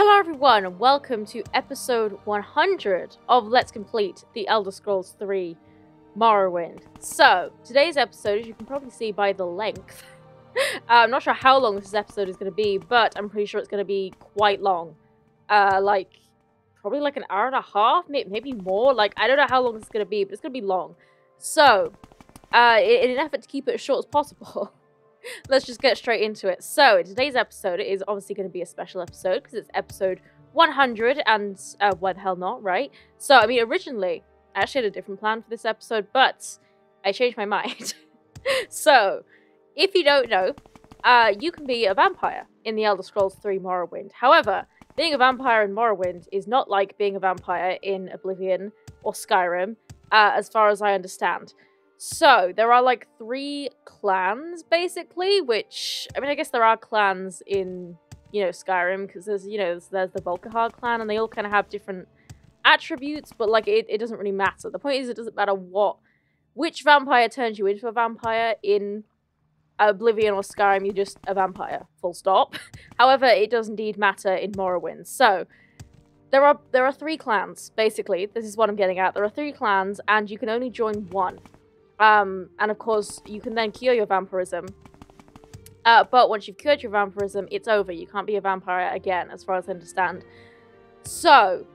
Hello everyone and welcome to episode 100 of Let's Complete The Elder Scrolls 3 Morrowind. So, today's episode, as you can probably see by the length, uh, I'm not sure how long this episode is going to be, but I'm pretty sure it's going to be quite long. Uh, like, probably like an hour and a half, maybe more. Like, I don't know how long this is going to be, but it's going to be long. So, uh, in an effort to keep it as short as possible, let's just get straight into it. So, today's episode is obviously going to be a special episode because it's episode 100, and uh, why the hell not, right? So, I mean, originally, I actually had a different plan for this episode, but I changed my mind. so, if you don't know, uh, you can be a vampire in the Elder Scrolls 3 Morrowind. However, being a vampire in Morrowind is not like being a vampire in Oblivion or Skyrim, uh, as far as I understand. So, there are like three clans, basically, which, I mean, I guess there are clans in, you know, Skyrim, because there's, you know, there's, there's the Volkihar clan, and they all kind of have different attributes, but, like, it, it doesn't really matter. The point is, it doesn't matter what, which vampire turns you into a vampire in Oblivion or Skyrim, you're just a vampire, full stop. However, it does indeed matter in Morrowind. So, there are there are three clans, basically. This is what I'm getting at. There are three clans, and you can only join one. Um, and of course, you can then cure your vampirism. Uh, but once you've cured your vampirism, it's over. You can't be a vampire again, as far as I understand. So,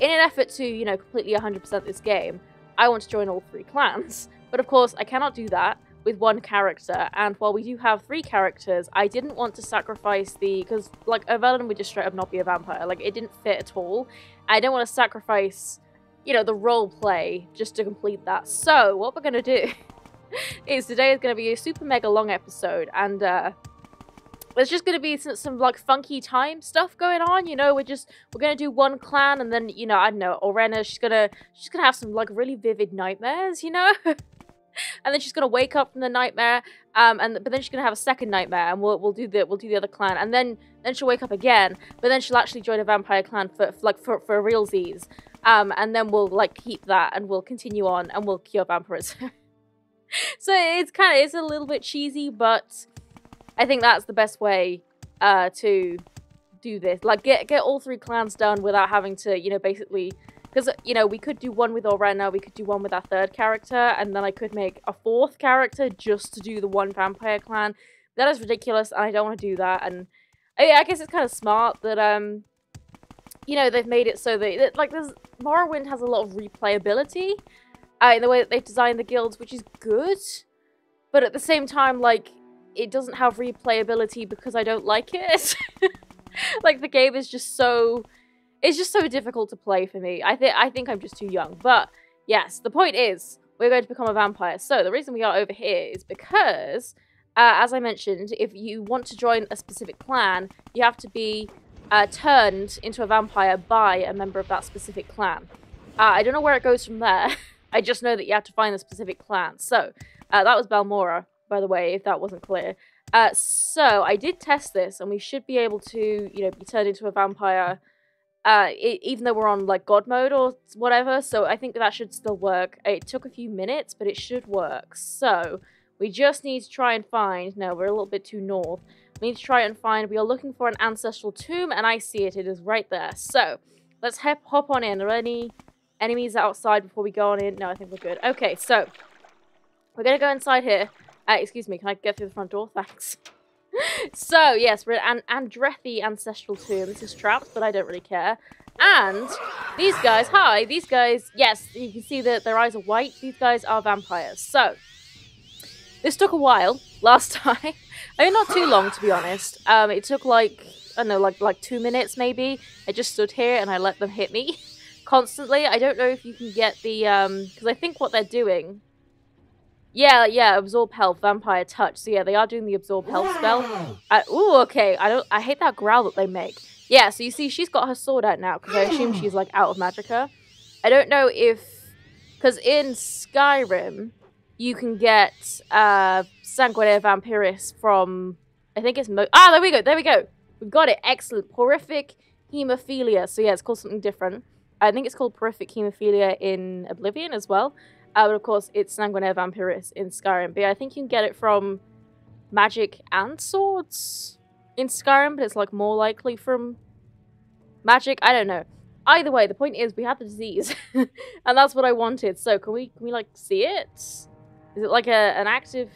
in an effort to, you know, completely 100% this game, I want to join all three clans. But of course, I cannot do that with one character. And while we do have three characters, I didn't want to sacrifice the... Because, like, Avellan would just straight up not be a vampire. Like, it didn't fit at all. I didn't want to sacrifice you know, the role play just to complete that. So, what we're going to do is today is going to be a super mega long episode, and uh, there's just going to be some, some, like funky time stuff going on. You know, we're just we're going to do one clan, and then you know, I don't know, Aurena, she's gonna she's gonna have some like really vivid nightmares. You know. and then she's gonna wake up from the nightmare, um, and but then she's gonna have a second nightmare, and we'll we'll do the we'll do the other clan, and then then she'll wake up again, but then she'll actually join a vampire clan for, for like for for realsies, um, and then we'll like keep that and we'll continue on and we'll cure vampirism. so it's kind of it's a little bit cheesy, but I think that's the best way uh, to do this. Like get get all three clans done without having to you know basically because you know we could do one with Aurena, we could do one with our third character, and then I could make a fourth character just to do the one vampire clan. That is ridiculous, and I don't want to do that. And I, I guess it's kind of smart that um you know, they've made it so that, like, there's, Morrowind has a lot of replayability uh, in the way that they've designed the guilds, which is good. But at the same time, like, it doesn't have replayability because I don't like it. like, the game is just so, it's just so difficult to play for me. I, think I think I'm just too young. But, yes, the point is, we're going to become a vampire. So, the reason we are over here is because, uh, as I mentioned, if you want to join a specific clan, you have to be uh, turned into a vampire by a member of that specific clan. Uh, I don't know where it goes from there. I just know that you have to find the specific clan. So, uh, that was Balmora, by the way, if that wasn't clear. Uh, so, I did test this, and we should be able to, you know, be turned into a vampire, uh, it, even though we're on, like, God mode or whatever. So, I think that should still work. It took a few minutes, but it should work. So, we just need to try and find... No, we're a little bit too north. Need to try and find, we are looking for an ancestral tomb, and I see it. It is right there. So, let's hop, on in. Are any enemies outside before we go on in? No, I think we're good. Okay, so, we're to go inside here. Uh, excuse me, can I get through the front door? Thanks. so, yes, we're at an Andrethi ancestral tomb. This is trapped, but I don't really care. And these guys, hi, these guys, yes, you can see that their eyes are white. These guys are vampires. So, this took a while last time. I mean, not too long, to be honest. Um, it took like, I don't know, like, like two minutes maybe. I just stood here and I let them hit me constantly. I don't know if you can get the, um, because I think what they're doing... Yeah, yeah, absorb health, vampire touch. So yeah, they are doing the absorb health spell. Uh, ooh, okay. I don't. I hate that growl that they make. Yeah, so you see, she's got her sword out now because I assume she's like out of magicka. I don't know if, because in Skyrim, you can get uh, Sanguinaire Vampiris from, I think it's, Mo ah, there we go, there we go. We got it, excellent. Porphyric Hemophilia. So yeah, it's called something different. I think it's called porphyric Hemophilia in Oblivion as well. Uh, but of course, it's Sanguinaire Vampiris in Skyrim. But yeah, I think you can get it from magic and swords in Skyrim, but it's like more likely from magic. I don't know. Either way, the point is we have the disease, and that's what I wanted. So can we can we like see it? Is it like a an active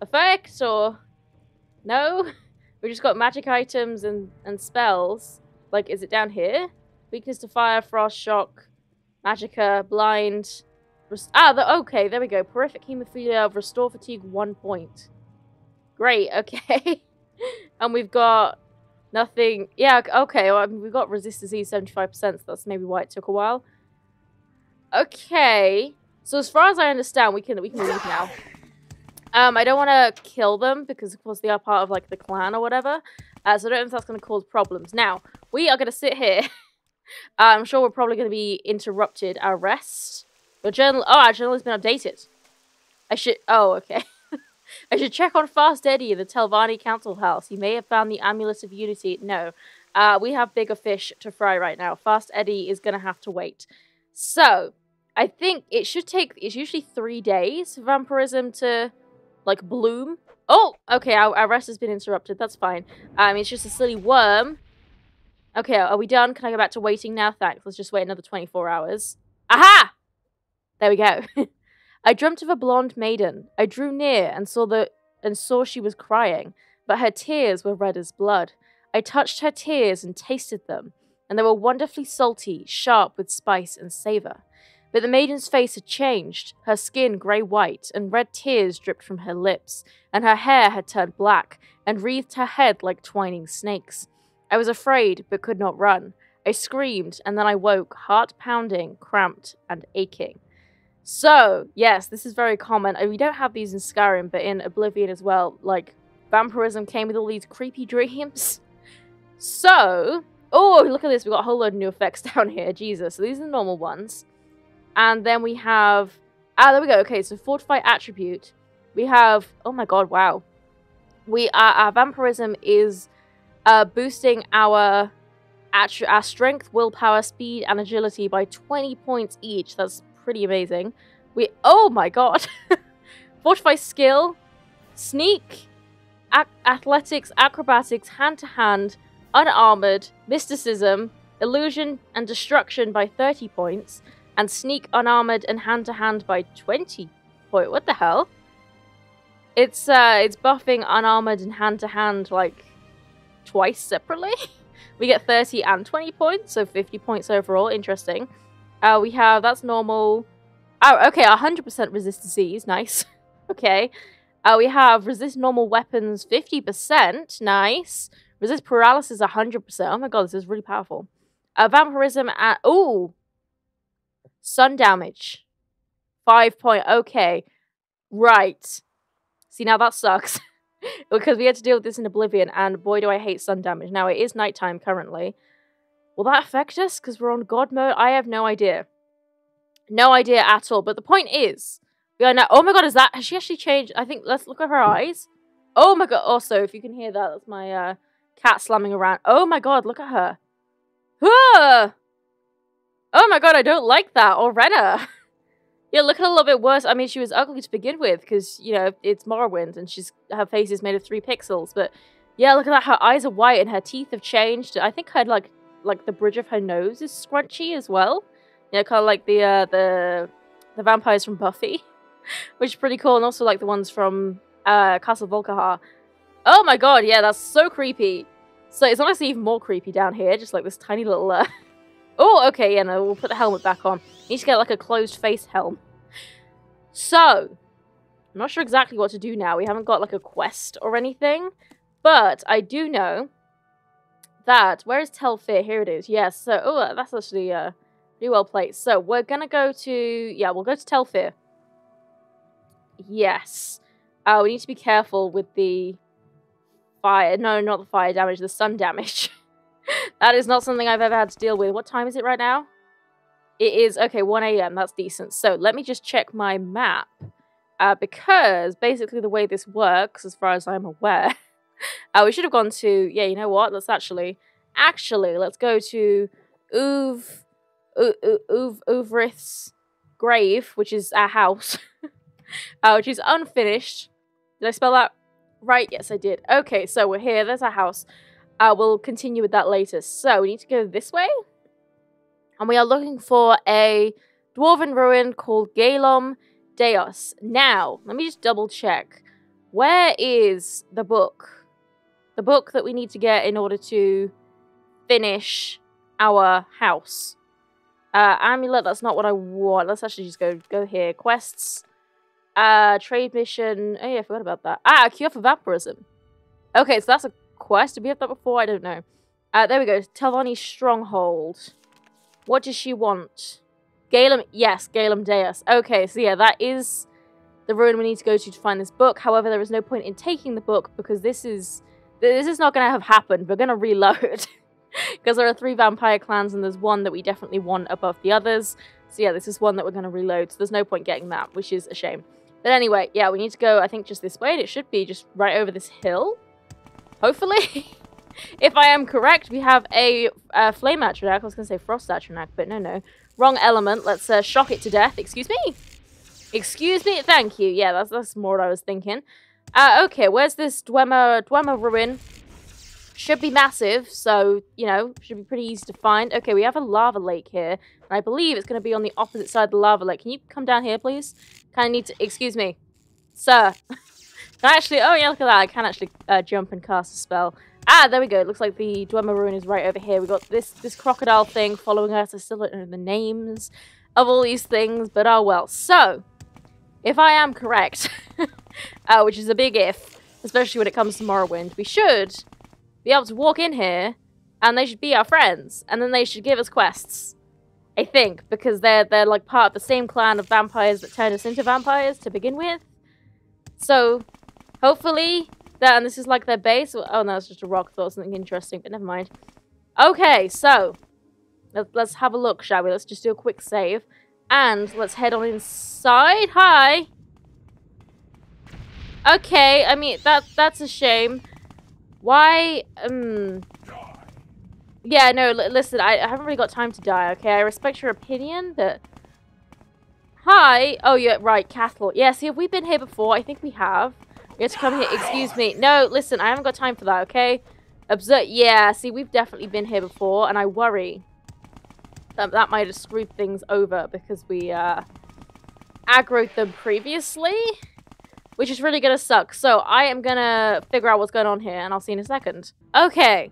effect or no? We just got magic items and and spells. Like, is it down here? Weakness to fire, frost, shock, magicka, blind. ah, the, okay, there we go. Porphyric hemophilia, restore fatigue, one point. Great, okay. and we've got Nothing. Yeah, okay. Well, we've got resist disease 75%, so that's maybe why it took a while. Okay. So as far as I understand, we can we can leave now. Um, I don't want to kill them because, of course, they are part of, like, the clan or whatever. Uh, so I don't know if that's going to cause problems. Now, we are going to sit here. I'm sure we're probably going to be interrupted. Our rest. Your journal... Oh, our journal has been updated. I should... Oh, okay. I should check on Fast Eddie in the Telvanni Council House. He may have found the Amulet of Unity. No. Uh, we have bigger fish to fry right now. Fast Eddie is going to have to wait. So, I think it should take... It's usually three days for vampirism to, like, bloom. Oh! Okay, our, our rest has been interrupted. That's fine. Um, it's just a silly worm. Okay, are we done? Can I go back to waiting now? Thanks. Let's just wait another 24 hours. Aha! There we go. I dreamt of a blonde maiden. I drew near and saw the and saw she was crying, but her tears were red as blood. I touched her tears and tasted them, and they were wonderfully salty, sharp with spice and savour. But the maiden's face had changed, her skin grey white, and red tears dripped from her lips, and her hair had turned black, and wreathed her head like twining snakes. I was afraid, but could not run. I screamed, and then I woke, heart pounding, cramped, and aching. So, yes, this is very common. We don't have these in Skyrim, but in Oblivion as well. Like, vampirism came with all these creepy dreams. So, oh, look at this. We've got a whole load of new effects down here. Jesus. So these are the normal ones. And then we have... Ah, there we go. Okay, so Fortify Attribute. We have... Oh my god, wow. We are, Our vampirism is uh, boosting our, our strength, willpower, speed, and agility by 20 points each. That's pretty amazing. We oh my god, fortify skill, sneak, athletics, acrobatics, hand to hand, unarmored, mysticism, illusion, and destruction by 30 points, and sneak, unarmored, and hand to hand by 20 point. What the hell? It's uh, it's buffing unarmored and hand to hand like twice separately. we get 30 and 20 points, so 50 points overall. Interesting. Uh, we have, that's normal. Oh, okay, 100% resist disease. Nice. okay. Uh, we have resist normal weapons 50%. Nice. Resist paralysis 100%. Oh my god, this is really powerful. Uh, vampirism at... Oh! Sun damage. 5 point... Okay. Right. See, now that sucks. because we had to deal with this in Oblivion, and boy do I hate sun damage. Now, it is nighttime currently. Will that affect us because we're on God mode? I have no idea. No idea at all. But the point is, we are now. Oh my god, is that. Has she actually changed? I think. Let's look at her eyes. Oh my god. Also, if you can hear that, that's my uh, cat slamming around. Oh my god, look at her. Oh my god, I don't like that. Already. yeah, looking a little bit worse. I mean, she was ugly to begin with because, you know, it's Morrowind and she's her face is made of three pixels. But yeah, look at that. Her eyes are white and her teeth have changed. I think her, like, like the bridge of her nose is scrunchy as well. Yeah, kind of like the uh, the the vampires from Buffy, which is pretty cool, and also like the ones from uh, Castle Volkihar. Oh my god, yeah, that's so creepy. So it's honestly even more creepy down here, just like this tiny little. Uh... oh, okay, yeah, no, we'll put the helmet back on. Need to get like a closed face helm. So, I'm not sure exactly what to do now. We haven't got like a quest or anything, but I do know that. Where is Tel Fyr? Here it is. Yes. So, oh, that's actually uh, pretty well placed. So, we're to go to, yeah, we'll go to Tel Fyr. Yes. Uh, we need to be careful with the fire. No, not the fire damage, the sun damage. that is not something I've ever had to deal with. What time is it right now? It is, okay, 1 a.m. That's decent. So, let me just check my map. Uh, because basically the way this works, as far as I'm aware, uh, we should have gone to, yeah, you know what? Let's actually, actually, let's go to Uv, Uv, Uvirith's grave, which is our house, uh, which is unfinished. Did I spell that right? Yes, I did. Okay, so we're here. There's our house. Uh, we'll continue with that later. So we need to go this way. And we are looking for a dwarven ruin called Galom Daeus. Now, let me just double check. Where is the book? The book that we need to get in order to finish our house. Uh, amulet, that's not what I want. Let's actually just go go here. Quests. Uh, trade mission. Oh yeah, I forgot about that. Ah, cure for vampirism. Okay, so that's a quest. Did we have that before? I don't know. Uh, there we go. Telvanni Stronghold. What does she want? Galom, yes, Galom Daeus. Okay, so yeah, that is the ruin we need to go to to find this book. However, there is no point in taking the book because this is this is not going to have happened. We're going to reload because there are three vampire clans and there's one that we definitely want above the others. So yeah, this is one that we're going to reload. So there's no point getting that, which is a shame. But anyway, yeah, we need to go, I think, just this way. And it should be just right over this hill. Hopefully. if I am correct, we have a uh, flame atronach. I was going to say frost atronach, but no, no. Wrong element. Let's uh, shock it to death. Excuse me? Excuse me? Thank you. Yeah, that's, that's more what I was thinking. Uh, okay, where's this Dwemer, Dwemer ruin? Should be massive, so, you know, should be pretty easy to find. Okay, we have a lava lake here, and I believe it's going to be on the opposite side of the lava lake. Can you come down here, please? Kind of need to... Excuse me. Sir. actually... Oh, yeah, look at that. I can actually uh, jump and cast a spell. Ah, there we go. It looks like the Dwemer ruin is right over here. we got this, this crocodile thing following us. I still don't know the names of all these things, but oh well. So, if I am correct, uh, which is a big if, especially when it comes to Morrowind, we should be able to walk in here and they should be our friends and then they should give us quests. I think, because they're they're like part of the same clan of vampires that turned us into vampires to begin with. So, hopefully, that and this is like their base. Oh no, it's just a rock. Thought something interesting, but never mind. Okay, so let's have a look, shall we? Let's just do a quick save. And let's head on inside. Hi. Okay, I mean, that that's a shame. Why, um... Yeah, no, listen, I, I haven't really got time to die, okay? I respect your opinion, but... Hi! Oh, yeah, right, Cathal. Yeah, see, have we been here before? I think we have. We have to come here. Excuse me. No, listen, I haven't got time for that, okay? Observe. Yeah, see, we've definitely been here before, and I worry that that might have screwed things over because we uh, aggroed them previously, which is really going to suck. So I am going to figure out what's going on here, and I'll see you in a second. Okay.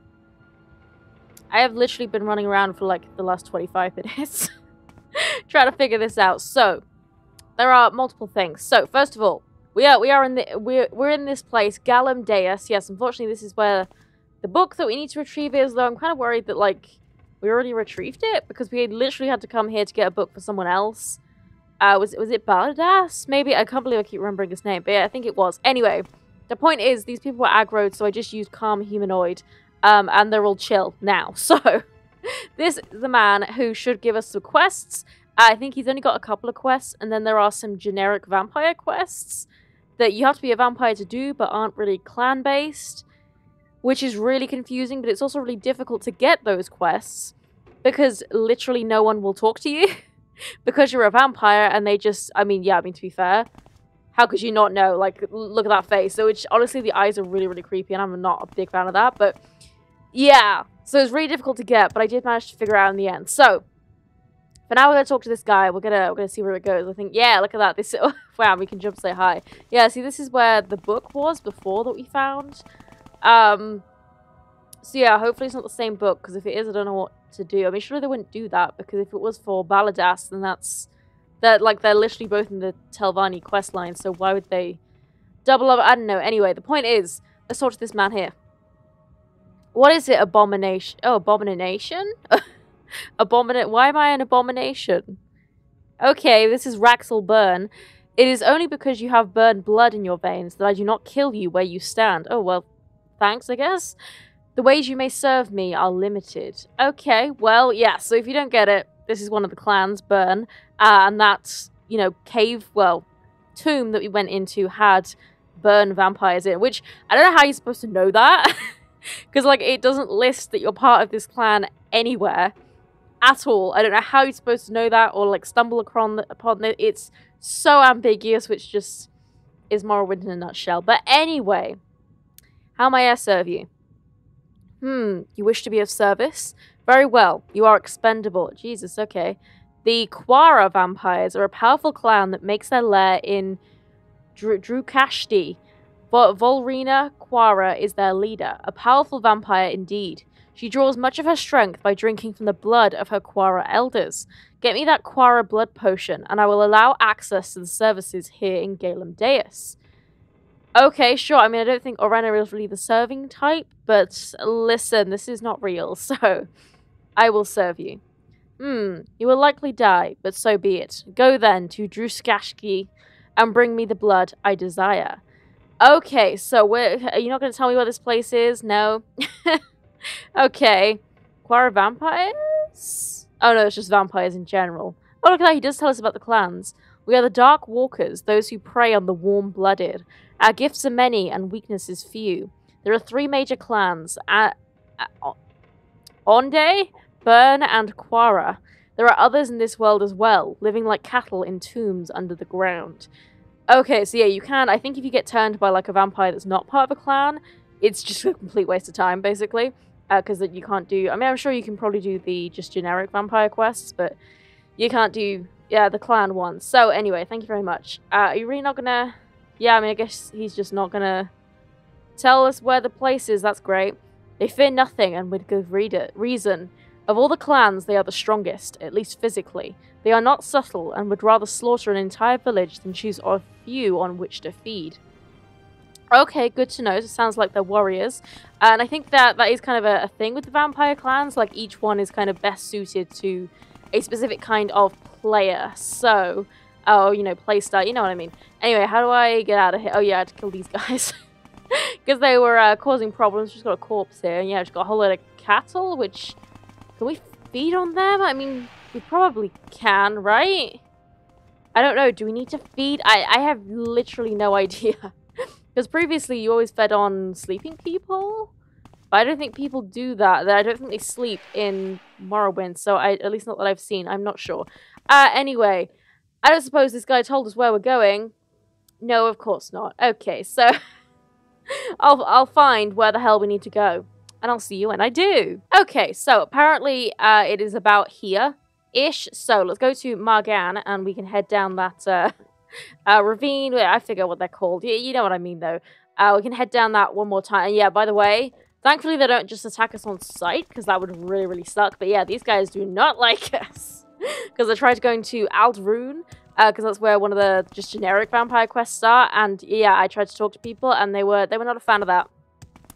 I have literally been running around for like the last 25 minutes trying to figure this out. So, there are multiple things. So, first of all, we are we are in the we're we're in this place, Galom Daeus. Yes, unfortunately, this is where the book that we need to retrieve is. Though I'm kind of worried that like we already retrieved it because we literally had to come here to get a book for someone else. Uh, was was it Baladas? Maybe I can't believe I keep remembering his name, but yeah, I think it was. Anyway, the point is these people were aggroed, so I just used calm humanoid, um, and they're all chill now. So this is the man who should give us some quests. I think he's only got a couple of quests, and then there are some generic vampire quests that you have to be a vampire to do, but aren't really clan based which is really confusing, but it's also really difficult to get those quests because literally no one will talk to you because you're a vampire and they just, I mean, yeah, I mean, to be fair, how could you not know? Like, look at that face. So, which honestly, the eyes are really, really creepy, and I'm not a big fan of that, but yeah. So, it's really difficult to get, but I did manage to figure out in the end. So, for now, we're gonna talk to this guy. We're gonna we're gonna see where it goes. I think, yeah, look at that. This wow, we can jump say hi. Yeah, see, this is where the book was before that we found. Um, so yeah, hopefully it's not the same book, because if it is, I don't know what to do. I mean, surely they wouldn't do that, because if it was for Baladas, then that's... That like, they're literally both in the Telvanni quest line, so why would they double up? I don't know. Anyway, the point is, let's talk to this man here. What is it, abomination? Oh, abomination? Abominate? Why am I an abomination? Okay, this is Raxle Berne. It is only because you have burned blood in your veins that I do not kill you where you stand. Oh, well, thanks, I guess. The ways you may serve me are limited. Okay, well, yeah, so if you don't get it, this is one of the clans, Berne, uh, and that, you know, cave, well, tomb that we went into had Berne vampires in, which I don't know how you're supposed to know that. Because, like, it doesn't list that you're part of this clan anywhere at all. I don't know how you're supposed to know that or, like, stumble upon, upon it. It's so ambiguous, which just is Morrowind in a nutshell. But anyway, how may I serve you? Hmm, you wish to be of service? Very well, you are expendable. Jesus, okay. The Quarra vampires are a powerful clan that makes their lair in Dr- Druscashti. but Volrina Quarra is their leader, a powerful vampire indeed. She draws much of her strength by drinking from the blood of her Quarra elders. Get me that Quarra blood potion, and I will allow access to the services here in Galom Daeus. Okay, sure. I mean, I don't think Aurena is really the serving type, but listen, this is not real, so I will serve you. Hmm, you will likely die, but so be it. Go then to Druscashti and bring me the blood I desire. Okay, so where, are you not going to tell me where this place is? No? okay. Quarra vampires? Oh no, it's just vampires in general. Oh, look at that, he does tell us about the clans. We are the Dark Walkers, those who prey on the warm-blooded. Our gifts are many and weaknesses few. There are three major clans, uh, Aundae, Berne, and Quarra. There are others in this world as well, living like cattle in tombs under the ground. Okay, so yeah, you can. I think if you get turned by like a vampire that's not part of a clan, it's just a complete waste of time, basically. Because uh, you can't do. I mean, I'm sure you can probably do the just generic vampire quests, but you can't do yeah the clan ones. So anyway, thank you very much. Uh, are you really not gonna? Yeah, I mean, I guess he's just not gonna tell us where the place is. That's great. They fear nothing, and with good reason. Of all the clans, they are the strongest, at least physically. They are not subtle and would rather slaughter an entire village than choose a few on which to feed. Okay, good to know. It sounds like they're warriors. And I think that that is kind of a, a, thing with the vampire clans. Like, each one is kind of best suited to a specific kind of player. So, oh, you know, playstyle, you know what I mean. Anyway, how do I get out of here? Oh, yeah, I had to kill these guys. Because they were uh, causing problems. Just got a corpse here. And yeah, just got a whole lot of cattle, which can we feed on them? I mean, we probably can, right? I don't know. Do we need to feed? I, I have literally no idea. Because previously you always fed on sleeping people. But I don't think people do that. I don't think they sleep in Morrowind. So I, at least not that I've seen. I'm not sure. Uh, anyway, I don't suppose this guy told us where we're going. No, of course not. Okay, so I'll, I'll find where the hell we need to go and I'll see you when I do. Okay, so apparently uh, it is about here-ish. So let's go to Margan and we can head down that uh, uh, ravine. I figure what they're called. You, you know what I mean, though. Uh, we can head down that one more time. And yeah, by the way, thankfully they don't just attack us on sight because that would really, really suck. But yeah, these guys do not like us because I tried going to Ald'ruhn because uh, that's where one of the just generic vampire quests are. And yeah, I tried to talk to people and they were they were not a fan of that.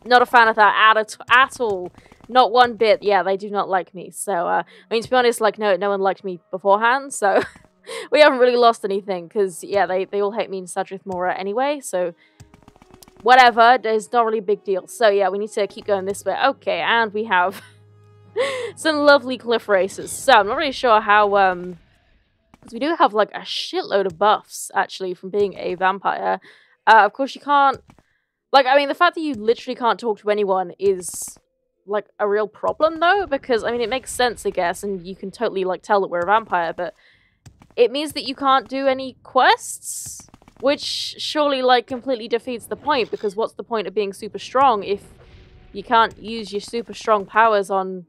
Not a fan of that at, at all. Not one bit. Yeah, they do not like me. So, uh, I mean, to be honest, like, no, no one liked me beforehand. So, we haven't really lost anything. Because, yeah, they, they all hate me in Sadrith Mora anyway. So, whatever. It's not really a big deal. So, yeah, we need to keep going this way. Okay, and we have some lovely cliff racers. So, I'm not really sure how... um because we do have like a shitload of buffs actually from being a vampire. Uh, of course, you can't like, I mean, the fact that you literally can't talk to anyone is like a real problem though because i mean it makes sense i guess and you can totally like tell that we're a vampire but it means that you can't do any quests which surely like completely defeats the point because what's the point of being super strong if you can't use your super strong powers on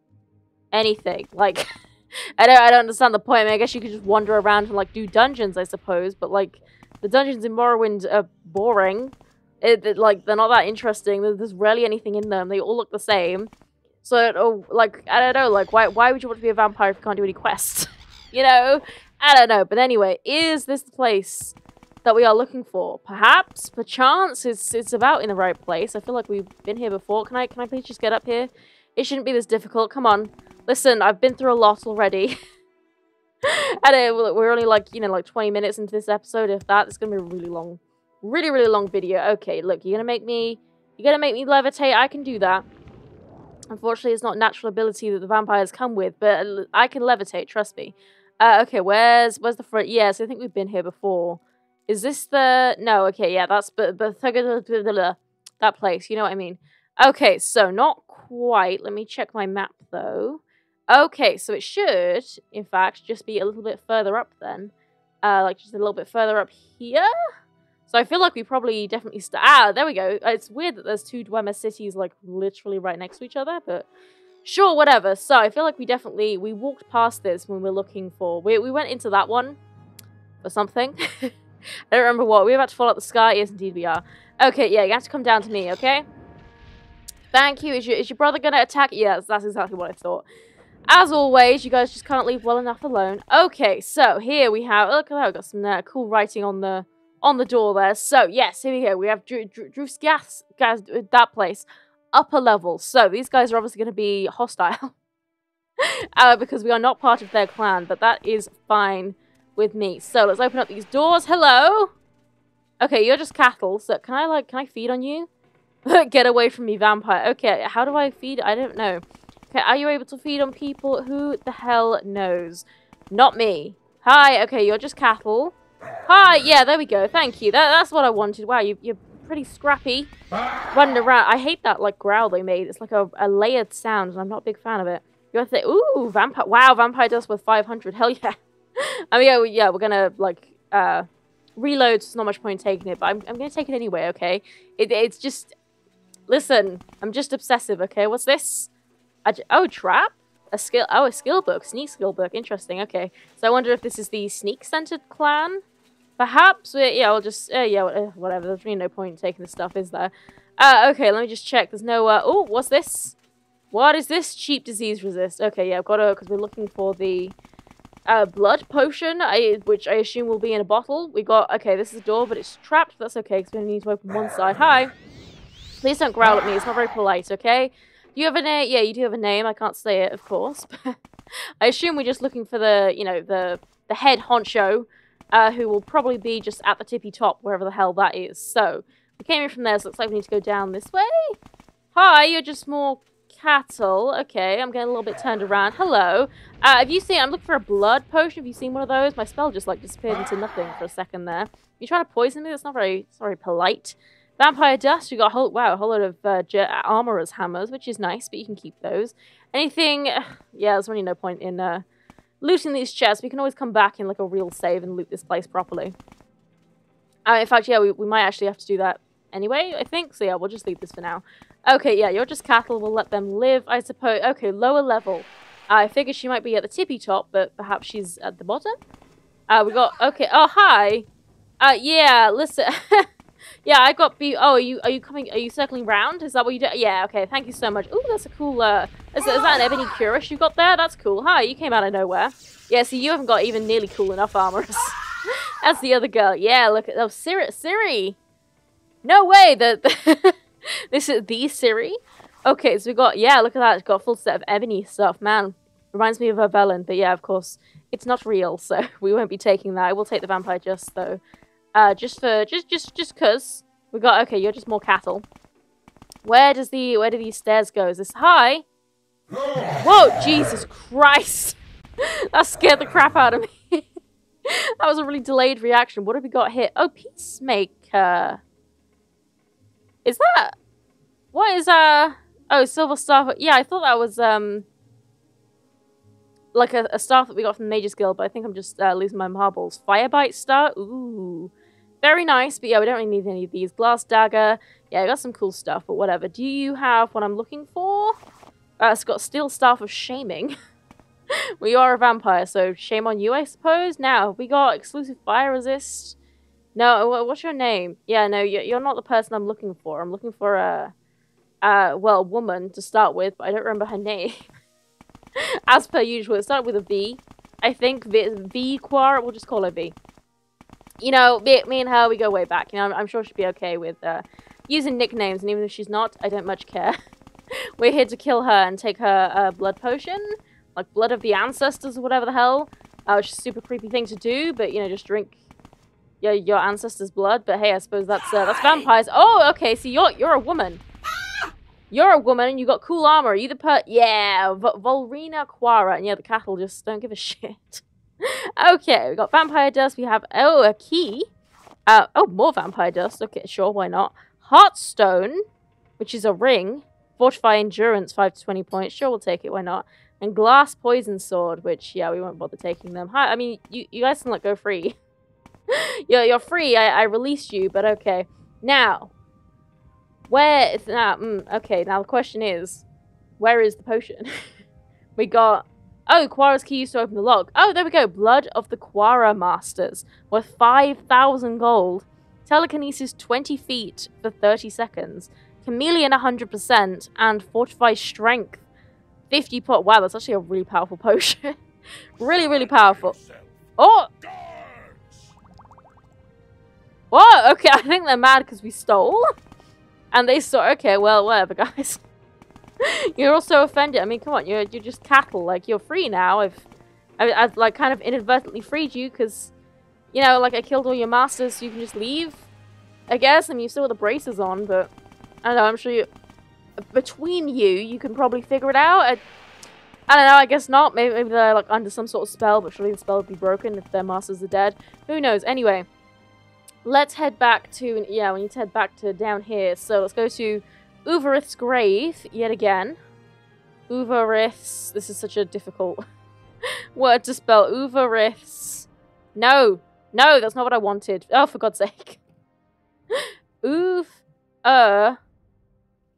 anything like i don't i don't understand the point I, mean, I guess you could just wander around and like do dungeons i suppose but like the dungeons in morrowind are boring it, it, like they're not that interesting. There's rarely anything in them. They all look the same. So, oh, like I don't know, like why why would you want to be a vampire if you can't do any quests? you know, I don't know. But anyway, is this the place that we are looking for? Perhaps, perchance, it's it's about in the right place. I feel like we've been here before. Can I can I please just get up here? It shouldn't be this difficult. Come on, listen. I've been through a lot already. and uh, we're only like you know like 20 minutes into this episode. If that, it's gonna be a really long really, really long video. Okay, look, you're gonna make me... You're gonna make me levitate? I can do that. Unfortunately, it's not natural ability that the vampires come with, but I can levitate, trust me. Uh, okay, where's where's the front? Yes, I think we've been here before. Is this the... No, okay, yeah, that's... But, but that place, you know what I mean. Okay, so not quite. Let me check my map, though. Okay, so it should, in fact, just be a little bit further up then. Uh, like just a little bit further up here? So I feel like we probably definitely ah there we go. It's weird that there's two Dwemer cities like literally right next to each other, but sure, whatever. So I feel like we definitely we walked past this when we are looking for we we went into that one for something. I don't remember what. We were about to fall out the sky. Yes, indeed we are. Okay, yeah, you have to come down to me, okay? Thank you. Is your, is your brother going to attack? Yes, that's exactly what I thought. As always, you guys just can't leave well enough alone. Okay, so here we have... Look at that, we've got some uh, cool writing on the on the door there. So, yes, here we go. We have Druce Gas, gas, that place. Upper level. So, these guys are obviously going to be hostile. uh, because we are not part of their clan, but that is fine with me. So, let's open up these doors. Hello? Okay, you're just cattle, so can I, like, can I feed on you? Get away from me, vampire. Okay, how do I feed? I don't know. Okay, are you able to feed on people? Who the hell knows? Not me. Hi, okay, you're just cattle. Hi, yeah, there we go. Thank you. That, that's what I wanted. Wow, you, you're pretty scrappy. Running around. I hate that, like, growl they made. It's like a, a layered sound, and I'm not a big fan of it. You're think, ooh, vampire. Wow, vampire dust with 500. Hell yeah. I mean, yeah, yeah, we're gonna, like, uh, reload. There's not much point in taking it, but I'm, I'm gonna take it anyway, okay? It, it's just, listen, I'm just obsessive, okay? What's this? oh, trap? A skill, oh, a skill book, sneak skill book, interesting, okay. So I wonder if this is the sneak-centered clan? Perhaps, we, yeah, we'll just, uh, yeah, uh, whatever, there's really no point in taking the stuff, is there? Uh, okay, let me just check, there's no, uh, oh, what's this? What is this? Cheap disease resist. Okay, yeah, I've got to, because we're looking for the, uh, blood potion, I, which I assume will be in a bottle. We got, okay, this is a door, but it's trapped. That's okay, because we only need to open one side. Hi. Please don't growl at me. It's not very polite, okay? You have a name? Yeah, you do have a name. I can't say it, of course. I assume we're just looking for the, you know, the the head honcho, uh, who will probably be just at the tippy top, wherever the hell that is. So, we came in from there, so it looks like we need to go down this way. Hi, you're just more cattle. Okay, I'm getting a little bit turned around. Hello. Uh, have you seen... I'm looking for a blood potion. Have you seen one of those? My spell just, like, disappeared into nothing for a second there. You trying to poison me? That's not very, sorry, polite. Vampire dust, we got a whole, wow, a whole lot of uh, armorer's hammers, which is nice, but you can keep those. Anything, yeah, there's really no point in uh, looting these chests. We can always come back in like a real save and loot this place properly. Uh, in fact, yeah, we, we might actually have to do that anyway, I think. So yeah, we'll just leave this for now. Okay, yeah, you're just cattle. We'll let them live, I suppose. Okay, lower level. I figure she might be at the tippy top, but perhaps she's at the bottom? Uh, we got, okay, oh, hi. Uh, yeah, listen. Yeah, I got B. Oh, are you are you coming? Are you circling round? Is that what you do? Yeah. Okay. Thank you so much. Oh, that's a cool. Uh, is, is that an ebony cuirass you got there? That's cool. Hi, you came out of nowhere. Yeah. See, you haven't got even nearly cool enough armor. that's the other girl. Yeah. Look at oh Siri. Siri. No way. That this is the Siri. Okay, so we got yeah. Look at that. It's got a full set of ebony stuff. Man, reminds me of Avellan. But yeah, of course, it's not real, so we won't be taking that. I will take the vampire just though. Uh, just for, just, just, just cause. We got, okay, you're just more cattle. Where does the, where do these stairs go? Is this high? Whoa, Jesus Christ. that scared the crap out of me. that was a really delayed reaction. What have we got here? Oh, Peacemaker. Is that? What is, uh... Oh, Silver star? Yeah, I thought that was, um... Like a, a staff that we got from the Mage's Guild, but I think I'm just uh, losing my marbles. Firebite Star? Ooh. Very nice, but yeah, we don't really need any of these. Glass dagger. Yeah, I got some cool stuff, but whatever. Do you have what I'm looking for? Uh, it's got steel staff of shaming. you are a vampire, so shame on you, I suppose. Now, we got exclusive fire resist. No, what's your name? Yeah, no, you're not the person I'm looking for. I'm looking for a, uh, well, woman to start with, but I don't remember her name. As per usual, it started with a V. I think V, v Quar, we'll just call her V you know, me, me and her, we go way back. You know, I'm, I'm sure she'd be okay with uh, using nicknames, and even if she's not, I don't much care. We're here to kill her and take her uh, blood potion, like blood of the ancestors or whatever the hell. Uh, which is a super creepy thing to do, but you know, just drink your your ancestors' blood. But hey, I suppose that's uh, that's vampires. Oh, okay. So you're you're a woman. You're a woman and you got cool armor. Are you the per? Yeah, v Volrina Quarra. And yeah, the cattle just don't give a shit okay, we got vampire dust. We have, oh, a key. Uh, oh, more vampire dust. Okay, sure, why not? Heartstone, which is a ring. Fortify endurance, 5 to 20 points. Sure, we'll take it, why not? And glass poison sword, which, yeah, we won't bother taking them. Hi, I mean, you, you guys can, like, go free. you're, you're free. I, I released you, but okay. Now, where is now? Mm, okay, now the question is, where is the potion? we got oh Quarra's key used to open the lock. Oh, there we go. Blood of the Quarra Masters worth five thousand gold. Telekinesis twenty feet for thirty seconds. Chameleon hundred percent and fortified strength fifty pot. Wow, that's actually a really powerful potion. really, really powerful. Oh. What? Okay, I think they're mad because we stole. And they saw, okay, well, whatever, guys. you're also offended. I mean, come on, you're you're just cattle. Like you're free now. I've, I, I've like kind of inadvertently freed you because, you know, like I killed all your masters, so you can just leave. I guess. I mean, you still have the braces on, but I don't know. I'm sure you, between you, you can probably figure it out. I, I don't know. I guess not. Maybe, maybe they're like under some sort of spell, but surely the spell would be broken if their masters are dead. Who knows? Anyway, let's head back to yeah. We need to head back to down here. So let's go to Uvirith's grave yet again. Uvirith's. This is such a difficult word to spell. Uvirith's. No, no, that's not what I wanted. Oh, for God's sake. Uv, uh,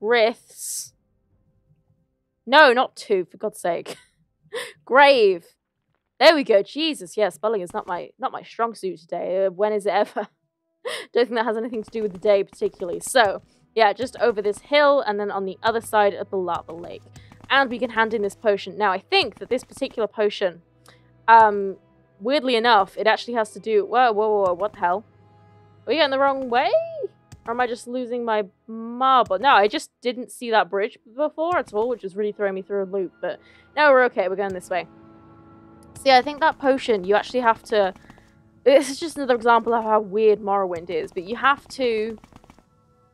Riths. No, not two, for God's sake. Grave. There we go. Jesus, yeah, spelling is not my not my strong suit today. Uh, when is it ever? Don't think that has anything to do with the day particularly. So, yeah, just over this hill and then on the other side of the lava lake. And we can hand in this potion. Now, I think that this particular potion, um, weirdly enough, it actually has to do... Whoa, whoa, whoa, what the hell? Are we going the wrong way? Or am I just losing my marble? No, I just didn't see that bridge before at all, which is really throwing me through a loop. But no, we're okay. We're going this way. See, I think that potion, you actually have to... This is just another example of how weird Morrowind is, but you have to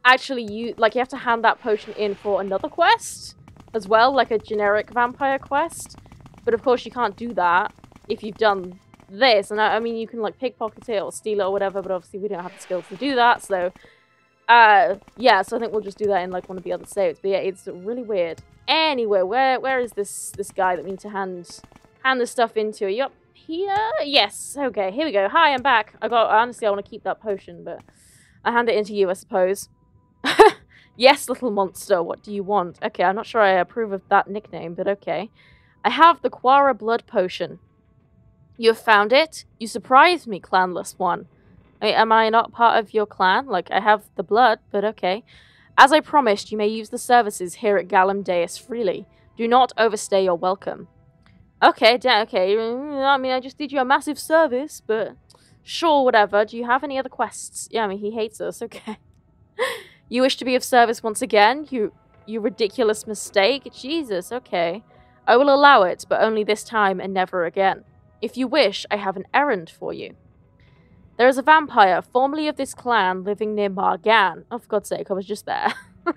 actually you like you have to hand that potion in for another quest as well, like a generic vampire quest. But of course you can't do that if you've done this. And I, I mean you can like pickpocket it or steal it or whatever, but obviously we don't have the skills to do that, so uh yeah, so I think we'll just do that in like one of the other saves. But yeah, it's really weird. Anyway, where where is this this guy that we need to hand hand the stuff into? Are you up here? Yes. Okay, here we go. Hi, I'm back. I got honestly I want to keep that potion, but I hand it into you, I suppose. yes, little monster, what do you want? Okay, I'm not sure I approve of that nickname, but okay. I have the Quarra blood potion. You have found it? You surprised me, clanless one. I, am I not part of your clan? Like, I have the blood, but okay. As I promised, you may use the services here at Galom Daeus freely. Do not overstay your welcome. Okay, okay. Mm, I mean, I just did you a massive service, but sure, whatever. Do you have any other quests? Yeah, I mean, he hates us. Okay. You wish to be of service once again? You you ridiculous mistake? Jesus, okay. I will allow it, but only this time and never again. If you wish, I have an errand for you. There is a vampire, formerly of this clan, living near Margan. Oh, for God's sake, I was just there.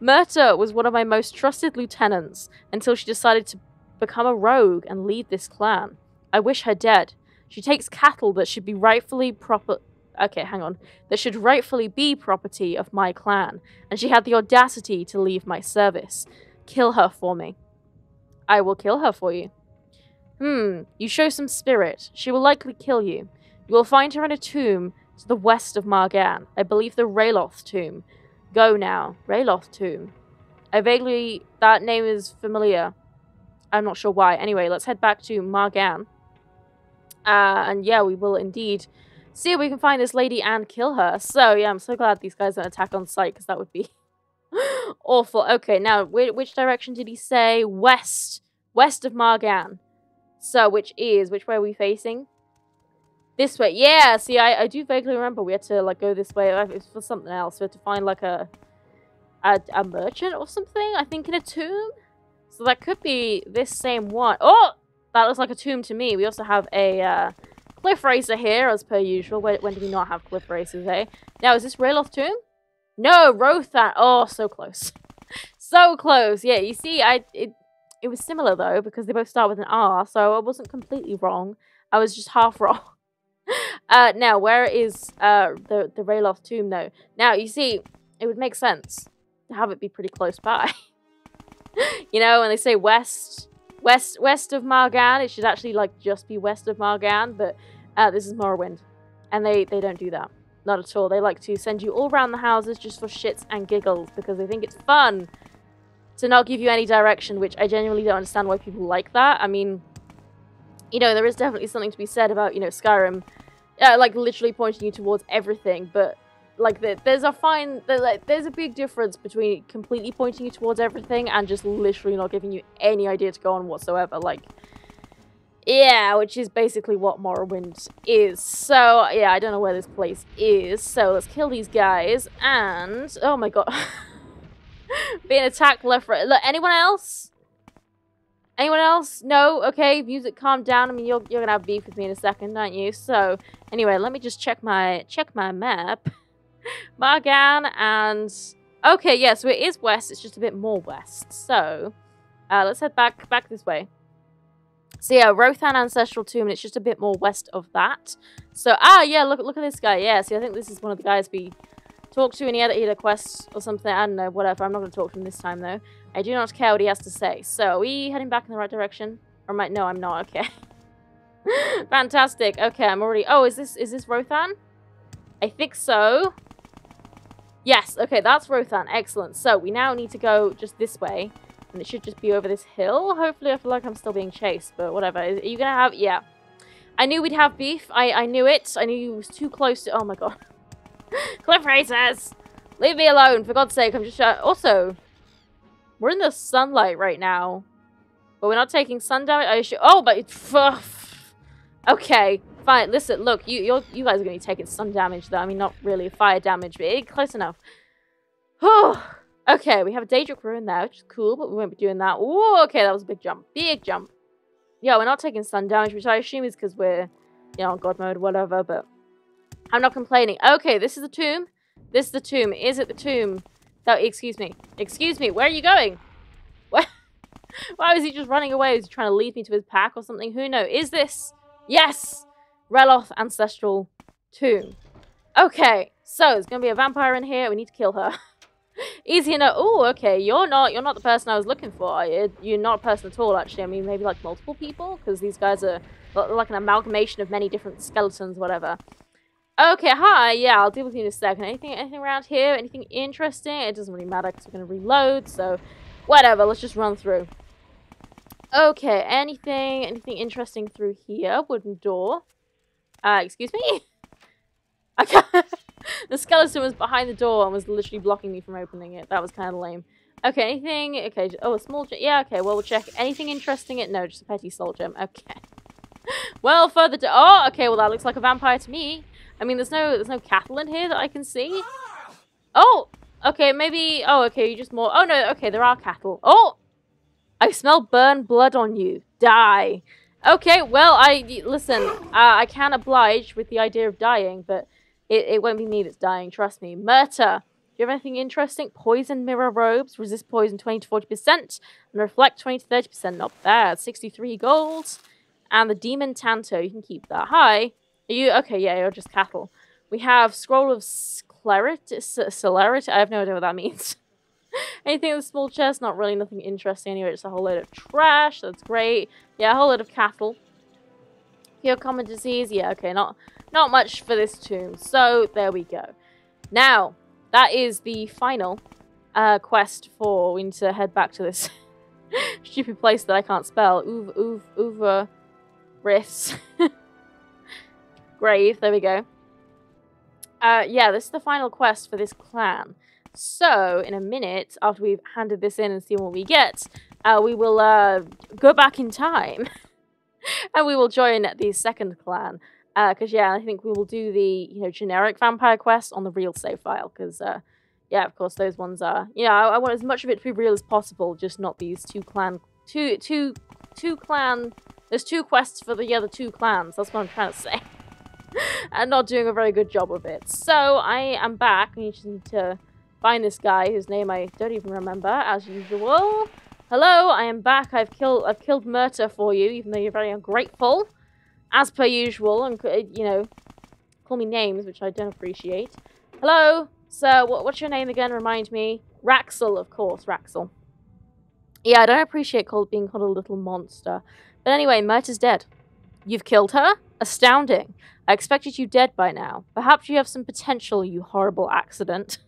Myrta was one of my most trusted lieutenants until she decided to become a rogue and leave this clan. I wish her dead. She takes cattle that should be rightfully proper okay, hang on, that should rightfully be property of my clan, and she had the audacity to leave my service. Kill her for me. I will kill her for you. Hmm, you show some spirit. She will likely kill you. You will find her in a tomb to the west of Margan. I believe the Raloth tomb. Go now. Raloth tomb. I vaguely... That name is familiar. I'm not sure why. Anyway, let's head back to Margan. Uh, and yeah, we will indeed see if we can find this lady and kill her. So, yeah, I'm so glad these guys don't attack on sight, because that would be awful. Okay, now, which direction did he say? West. West of Margan. So, which is, which way are we facing? This way. Yeah, see, I, I do vaguely remember we had to, like, go this way. It was for something else. We had to find, like, a, a, a merchant or something, I think, in a tomb. So that could be this same one. Oh! That looks like a tomb to me. We also have a, uh, Cliff Racer here, as per usual. When, when did we not have Cliff Racers, eh? Now, is this Raloth Tomb? No, Rothan. Oh, so close. so close. Yeah, you see, I it, it was similar, though, because they both start with an R, so I wasn't completely wrong. I was just half wrong. uh, now, where is uh, the, the Raloth Tomb, though? Now, you see, it would make sense to have it be pretty close by. you know, when they say west, west west of Margan. It should actually like just be west of Margan, but uh, this is Morrowind. And they, they don't do that. Not at all. They like to send you all around the houses just for shits and giggles because they think it's fun to not give you any direction, which I genuinely don't understand why people like that. I mean, you know, there is definitely something to be said about, you know, Skyrim, uh, like literally pointing you towards everything, but like the, there's a fine, like, there's a big difference between completely pointing you towards everything and just literally not giving you any idea to go on whatsoever. Like, yeah, which is basically what Morrowind is. So, yeah, I don't know where this place is. So, let's kill these guys. And, oh my god. Being attacked left, right. Look, anyone else? Anyone else? No? Okay, music calm down. I mean, you're, you're gonna have beef with me in a second, aren't you? So, anyway, let me just check my check my map. Maar Gan and... Okay, yeah, so it is west. It's just a bit more west. So, uh, let's head back back this way. So yeah, Rothan Ancestral Tomb, and it's just a bit more west of that. So, ah, yeah, look, look at this guy. Yeah, see, I think this is one of the guys we talked to, and he had, he had a quest or something. I don't know, whatever. I'm not going to talk to him this time, though. I do not care what he has to say. So, we heading back in the right direction? Or might no, I'm not. Okay. Fantastic. Okay, I'm already... Oh, is this is this Rothan? I think so. Yes, okay, that's Rothan. Excellent. So, we now need to go just this way. And it should just be over this hill. Hopefully, I feel like I'm still being chased, but whatever. Are you to have... Yeah. I knew we'd have beef. I, I knew it. I knew you was too close to... Oh, my God. Cliff Racers! Leave me alone, for God's sake. I'm just... Uh, also, we're in the sunlight right now. But we're not taking sun damage. I should... Oh, but... It's Okay, fine. Listen, look. You you you guys are going to be taking sun damage, though. I mean, not really fire damage, but close enough. Okay, we have a Daedric Ruin there, which is cool, but we won't be doing that. Oh, okay, that was a big jump. Big jump. Yeah, we're not taking sun damage, which I assume is because we're, you know, on God mode, whatever, but I'm not complaining. Okay, this is the tomb. This is the tomb. Is it the tomb? No, excuse me. Excuse me, where are you going? Why was he just running away? Was he trying to lead me to his pack or something? Who knows? Is this? Yes! Reloth Ancestral Tomb. Okay, so there's going to be a vampire in here. We need to kill her. Easy enough. Oh, okay. You're not. You're not the person I was looking for. You're not a person at all. Actually, I mean, maybe like multiple people, because these guys are like an amalgamation of many different skeletons, whatever. Okay, hi. Yeah, I'll deal with you in a second. Anything, anything around here? Anything interesting? It doesn't really matter because we're gonna reload. So, whatever. Let's just run through. Okay. Anything? Anything interesting through here? Wooden door. Uh, excuse me. I can't. the skeleton was behind the door and was literally blocking me from opening it. That was kind of lame. Okay, anything? Okay, oh, a small gem. Yeah, okay, well, we'll check. Anything interesting? It No, just a petty soul gem. Okay. well, further to- Oh, okay, well, that looks like a vampire to me. I mean, there's no there's no cattle in here that I can see. Oh! Okay, maybe- Oh, okay, you just more- Oh, no, okay, there are cattle. Oh! I smell burned blood on you. Die. Okay, well, I- Listen, uh, I can oblige with the idea of dying, but it, it won't be me that's dying, trust me. Murta. Do you have anything interesting? Poison mirror robes. Resist poison 20 to 40%. And reflect 20 to 30%. Not bad. 63 gold. And the demon tanto. You can keep that. Hi. Are you... Okay, yeah, you're just cattle. We have scroll of celerity. Celerity? I have no idea what that means. Anything in the small chest? Not really nothing interesting anyway. Just a whole load of trash. That's great. Yeah, a whole load of cattle. Your common disease? Yeah, okay, not not much for this tomb. So, there we go. Now, that is the final uh, quest for we need to head back to this stupid place that I can't spell. Uv, uv, uva, riffs. Grave, there we go. Uh, yeah, this is the final quest for this clan. So, in a minute, after we've handed this in and seen what we get, uh, we will uh, go back in time and we will join the second clan. Because, uh, yeah, I think we will do the, you know, generic vampire quest on the real save file. Because, uh, yeah, of course, those ones are... You know, I, I, want as much of it to be real as possible, just not these two clan... Two, two, two clan... There's two quests for the other two clans. That's what I'm trying to say. and not doing a very good job of it. So, I am back. Just need to find this guy whose name I don't even remember, as usual. Hello, I am back. I've killed I've killed Murta for you, even though you're very ungrateful as per usual, and uh, you know, call me names, which I don't appreciate. Hello, sir. What, what's your name again? Remind me. Raxle, of course, Raxle. Yeah, I don't appreciate called, being called a little monster. But anyway, Murta's dead. You've killed her? Astounding. I expected you dead by now. Perhaps you have some potential, you horrible accident.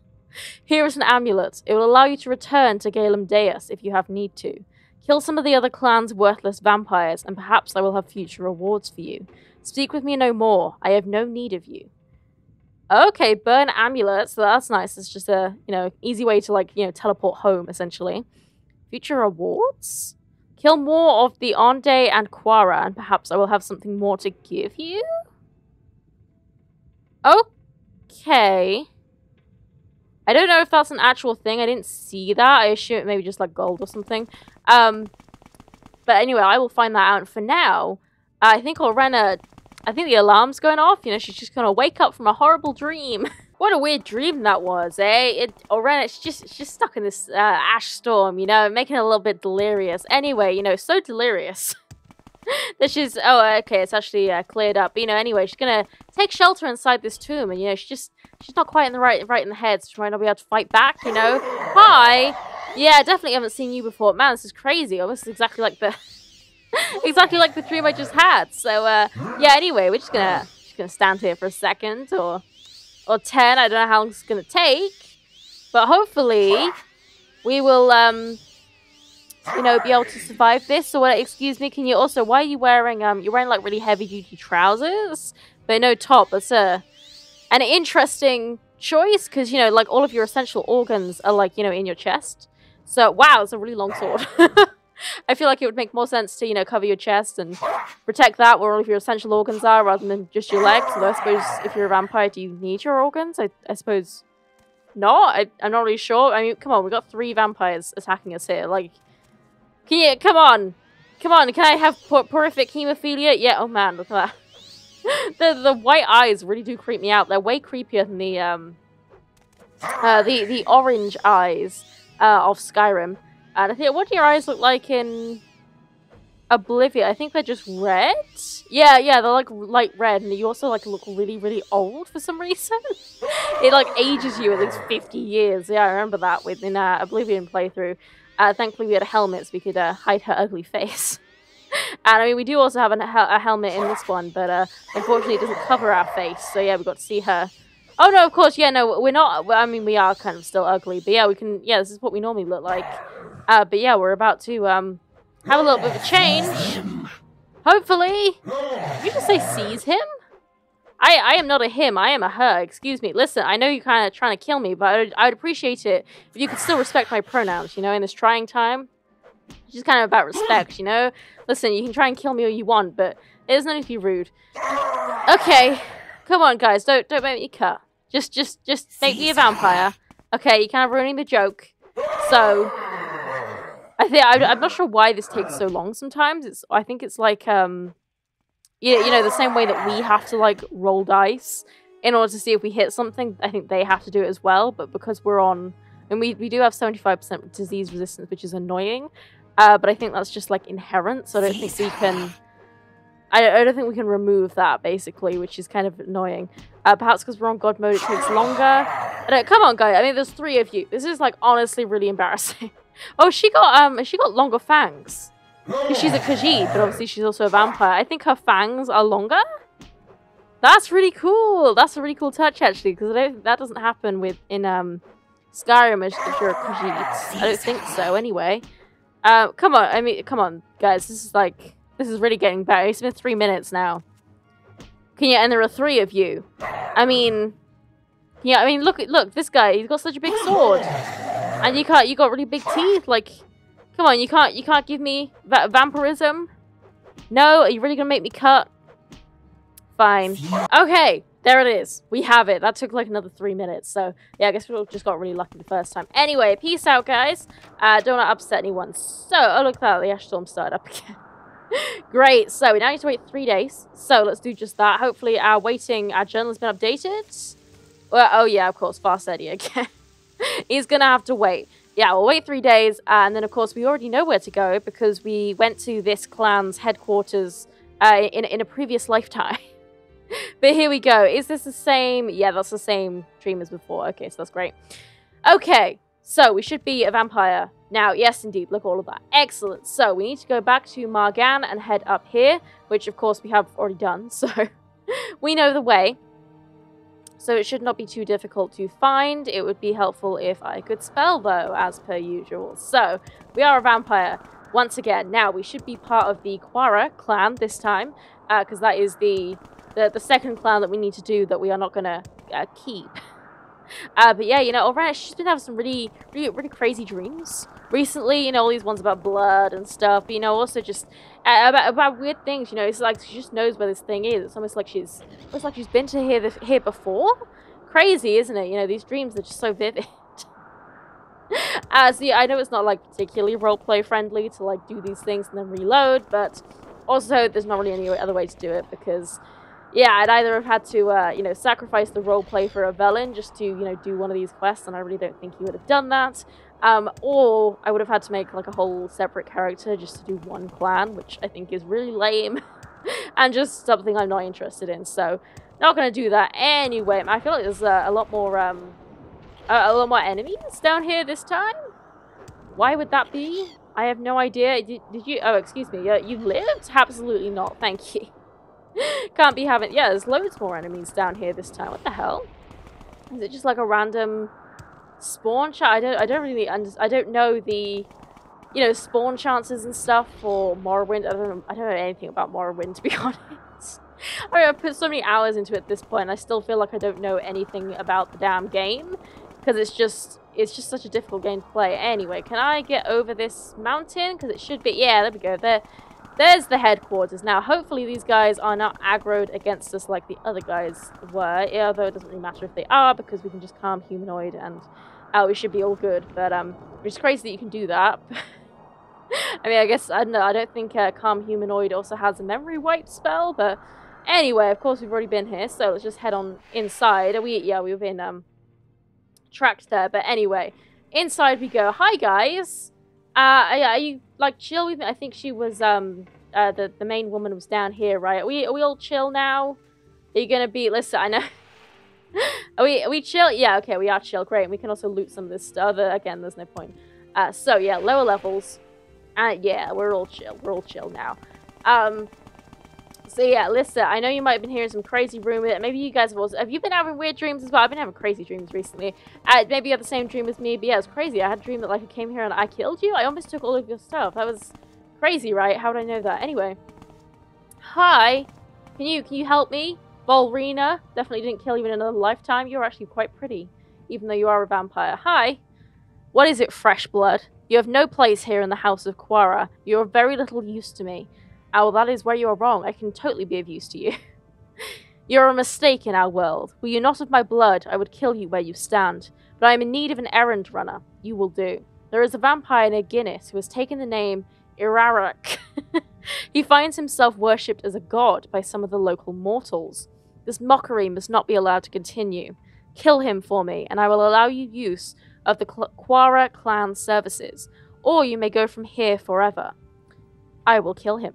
Here is an amulet. It will allow you to return to Galom Daeus if you have need to. Kill some of the other clan's worthless vampires, and perhaps I will have future rewards for you. Speak with me no more. I have no need of you. Okay, burn amulet. So that's nice. It's just a, you know, easy way to like, you know, teleport home essentially. Future rewards? Kill more of the Aundae and Quarra, and perhaps I will have something more to give you? Okay. I don't know if that's an actual thing. I didn't see that. I assume it maybe just like gold or something. Um, but anyway, I will find that out. For now, I think Aurena I think the alarm's going off. You know, she's just gonna wake up from a horrible dream. what a weird dream that was, eh? It, Aurena, she's just, she's just stuck in this uh, ash storm, you know, making her a little bit delirious. Anyway, you know, so delirious. that she's, oh, okay, it's actually uh, cleared up. But, you know, anyway, she's gonna take shelter inside this tomb, and, you know, she's just, she's not quite in the right, right in the head, so she might not be able to fight back, you know? Hi! Yeah, definitely haven't seen you before. Man, this is crazy. Oh, this is exactly like the... exactly like the dream I just had. So uh, yeah. Anyway, we're just gonna just gonna stand here for a second or or ten. I don't know how long it's gonna take, but hopefully we will um you know be able to survive this. So? Excuse me. Can you also? Why are you wearing um? You're wearing like really heavy duty trousers, but no top. That's a an interesting choice because you know like all of your essential organs are like you know in your chest. So wow, it's a really long sword. I feel like it would make more sense to, you know, cover your chest and protect that where all of your essential organs are rather than just your legs. Although I suppose if you're a vampire, do you need your organs? I, I suppose not. I, I'm not really sure. I mean, come on, we got three vampires attacking us here. Like, can you, come on. Come on, can I have porphyric hemophilia? Yeah, oh man, look at that. the, the white eyes really do creep me out. They're way creepier than the, um, uh, the, the orange eyes, uh, of Skyrim. And I think, what do your eyes look like in Oblivion? I think they're just red? Yeah, yeah, they're like light red, and you also like look really, really old for some reason. it like ages you at least 50 years. Yeah, I remember that within uh, Oblivion playthrough. Uh, thankfully, we had helmets, we could uh, hide her ugly face. and I mean, we do also have an, a helmet in this one, but uh, unfortunately, it doesn't cover our face. So yeah, we got to see her. Oh no, of course, yeah, no, we're not. I mean, we are kind of still ugly, but yeah, we can. Yeah, this is what we normally look like. Uh, but yeah, we're about to um, have a little bit of a change. Hopefully. You just say seize him? I, I am not a him, I am a her. Excuse me. Listen, I know you're kind of trying to kill me, but I'd, I'd appreciate it if you could still respect my pronouns, you know, in this trying time. It's just kind of about respect, you know? Listen, you can try and kill me all you want, but it doesn't need to be rude. Okay. Come on, guys. Don't don't make me cut. Just just just make me a vampire. Okay, you're kind of ruining the joke. So, I think I, am not sure why this takes so long. Sometimes it's I think it's like um, you know, you know the same way that we have to like roll dice in order to see if we hit something. I think they have to do it as well. But because we're on, and we we do have 75% disease resistance, which is annoying. Uh, but I think that's just like inherent. So I don't think we can. I, I don't think we can remove that basically, which is kind of annoying. Uh, perhaps because we're on God mode, it takes longer. come on, guys. I mean, there's three of you. This is like honestly really embarrassing. Oh, she got um, she got longer fangs. She's a Khajiit, but obviously she's also a vampire. I think her fangs are longer. That's really cool. That's a really cool touch, actually, because that doesn't happen with in um Skyrim if you're a Khajiit. I don't think so. Anyway, uh, come on. I mean, come on, guys. This is like this is really getting better. It's been three minutes now. Can you? And there are three of you. I mean, yeah. I mean, look, look. This guy. He's got such a big sword. And you can't. You got really big teeth. Like, come on. You can't. You can't give me va vampirism. No. Are you really gonna make me cut? Fine. Okay. There it is. We have it. That took like another three minutes. So, yeah, I guess we just got really lucky the first time. Anyway, peace out, guys. Uh, don't want to upset anyone. So, oh, look at that. The ash storm started up again. Great. So, we now need to wait three days. So, let's do just that. Hopefully, our waiting, our journal has been updated. Well, oh, yeah, of course. Eddie again. He's to have to wait. Yeah, we'll wait three days. Uh, and then, of course, we already know where to go because we went to this clan's headquarters uh, in, in a previous lifetime. but here we go. Is this the same? Yeah, that's the same dream as before. Okay, so that's great. Okay, So, we should be a vampire. Now, yes, indeed, look all of that. Excellent. So, we need to go back to Maar Gan and head up here, which, of course, we have already done, so we know the way. So it should not be too difficult to find. It would be helpful if I could spell, though, as per usual. So, we are a vampire once again. Now, we should be part of the Quarra clan this time, because uh, that is the, the, the second clan that we need to do that we are not going to uh, keep. Uh, but yeah, you know, alright, she's been having some really, really, really crazy dreams recently. You know, all these ones about blood and stuff. But, you know, also just uh, about, about weird things. You know, it's like she just knows where this thing is. It's almost like she's, almost like she's been to here the, here before. Crazy, isn't it? You know, these dreams are just so vivid. uh, see, I know it's not like particularly roleplay friendly to like do these things and then reload, but also there's not really any other way to do it because yeah, I'd either have had to, uh, you know, sacrifice the role play for Avellan just to, you know, do one of these quests, and I really don't think he would have done that. Um, or I would have had to make like a whole separate character just to do one clan, which I think is really lame, and just something I'm not interested in. So, not gonna do that anyway. I feel like there's uh, a lot more, um, a, a lot more enemies down here this time. Why would that be? I have no idea. Did, did you? Oh, excuse me. Uh, you lived? Absolutely not. Thank you. Can't be having... Yeah, there's loads more enemies down here this time. What the hell? Is it just like a random spawn chance? I don't, I don't really... Under I don't know the, you know, spawn chances and stuff for Morrowind. I don't I don't know anything about Morrowind, to be honest. I mean, I've put so many hours into it at this point, I still feel like I don't know anything about the damn game. Because it's just... It's just such a difficult game to play. Anyway, can I get over this mountain? Because it should be... Yeah, there we go. There there's the headquarters. Now, hopefully these guys are not aggroed against us like the other guys were, Yeah, although it doesn't really matter if they are, because we can just calm humanoid and uh, we should be all good. But, um, it's crazy that you can do that. I mean, I guess, I don't know, I don't think uh, calm humanoid also has a memory wipe spell, but anyway, of course we've already been here, so let's just head on inside. We, yeah, we've been, um, tracked there, but anyway, inside we go. Hi, guys! Uh, are you like chill with me? I think she was um uh the the main woman was down here, right? Are we are we all chill now? Are you gonna be? Listen, I know. are we are we chill? Yeah, okay, we are chill. Great. And we can also loot some of this stuff. Again, there's no point. Uh, so yeah, lower levels. Uh, yeah, we're all chill. We're all chill now. Um, so yeah, listen, I know you might have been hearing some crazy rumors. Maybe you guys have also... Have you been having weird dreams as well? I've been having crazy dreams recently. Uh, maybe you had the same dream as me, but yeah, it was crazy. I had a dream that like I came here and I killed you. I almost took all of your stuff. That was crazy, right? How would I know that? Anyway. Hi. Can you can you help me? Volrina. Definitely didn't kill you in another lifetime. You're actually quite pretty. Even though you are a vampire. Hi. What is it, fresh blood? You have no place here in the House of Quarra. You are very little use to me. Oh, that is where you are wrong. I can totally be of use to you. You're a mistake in our world. Were you not of my blood, I would kill you where you stand. But I am in need of an errand runner. You will do. There is a vampire near Gnisis who has taken the name Irarak. he finds himself worshipped as a god by some of the local mortals. This mockery must not be allowed to continue. Kill him for me, and I will allow you use of the Quara clan services, or you may go from here forever. I will kill him.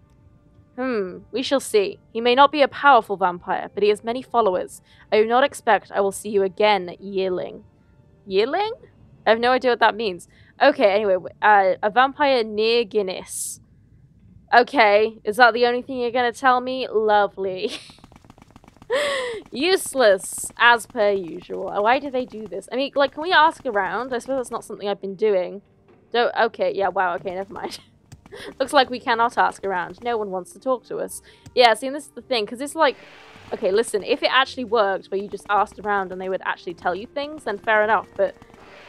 Hmm, we shall see. He may not be a powerful vampire, but he has many followers. I do not expect I will see you again, yearling. Yearling? I have no idea what that means. Okay, anyway, uh, a vampire near Gnisis. Okay, is that the only thing you're gonna tell me? Lovely. Useless, as per usual. Why do they do this? I mean, like, can we ask around? I suppose that's not something I've been doing. Don't, okay, yeah, wow, okay, never mind. Looks like we cannot ask around. No one wants to talk to us. Yeah, see, this is the thing, because it's like... Okay, listen, if it actually worked where you just asked around and they would actually tell you things, then fair enough, but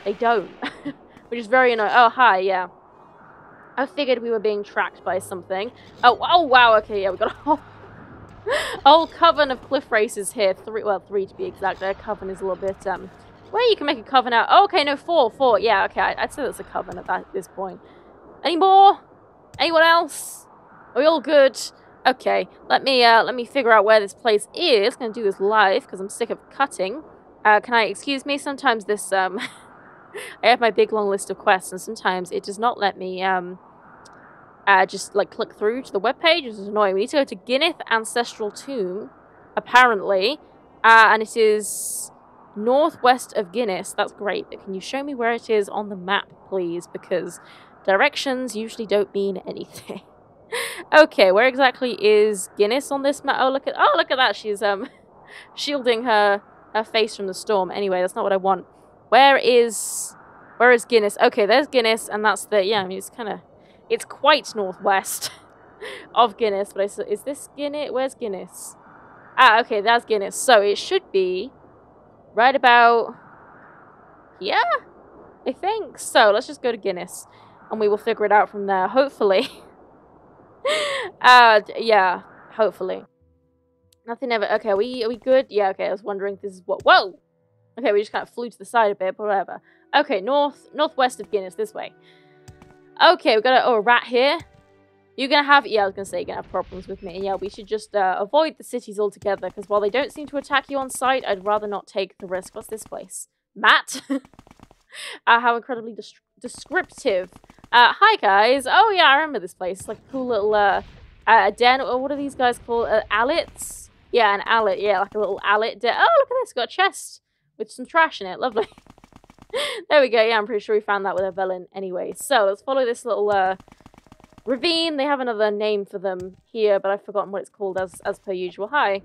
they don't. Which is very annoying. Oh, hi, yeah. I figured we were being tracked by something. Oh, oh wow, okay, yeah, we got a whole, whole coven of cliff racers here. Three, well, three to be exact. A coven is a little bit, um... Where you can make a coven out. Oh, okay, no, four, four. Yeah, okay, I'd say that's a coven at that, this point. Any more? Anyone else? Are we all good? Okay, let me uh, let me figure out where this place is. Gonna do this live because I'm sick of cutting. Uh, can I excuse me? Sometimes this um, I have my big long list of quests, and sometimes it does not let me um, uh, just like click through to the web page. It's annoying. We need to go to Ginith Ancestral Tomb, apparently, uh, and it is northwest of Gnisis. That's great, but can you show me where it is on the map, please? Because directions usually don't mean anything. okay, where exactly is Gnisis on this map? Oh, look at oh, look at that. She's um shielding her her face from the storm. Anyway, that's not what I want. Where is where is Gnisis? Okay, there's Gnisis, and that's the yeah. I mean, it's kind of it's quite northwest of Gnisis. But I is this Gnisis? Where's Gnisis? Ah, okay, that's Gnisis. So it should be right about yeah, I think so. Let's just go to Gnisis, and we will figure it out from there. Hopefully. uh, yeah, hopefully. Nothing ever. Okay, are we are we good? Yeah. Okay, I was wondering if this is what. Whoa. Okay, we just kind of flew to the side a bit, but whatever. Okay, north northwest of Gnisis, this way. Okay, we got a oh a rat here. You're gonna have yeah, I was gonna say you're gonna have problems with me. Yeah, we should just uh, avoid the cities altogether because while they don't seem to attack you on sight, I'd rather not take the risk. What's this place? Matt. uh, how incredibly descriptive. Uh, hi guys. Oh yeah, I remember this place. It's like a cool little uh, uh den. Or what are these guys called? Uh, alits. Yeah, an alit. Yeah, like a little alit. Den. Oh, look at this. Got a chest with some trash in it. Lovely. there we go. Yeah, I'm pretty sure we found that with Avellan anyway. So let's follow this little uh, ravine. They have another name for them here, but I've forgotten what it's called as as per usual. Hi.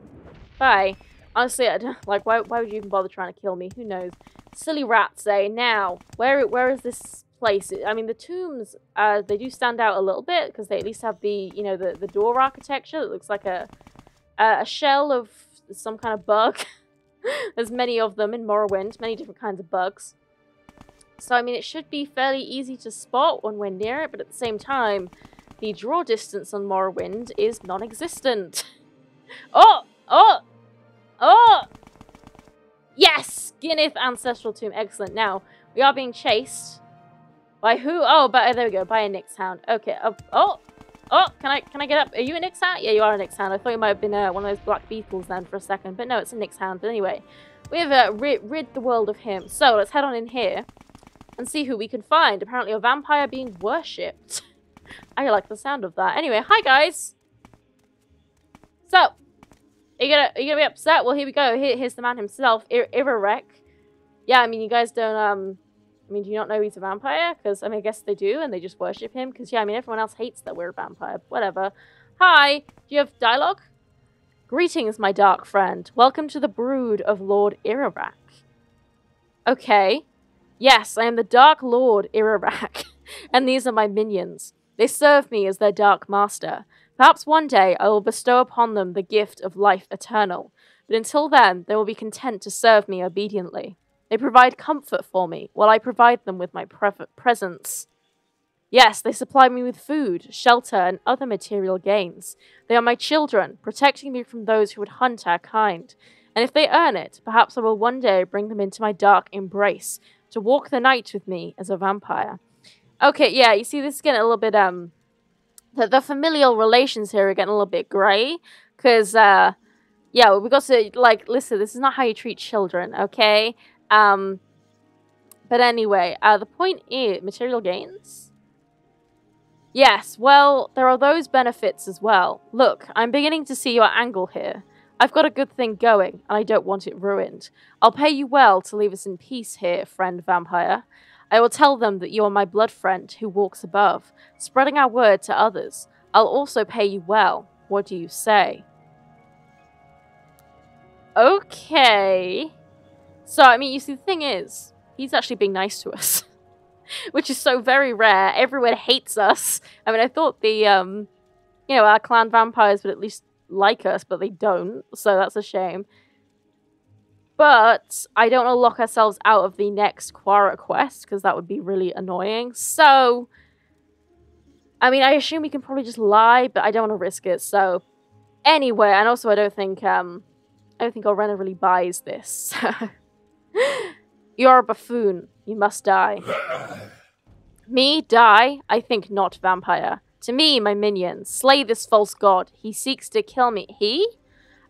Bye. Honestly, I don't, like, why, why would you even bother trying to kill me? Who knows? Silly rats, eh? Now, where where is this place? I mean, the tombs, uh, they do stand out a little bit because they at least have the, you know, the, the door architecture that looks like a, a shell of some kind of bug. There's many of them in Morrowind, many different kinds of bugs. So, I mean, it should be fairly easy to spot when we're near it, but at the same time, the draw distance on Morrowind is non-existent. oh! Oh! Oh! Yes! Ginith Ancestral Tomb. Excellent. Now, we are being chased. By who? Oh, but there we go. By a Nix-Hound. Okay. Uh, oh! Oh, can I can I get up? Are you a Nix-Hound? Yeah, you are a Nix-Hound. I thought you might have been uh, one of those black beetles then for a second. But no, it's a Nix-Hound. But anyway, we have uh, rid, rid the world of him. So let's head on in here and see who we can find. Apparently a vampire being worshipped. I like the sound of that. Anyway, hi guys! So, are you gonna, are you gonna be upset? Well, here we go. Here, here's the man himself, Ir Irarak. Yeah, I mean, you guys don't, um... I mean, do you not know he's a vampire? Because, I mean, I guess they do, and they just worship him. Because, yeah, I mean, everyone else hates that we're a vampire. Whatever. Hi! Do you have dialogue? Greetings, my dark friend. Welcome to the brood of Lord Irarak. Okay. Yes, I am the Dark Lord Irarak, and these are my minions. They serve me as their Dark Master. Perhaps one day I will bestow upon them the gift of life eternal, but until then they will be content to serve me obediently. They provide comfort for me, while I provide them with my pre presence. Yes, they supply me with food, shelter, and other material gains. They are my children, protecting me from those who would hunt our kind. And if they earn it, perhaps I will one day bring them into my dark embrace, to walk the night with me as a vampire. Okay, yeah, you see, this is getting a little bit, um, the, the familial relations here are getting a little bit grey, because, uh, yeah, we got to, like, listen, this is not how you treat children, okay? Um, but anyway, uh, the point is, material gains? Yes, well, there are those benefits as well. Look, I'm beginning to see your angle here. I've got a good thing going, and I don't want it ruined. I'll pay you well to leave us in peace here, friend vampire. I will tell them that you are my blood friend who walks above, spreading our word to others. I'll also pay you well. What do you say? Okay. So, I mean, you see, the thing is, he's actually being nice to us. Which is so very rare. Everyone hates us. I mean, I thought the, um, you know, our clan vampires would at least like us, but they don't, so that's a shame. But I don't want to lock ourselves out of the next Quarra quest, because that would be really annoying. So, I mean, I assume we can probably just lie, but I don't want to risk it, so... Anyway, and also I don't think, um... I don't think Aurena really buys this. You're a buffoon. You must die. Me? Die? I think not, vampire. To me, my minions, slay this false god. He seeks to kill me. He?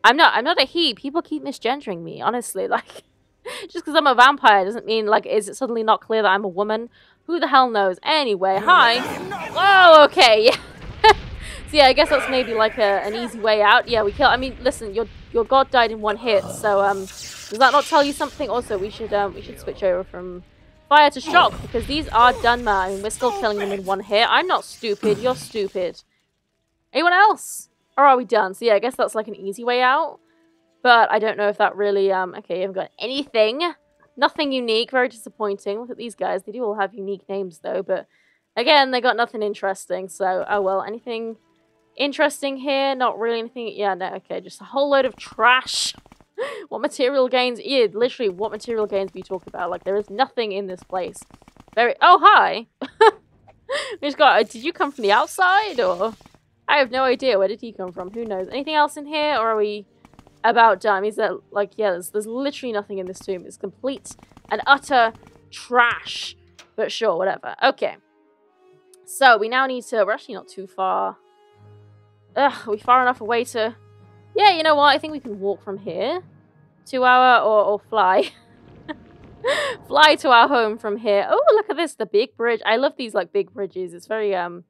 I'm not. I'm not a he. People keep misgendering me. Honestly, like, just because I'm a vampire doesn't mean like, is it suddenly not clear that I'm a woman? Who the hell knows? Anyway, hi. Whoa. Okay. So yeah, I guess that's maybe like a, an easy way out. Yeah, we kill. I mean, listen, your your god died in one hit, so um, does that not tell you something? Also, we should um, we should switch over from fire to shock because these are done, man. I mean, we're still killing them in one hit. I'm not stupid. You're stupid. Anyone else? Or are we done? So yeah, I guess that's like an easy way out. But I don't know if that really, um, okay, you haven't got anything. Nothing unique. Very disappointing. Look at these guys. They do all have unique names though, but again, they got nothing interesting. So, oh well, anything interesting here? Not really anything. Yeah, no, okay, just a whole load of trash. what material gains? Yeah, literally, what material gains we talk about? Like, there is nothing in this place. Very, oh, hi. we just got, did you come from the outside or? I have no idea. Where did he come from? Who knows? Anything else in here or are we about done? Is that, like, yeah, there's, there's literally nothing in this tomb. It's complete and utter trash. But sure, whatever. Okay. So, we now need to, we're actually not too far. Ugh, are we far enough away to... Yeah, you know what? I think we can walk from here to our, or, or fly. fly to our home from here. Oh, look at this, the big bridge. I love these, like, big bridges. It's very, um,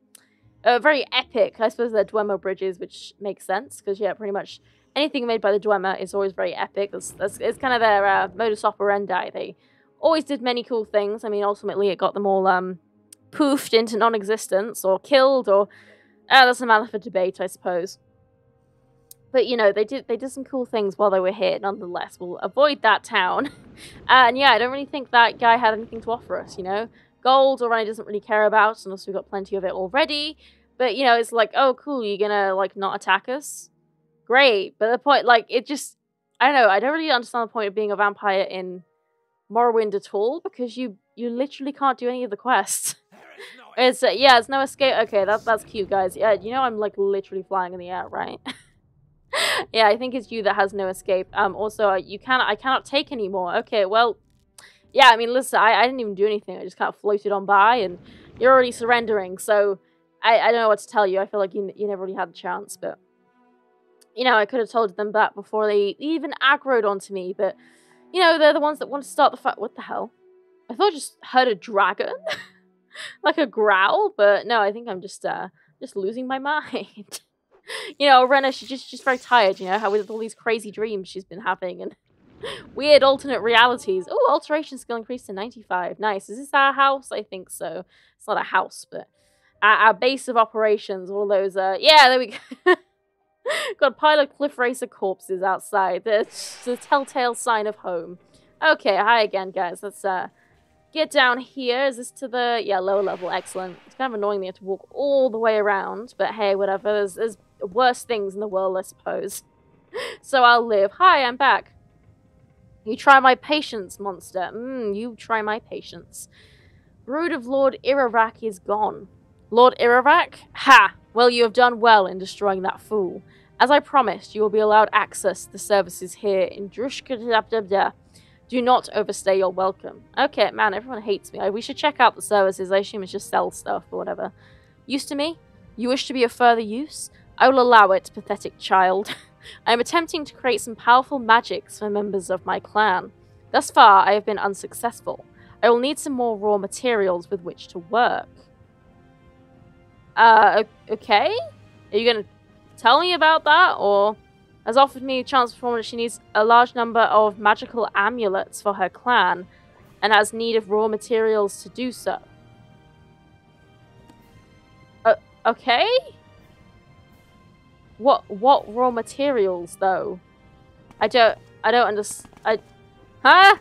uh, very epic. I suppose they're Dwemer bridges, which makes sense, because, yeah, pretty much anything made by the Dwemer is always very epic. It's kind of their uh, modus operandi. They always did many cool things. I mean, ultimately, it got them all, um, poofed into non-existence, or killed, or... Uh, that's a matter for debate, I suppose. But you know, they did they did some cool things while they were here. Nonetheless, we'll avoid that town. and yeah, I don't really think that guy had anything to offer us. You know, gold Aurena doesn't really care about, unless we've got plenty of it already. But you know, it's like, oh, cool, you're gonna like not attack us? Great. But the point, like, it just, I don't know. I don't really understand the point of being a vampire in Morrowind at all because you you literally can't do any of the quests. it's uh, yeah, it's no escape. Okay, that that's cute, guys. Yeah, you know I'm like literally flying in the air, right? yeah, I think it's you that has no escape. Um, also, uh, you cannot, I cannot take anymore. Okay, well, yeah, I mean, listen, I, I didn't even do anything. I just kind of floated on by, and you're already surrendering. So I, I don't know what to tell you. I feel like you, you never really had a chance, but you know, I could have told them that before they even aggroed onto me. But you know, they're the ones that want to start the fight. What the hell? I thought I just heard a dragon, like a growl, but no, I think I'm just uh just losing my mind you know, Rena, she's just she's very tired, you know, how with all these crazy dreams she's been having and weird alternate realities. Oh, alteration skill increased to 95. Nice. Is this our house? I think so. It's not a house, but our, our base of operations, all those, uh, yeah, there we go. Got a pile of Cliff Racer corpses outside. It's the telltale sign of home. Okay, hi again, guys. Let's, uh, get down here. Is this to the, yeah, lower level. Excellent. It's kind of annoying me to walk all the way around, but hey, whatever. There's, there's worse things in the world, I suppose. so I'll live. Hi, I'm back. You try my patience, monster. Mmm, you try my patience. Brood of Lord Irarak is gone. Lord Irarak? Ha! Well, you have done well in destroying that fool. As I promised, you will be allowed access to the services here in Drushka. Do not overstay your welcome. Okay, man, everyone hates me. We should check out the services. I assume it's just sell stuff or whatever. Use to me? You wish to be of further use? I will allow it, pathetic child. I am attempting to create some powerful magics for members of my clan. Thus far, I have been unsuccessful. I will need some more raw materials with which to work. Uh, okay? Are you to tell me about that, or has offered me a chance performance she needs a large number of magical amulets for her clan, and has need of raw materials to do so. Uh, okay? What what raw materials though? I don't I don't understand. I huh?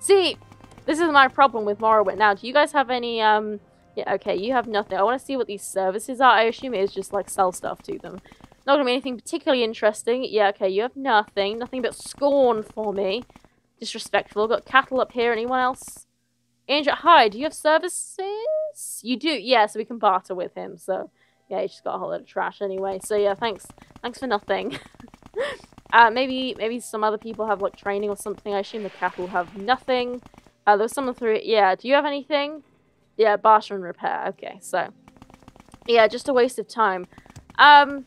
See, this is my problem with Morrowind. Now, do you guys have any um? Yeah, okay, you have nothing. I want to see what these services are. I assume it is just like sell stuff to them. Not gonna be anything particularly interesting. Yeah, okay, you have nothing. Nothing but scorn for me. Disrespectful. Got cattle up here. Anyone else? Angel, hi, do you have services? You do, yeah, so we can barter with him, so yeah, he just got a whole lot of trash anyway. So yeah, thanks, thanks for nothing. uh, maybe maybe some other people have like training or something. I assume the cattle have nothing. Uh, there was someone through. Yeah, do you have anything? Yeah, barter and repair. Okay, so yeah, just a waste of time. Um,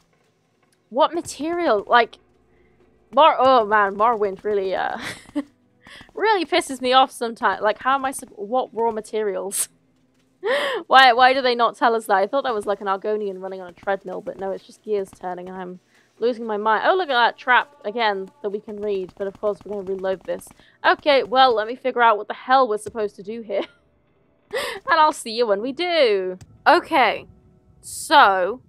what material? Like, Mar. Oh man, Morrowind really uh really pisses me off sometimes. Like, how am I? What raw materials? why why do they not tell us that? I thought that was like an Argonian running on a treadmill, but no, it's just gears turning and I'm losing my mind. Oh, look at that trap again that we can read, but of course we're going to reload this. Okay, well, let me figure out what the hell we're supposed to do here. and I'll see you when we do. Okay, so,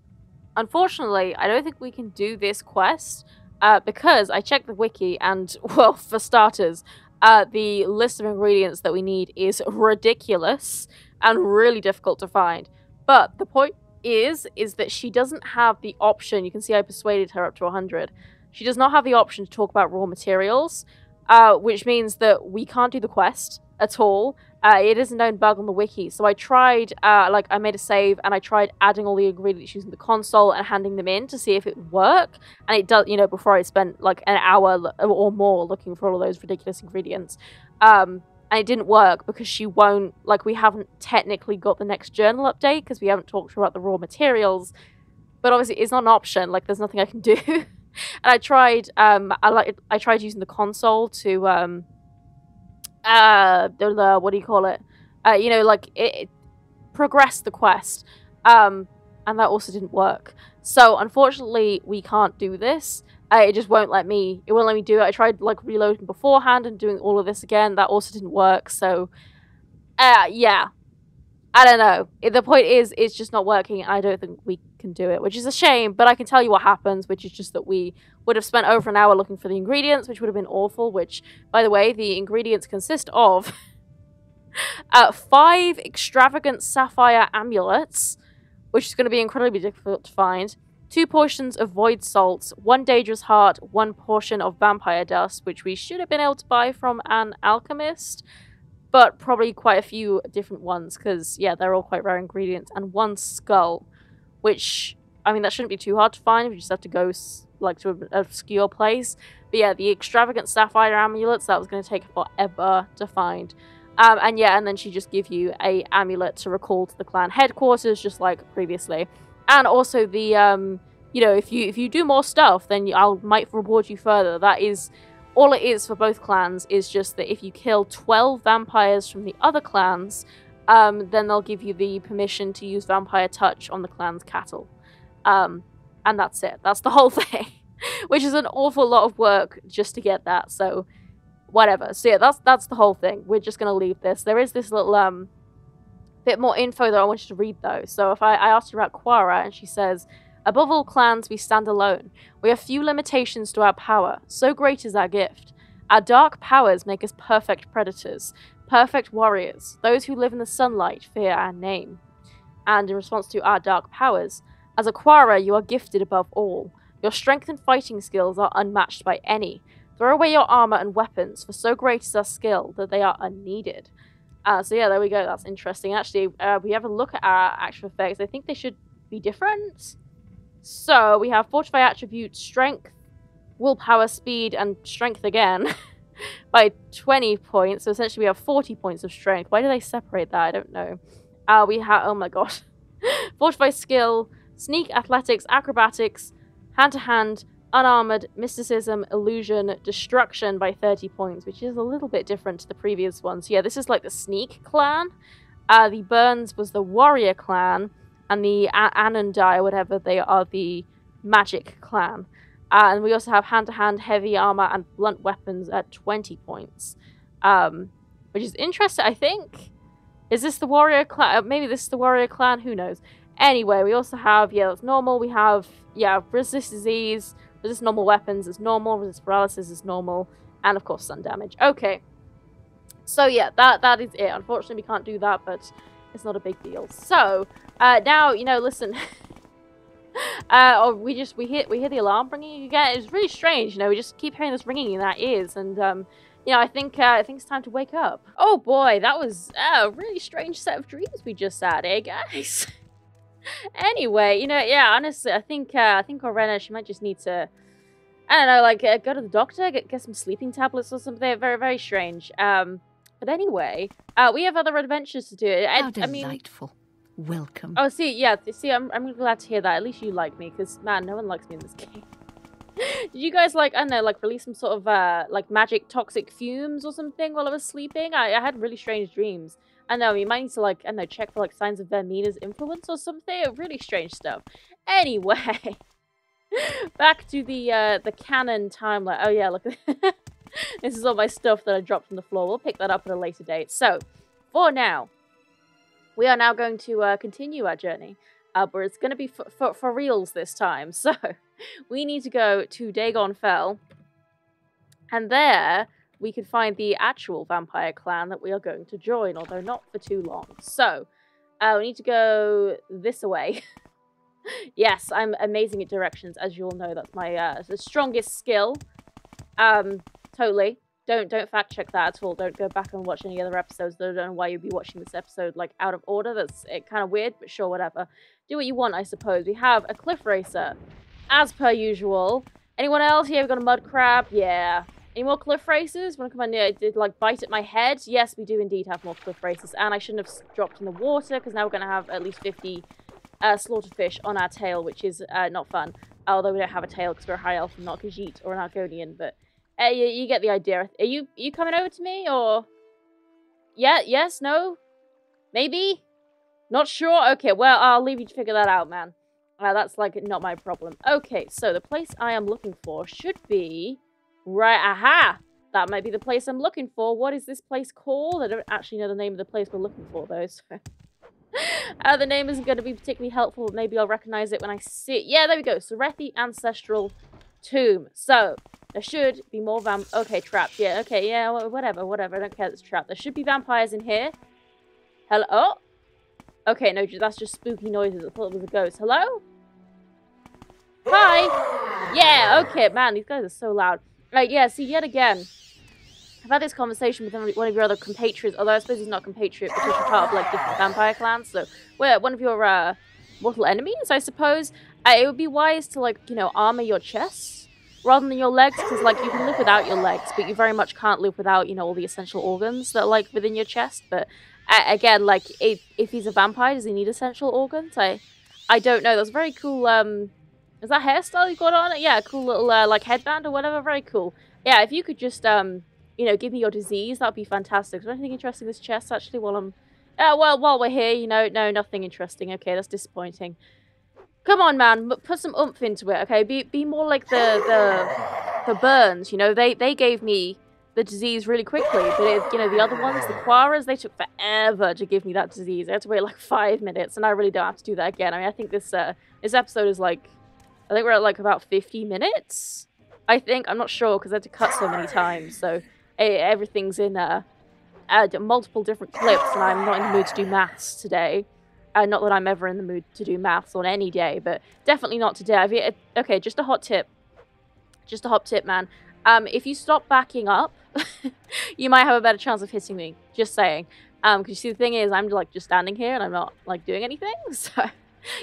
unfortunately, I don't think we can do this quest uh, because I checked the wiki and, well, for starters, uh, the list of ingredients that we need is ridiculous and really difficult to find. But the point is, is that she doesn't have the option. You can see I persuaded her up to 100. She does not have the option to talk about raw materials, uh, which means that we can't do the quest at all. Uh, it is a known bug on the wiki. So I tried, uh, like, I made a save and I tried adding all the ingredients using the console and handing them in to see if it would work. And it does, you know, before I spent like an hour or more looking for all of those ridiculous ingredients. Um, and it didn't work because she won't, like, we haven't technically got the next journal update because we haven't talked about the raw materials. But obviously, it's not an option. Like, there's nothing I can do. and I tried, um, I like, I tried using the console to, um, uh, what do you call it? Uh, you know, like it, it progressed the quest. Um, and that also didn't work. So unfortunately, we can't do this. Uh, it just won't let me. It won't let me do it. I tried like reloading beforehand and doing all of this again. That also didn't work. So, uh, yeah, I don't know. The point is, it's just not working. I don't think we can do it, which is a shame. But I can tell you what happens, which is just that we would have spent over an hour looking for the ingredients, which would have been awful. Which, by the way, the ingredients consist of uh, five extravagant sapphire amulets, which is going to be incredibly difficult to find. Two portions of void salts, one dangerous heart, one portion of vampire dust, which we should have been able to buy from an alchemist but probably quite a few different ones because yeah they're all quite rare ingredients and one skull which i mean that shouldn't be too hard to find if you just have to go like to an obscure place. But yeah the extravagant sapphire amulets that was going to take forever to find. Um, and yeah and then she just give you a amulet to recall to the clan headquarters just like previously. And also the um you know if you if you do more stuff then i'll might reward you further. That is all it is for both clans is just that if you kill 12 vampires from the other clans, um, then they'll give you the permission to use vampire touch on the clan's cattle. Um, and that's it. That's the whole thing. Which is an awful lot of work just to get that, so whatever. So yeah, that's that's the whole thing. We're just gonna leave this. There is this little um bit more info that I want you to read though. So if I, I asked her about Quarra and she says Above all clans, we stand alone. We have few limitations to our power, so great is our gift. Our dark powers make us perfect predators, perfect warriors. Those who live in the sunlight fear our name. And in response to our dark powers, as a Quarra, you are gifted above all. Your strength and fighting skills are unmatched by any. Throw away your armor and weapons, for so great is our skill that they are unneeded. Uh, so yeah, there we go. That's interesting. Actually, uh, we have a look at our actual effects. I think they should be different. So we have fortify attribute strength, willpower, speed, and strength again by 20 points. So essentially we have 40 points of strength. Why do they separate that? I don't know. Uh, we have, oh my god. fortify skill, sneak, athletics, acrobatics, hand to hand, unarmored, mysticism, illusion, destruction by 30 points, which is a little bit different to the previous one. So yeah, this is like the sneak clan. Uh, the Bernes was the warrior clan and the Aundae, whatever they are, the magic clan. Uh, and we also have hand to hand, heavy armor, and blunt weapons at 20 points. Um, which is interesting, I think. Is this the warrior clan? Uh, maybe this is the warrior clan, who knows. Anyway, we also have, yeah, that's normal. We have, yeah, resist disease, resist normal weapons is normal, resist paralysis is normal, and of course, sun damage. Okay. So yeah, that that is it. Unfortunately, we can't do that, but it's not a big deal. So, uh, now, you know, listen. uh, or we just, we hear, we hear the alarm ringing again. It's really strange, you know, we just keep hearing this ringing in our ears. And, um, you know, I think, uh, I think it's time to wake up. Oh boy, that was a really strange set of dreams we just had, eh, guys? anyway, you know, yeah, honestly, I think, uh, I think Aurena, she might just need to, I don't know, like, uh, go to the doctor, get, get some sleeping tablets or something. Very, very strange. Um, but anyway, uh, we have other adventures to do. I, How delightful. I mean, welcome. Oh, see, yeah, see, I'm, I'm glad to hear that. At least you like me, because, man, no one likes me in this game. Did you guys, like, I don't know, like, release some sort of, uh, like, magic toxic fumes or something while I was sleeping? I, I had really strange dreams. I know, you might need to, like, I don't know, check for, like, signs of Vaermina's influence or something. Really strange stuff. Anyway, back to the, uh, the canon timeline. Oh, yeah, look. this is all my stuff that I dropped on the floor. We'll pick that up at a later date. So, for now, we are now going to uh, continue our journey. Uh, but it's going to be for, for, for reals this time. So, we need to go to Dagon Fel. And there, we can find the actual vampire clan that we are going to join, although not for too long. So, uh, we need to go this way. yes, I'm amazing at directions, as you all know. That's my uh, strongest skill. Um, totally. Don't don't fact check that at all. Don't go back and watch any other episodes. I don't know why you'd be watching this episode like out of order. That's it, kind of weird, but sure, whatever. Do what you want, I suppose. We have a cliff racer, as per usual. Anyone else here? We got a mud crab. Yeah. Any more cliff racers? Wanna come on near? Did like bite at my head? Yes, we do indeed have more cliff racers, and I shouldn't have dropped in the water because now we're gonna have at least 50 uh, slaughtered fish on our tail, which is uh, not fun. Although we don't have a tail because we're a high elf and not Khajiit or an Argonian, but uh, you, you get the idea. Are you are you coming over to me or? Yeah. Yes. No. Maybe. Not sure. Okay. Well, I'll leave you to figure that out, man. Uh, that's like not my problem. Okay. So the place I am looking for should be right. Aha. That might be the place I'm looking for. What is this place called? I don't actually know the name of the place we're looking for, though. So. uh, the name isn't going to be particularly helpful, maybe I'll recognize it when I see it. Yeah, there we go. Serethi Ancestral Tomb. So, there should be more vamp- Okay, trapped. Yeah, okay, yeah, whatever, whatever. I don't care it's trapped. There should be vampires in here. Hello? Oh! Okay, no, that's just spooky noises. I thought it was a ghost. Hello? Hi! Yeah, okay, man, these guys are so loud. Right, yeah, see, yet again, I've had this conversation with one of your other compatriots, although I suppose he's not compatriot because you're part of like different vampire clans. So we're one of your uh, mortal enemies, I suppose. It would be wise to like you know armor your chest rather than your legs, because like you can live without your legs, but you very much can't live without you know all the essential organs that are like within your chest. But uh, again, like if if he's a vampire, does he need essential organs? I I don't know. That's very cool. Um, is that hairstyle you got on? it Yeah, cool little uh, like headband or whatever. Very cool. Yeah, if you could just um you know, give me your disease. That'd be fantastic. Is there anything interesting in this chest, actually, while I'm... Uh, well, while we're here, you know, no, nothing interesting. Okay, that's disappointing. Come on, man, put some oomph into it, okay? Be be more like the the the Bernes, you know. They they gave me the disease really quickly, but it, you know the other ones, the Quarras, they took forever to give me that disease. I had to wait like five minutes, and I really don't have to do that again. I mean, I think this uh this episode is like, I think we're at like about fifty minutes. I think I'm not sure because I had to cut so many times, so everything's in uh, multiple different clips, and I'm not in the mood to do maths today. Uh, not that I'm ever in the mood to do maths on any day, but definitely not today. I've, okay, just a hot tip. Just a hot tip, man. Um, if you stop backing up, you might have a better chance of hitting me. Just saying. Um, because you see, the thing is, I'm like just standing here and I'm not like doing anything, so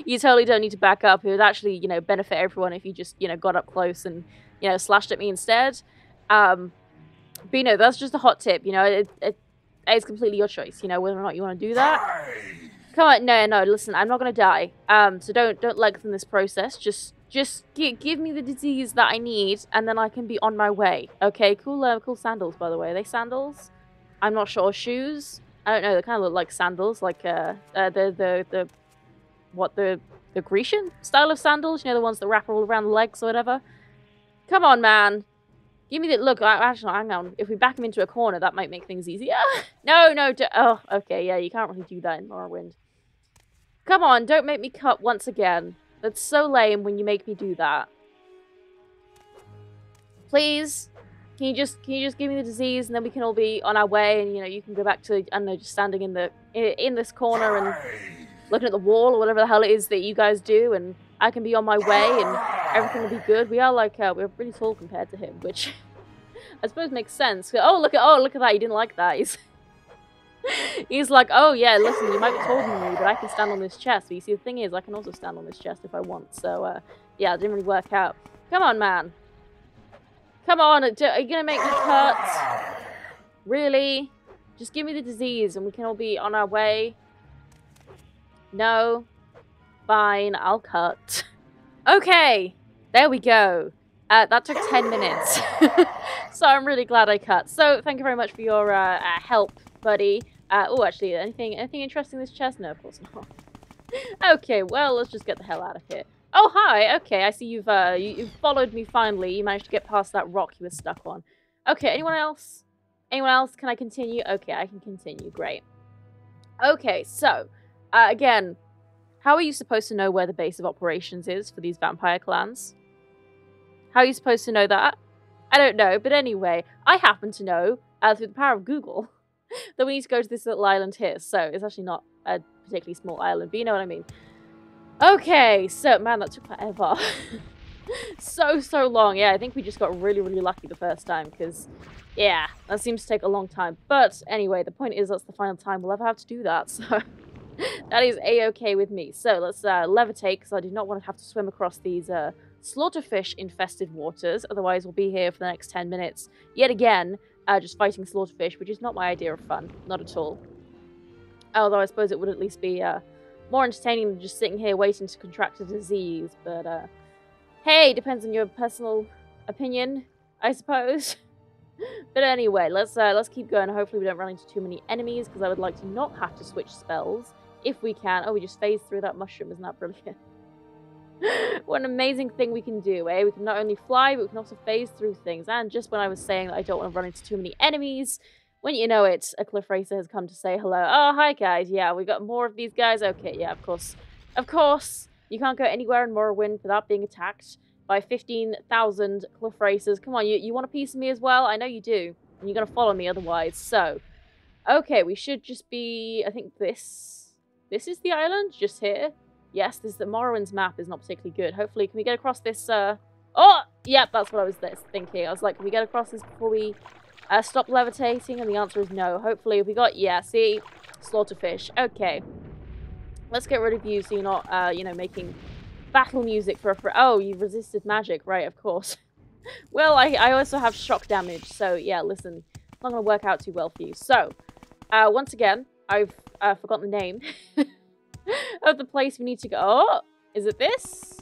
you totally don't need to back up. It would actually, you know, benefit everyone if you just, you know, got up close and, you know, slashed at me instead. Um, but you know, that's just a hot tip. You know, it, it it's completely your choice. You know, whether or not you want to do that. Come on, no, no. Listen, I'm not gonna die. Um, so don't don't lengthen this process. Just just give, give me the disease that I need, and then I can be on my way. Okay, cool, uh, cool sandals, by the way. Are they sandals? I'm not sure. Shoes? I don't know. They kind of look like sandals, like uh, uh the the the what the the Grecian style of sandals. You know, the ones that wrap all around the legs or whatever. Come on, man. Give me the look. I, Actually, hang on. If we back him into a corner, that might make things easier. no, no. oh, okay. Yeah, you can't really do that in Morrowind. Come on, don't make me cut once again. That's so lame when you make me do that. Please, can you just can you just give me the disease and then we can all be on our way and you know you can go back to I don't know just standing in the in, this corner and looking at the wall or whatever the hell it is that you guys do and I can be on my way and everything will be good. We are like, uh, we're really tall compared to him, which I suppose makes sense. Oh, look at, oh, look at that. He didn't like that. He's, he's like, oh, yeah, listen, you might be taller than me, but I can stand on this chest. But you see, the thing is, I can also stand on this chest if I want. So, uh, yeah, it didn't really work out. Come on, man. Come on. Are you to make me cut? Really? Just give me the disease and we can all be on our way. No. Fine, I'll cut. okay, there we go. Uh, that took 10 minutes. so I'm really glad I cut. So thank you very much for your uh, uh, help, buddy. Uh, oh, actually, anything anything interesting in this chest? No, of course not. okay, well, let's just get the hell out of here. Oh, hi. Okay, I see you've uh you, you've followed me finally. You managed to get past that rock you were stuck on. Okay, anyone else? Anyone else? Can I continue? Okay, I can continue. Great. Okay, so uh, again, how are you supposed to know where the base of operations is for these vampire clans? How are you supposed to know that? I don't know, but anyway, I happen to know uh, through the power of Google that we need to go to this little island here. So it's actually not a particularly small island, but you know what I mean. Okay, so man, that took forever. so, so long. Yeah, I think we just got really, really lucky the first time because, yeah, that seems to take a long time. But anyway, the point is that's the final time we'll ever have to do that. So that is a-okay with me. So let's uh, levitate because I do not want to have to swim across these uh, slaughterfish infested waters. Otherwise, we'll be here for the next 10 minutes yet again, uh, just fighting slaughterfish, which is not my idea of fun. Not at all. Although I suppose it would at least be uh, more entertaining than just sitting here waiting to contract a disease. But uh, hey, depends on your personal opinion, I suppose. but anyway, let's uh, let's keep going. Hopefully, we don't run into too many enemies because I would like to not have to switch spells if we can. Oh, we just phased through that mushroom. Isn't that brilliant? what an amazing thing we can do, eh? We can not only fly, but we can also phase through things. And just when I was saying that I don't want to run into too many enemies, when you know it, a cliff racer has come to say hello. Oh, hi guys. Yeah, we got more of these guys. Okay, yeah, of course. Of course, you can't go anywhere in Morrowind without being attacked by 15,000 cliff racers. Come on, you, you want a piece of me as well? I know you do. And you're going to follow me otherwise. So, okay, we should just be, I think this, this is the island, just here. Yes, this the Morrowind's map is not particularly good. Hopefully, can we get across this, uh... Oh! Yep, that's what I was thinking. I was like, can we get across this before we uh, stop levitating? And the answer is no. Hopefully, we got... Yeah, see? Slaughterfish. Okay. Let's get rid of you so you're not, uh, you know, making battle music for a... For oh, you resisted magic. Right, of course. well, I, I also have shock damage. So, yeah, listen. It's not to work out too well for you. So, uh, once again, I've uh, forgotten the name. of the place we need to go. Oh, is it this?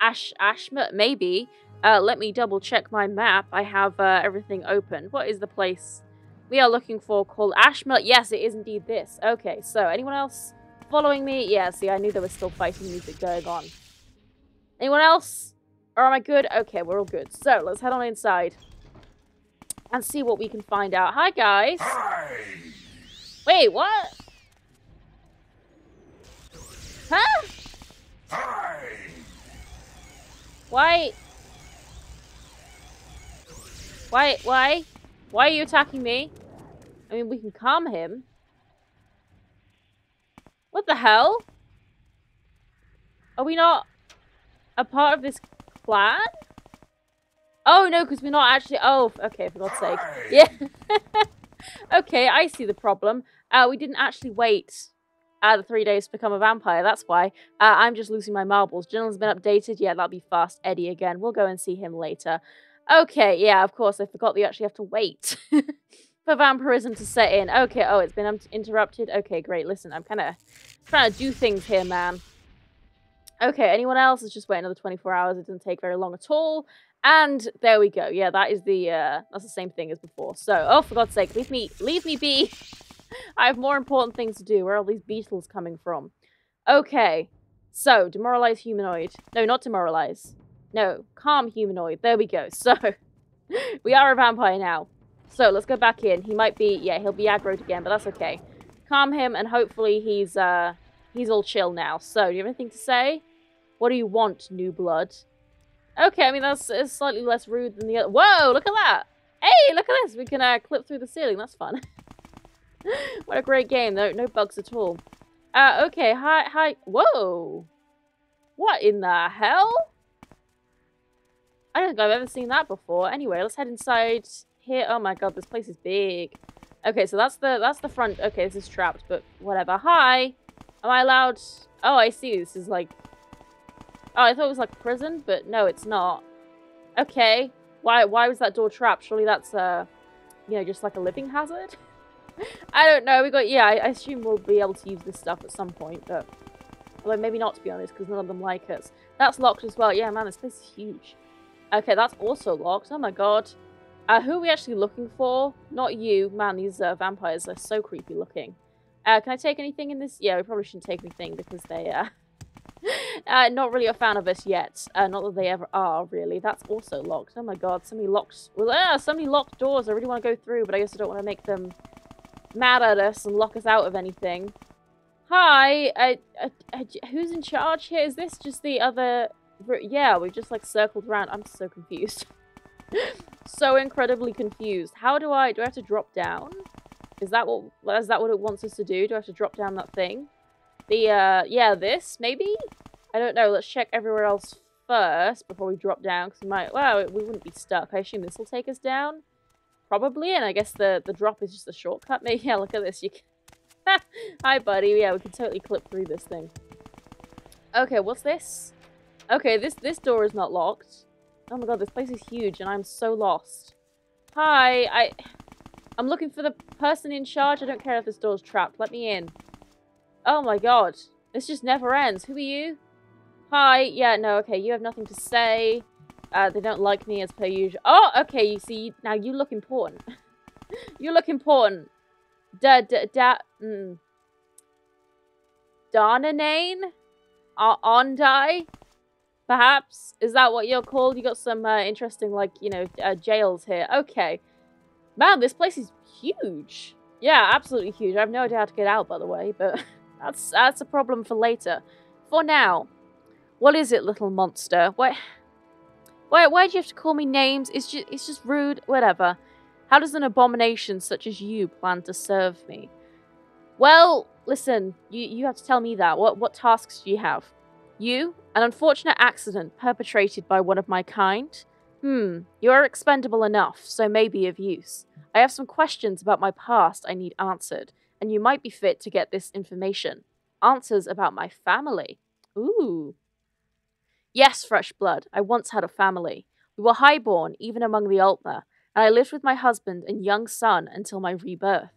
Ash, Ashma, maybe. Uh, let me double check my map. I have uh, everything open. What is the place we are looking for called Ashma? Yes, it is indeed this. Okay, so anyone else following me? Yeah, see, I knew there was still fighting music going on. Anyone else? Or am I good? Okay, we're all good. So, let's head on inside and see what we can find out. Hi, guys. Hi. Wait, what? Huh? Why? Why? Why? Why are you attacking me? I mean, we can calm him. What the hell? Are we not a part of this clan? Oh, no, because we're not actually... Oh, okay, for God's sake. Yeah. okay, I see the problem. Uh, we didn't actually wait uh, the three days to become a vampire. That's why. Uh, I'm just losing my marbles. Journal's been updated. Yeah, that'll be fast. Eddie again. We'll go and see him later. Okay, yeah, of course. I forgot that you actually have to wait for vampirism to set in. Okay, oh, it's been interrupted. Okay, great. Listen, I'm kind of trying to do things here, man. Okay, anyone else? Let's just wait another 24 hours. It doesn't take very long at all. And there we go. Yeah, that is the, uh, that's the same thing as before. So, oh, for God's sake, leave me, leave me be. I have more important things to do. Where are all these beetles coming from? Okay. So, demoralize humanoid. No, not demoralize. No, calm humanoid. There we go. So, we are a vampire now. So, let's go back in. He might be, yeah, he'll be aggroed again, but that's okay. Calm him, and hopefully he's, uh, he's all chill now. So, do you have anything to say? What do you want, new blood? Okay, I mean, that's slightly less rude than the other. Whoa, look at that. Hey, look at this. We can uh, clip through the ceiling. That's fun. what a great game. No, no bugs at all. Uh, okay. Hi, hi. Whoa. What in the hell? I don't think I've ever seen that before. Anyway, let's head inside here. Oh my god, this place is big. Okay, so that's the that's the front. Okay, this is trapped, but whatever. Hi. Am I allowed? Oh, I see. This is like... Oh, I thought it was like a prison, but no, it's not. Okay. Why why was that door trapped? Surely that's, uh, you know, just like a living hazard? I don't know. We got yeah. I, I, assume we'll be able to use this stuff at some point, but although maybe not to be honest, because none of them like us. That's locked as well. Yeah, man, this place is huge. Okay, that's also locked. Oh my god. Uh, who are we actually looking for? Not you. Man, these uh, vampires are so creepy looking. Uh, can I take anything in this? Yeah, we probably shouldn't take anything because they are uh, not really a fan of us yet. Uh, not that they ever are, really. That's also locked. Oh my god, so many locked... Well, ah, so many locked doors I really want to go through, but I guess I don't want to make them mad at us and lock us out of anything. Hi, uh, uh, uh, who's in charge here? Is this just the other... Yeah, we've just like circled around. I'm so confused. so incredibly confused. How do I... Do I have to drop down? Is that what... Is that what it wants us to do? Do I have to drop down that thing? The, uh... Yeah, this, maybe? I don't know. Let's check everywhere else first before we drop down. Because we might... Well, we wouldn't be stuck. I assume this will take us down? Probably. And I guess the, the drop is just a shortcut. Maybe. Yeah, look at this. You can... Hi, buddy. Yeah, we can totally clip through this thing. Okay, what's this? Okay, this this door is not locked. Oh my god, this place is huge and I'm so lost. Hi, I... I'm looking for the person in charge. I don't care if this door's trapped. Let me in. Oh my god. This just never ends. Who are you? Hi. Yeah, no, okay. You have nothing to say. Uh, they don't like me as per usual. Oh, okay. You see, now you look important. you look important. Da, da, da, mm. Dhaunayne? Uh, Aundae? Perhaps? Is that what you're called? You got some uh, interesting, like, you know, uh, jails here. Okay. Man, this place is huge. Yeah, absolutely huge. I have no idea how to get out, by the way, but that's that's a problem for later. For now, what is it, little monster? Why, why, why do you have to call me names? It's just, it's just rude. Whatever. How does an abomination such as you plan to serve me? Well, listen, you, you have to tell me that. What, what tasks do you have? You? An unfortunate accident perpetrated by one of my kind? Hmm, you are expendable enough, so may be of use. I have some questions about my past I need answered, and you might be fit to get this information. Answers about my family. Ooh. Yes, fresh blood, I once had a family. We were highborn, even among the Altmer, and I lived with my husband and young son until my rebirth.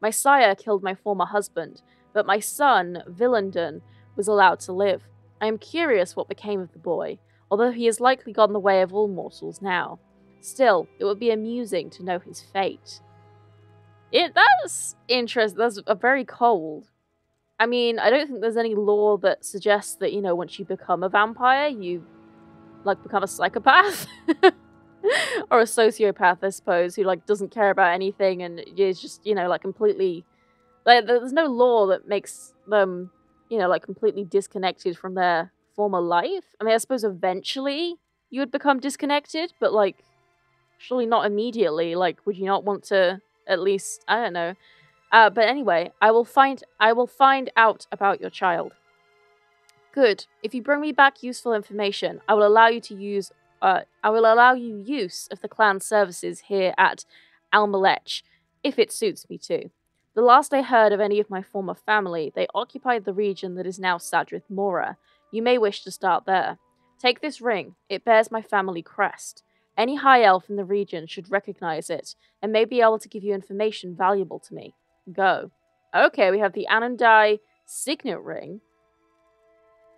My sire killed my former husband, but my son, Villenden, was allowed to live. I am curious what became of the boy, although he has likely gone the way of all mortals now. Still, it would be amusing to know his fate. It that's interesting. That's a very cold. I mean, I don't think there's any law that suggests that, you know, once you become a vampire, you like become a psychopath. or a sociopath, I suppose, who like doesn't care about anything and is just you know like completely like there's no law that makes them you know like completely disconnected from their former life. I mean, I suppose eventually you would become disconnected, but like surely not immediately. Like, would you not want to at least I don't know. Uh, but anyway, I will find I will find out about your child. Good. If you bring me back useful information, I will allow you to use uh, I will allow you use of the clan services here at Almalech, if it suits me to. The last I heard of any of my former family, they occupied the region that is now Sadrith Mora. You may wish to start there. Take this ring, it bears my family crest. Any high elf in the region should recognize it, and may be able to give you information valuable to me. Go. Okay, we have the Aundae signet ring.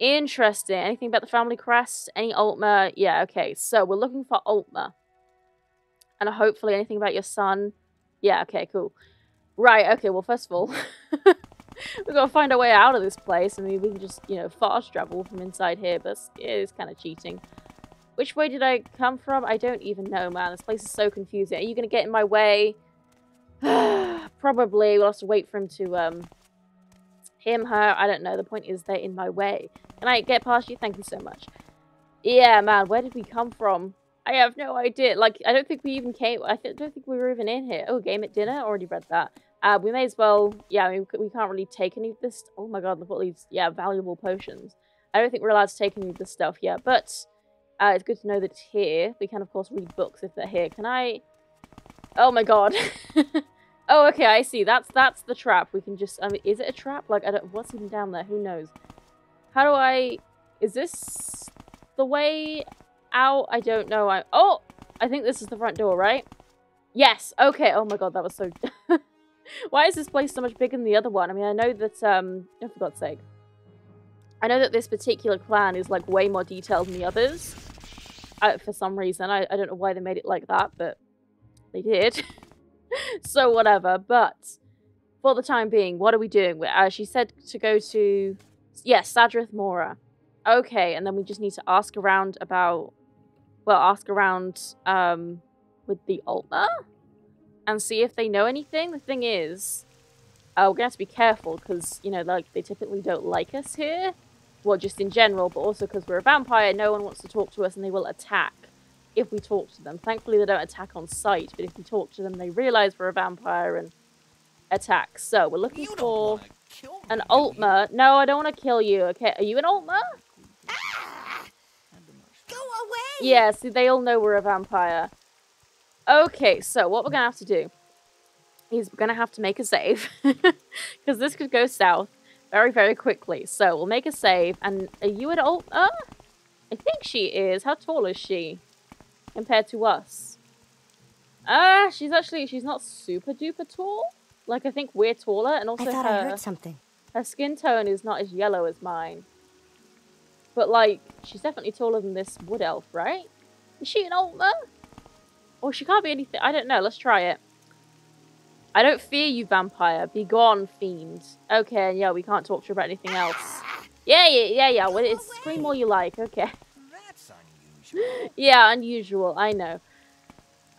Interesting. Anything about the family crest? Any Altmer? Yeah, okay. So we're looking for Altmer. And hopefully anything about your son. Yeah, okay, cool. Right, okay, well, first of all, we've got to find our way out of this place. I mean, we can just, you know, fast travel from inside here, but it is kind of cheating. Which way did I come from? I don't even know, man. This place is so confusing. Are you going to get in my way? Probably. We'll have to wait for him to, um, him, her, I don't know. The point is they're in my way. Can I get past you? Thank you so much. Yeah, man, where did we come from? I have no idea. Like, I don't think we even came... I don't think we were even in here. Oh, game at dinner? Already read that. Uh, we may as well... Yeah, I mean, we can't really take any of this... Oh my god, look at these, yeah, valuable potions. I don't think we're allowed to take any of this stuff yet, but... Uh, it's good to know that it's here. We can, of course, read books if they're here. Can I... Oh my god. oh, okay, I see. That's that's the trap. We can just... I mean, is it a trap? Like, I don't... What's even down there? Who knows? How do I... Is this the way out? I don't know. I Oh! I think this is the front door, right? Yes! Okay. Oh my god, that was so... Why is this place so much bigger than the other one? I mean, I know that, um... Oh, for God's sake. I know that this particular clan is, like, way more detailed than the others. For some reason. I, I don't know why they made it like that, but... they did. so whatever. But for the time being, what are we doing? Uh, she said to go to yes, Sadrith Mora. Okay, and then we just need to ask around about well, ask around um with the Altmer and see if they know anything. The thing is, uh, we're gonna have to be careful because you know, like they typically don't like us here. Well, just in general, but also because we're a vampire, no one wants to talk to us, and they will attack if we talk to them. Thankfully, they don't attack on sight, but if we talk to them, they realize we're a vampire and attack. So we're looking for an Altmer. No, I don't want to kill you. Okay, are you an Altmer? Ah! Go away! Yeah, see, they all know we're a vampire. Okay, so what we're gonna have to do is we're gonna have to make a save because this could go south very, very quickly. So we'll make a save. And are you an Altmer? I think she is. How tall is she? Compared to us. Ah, uh, she's actually she's not super duper tall. Like I think we're taller, and also I thought her I heard something. her skin tone is not as yellow as mine. But like, she's definitely taller than this wood elf, right? Is she an Altmer? Or she can't be anything. I don't know. Let's try it. I don't fear you, vampire. Be gone, fiend. Okay, yeah, we can't talk to her about anything else. Yeah, yeah, yeah, yeah. Well, it's scream all you like. Okay. yeah, unusual. I know.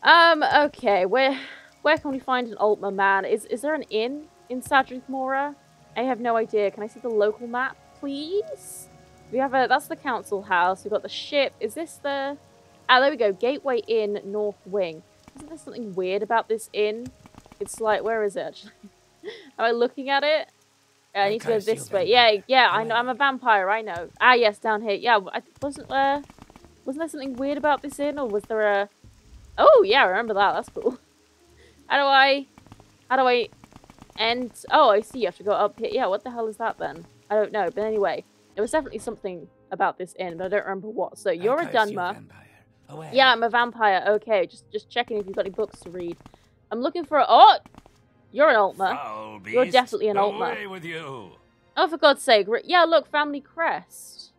Um. Okay. Where where can we find an Altmer man? Is is there an inn in Sadrith Mora? I have no idea. Can I see the local map, please? We have a. That's the council house. We've got the ship. Is this the? Ah, there we go. Gateway Inn, North Wing. Isn't there something weird about this inn? It's like, where is it actually? Am I looking at it? Yeah, I need to go this way. Yeah, yeah, I know. I'm a vampire. I know. Ah, yes, down here. Yeah, I wasn't there. Wasn't there something weird about this inn, or was there a... Oh, yeah, I remember that. That's cool. How do I... How do I end... Oh, I see. You have to go up here. Yeah, what the hell is that then? I don't know. But anyway, there was definitely something about this inn, but I don't remember what. So you're a Dunmer. Yeah, I'm a vampire. Okay, just just checking if you've got any books to read. I'm looking for... A... Oh! You're an Altmer. You're definitely an Altmer. with you. Oh, for God's sake. Yeah, look, family crest.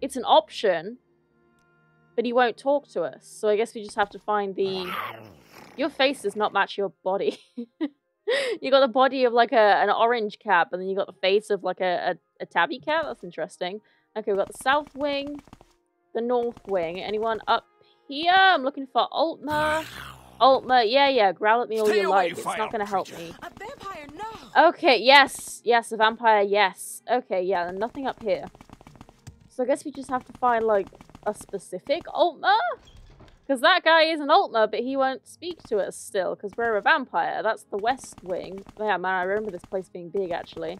It's an option, but he won't talk to us. So I guess we just have to find the... Your face does not match your body. you got the body of like a an orange cap, and then you got the face of like a, a, a tabby cat. That's interesting. Okay, we've got the south wing, the north wing. Anyone up here? I'm looking for Altmer. Altmer, yeah, yeah, growl at me all Stay you away, like. It's not going to help creature. me. A vampire, no! Okay, yes, yes, a vampire, yes. Okay, yeah, nothing up here. So I guess we just have to find, like, a specific Altmer? Because that guy is an Altmer, but he won't speak to us still, because we're a vampire. That's the West Wing. Yeah, man, I remember this place being big, actually.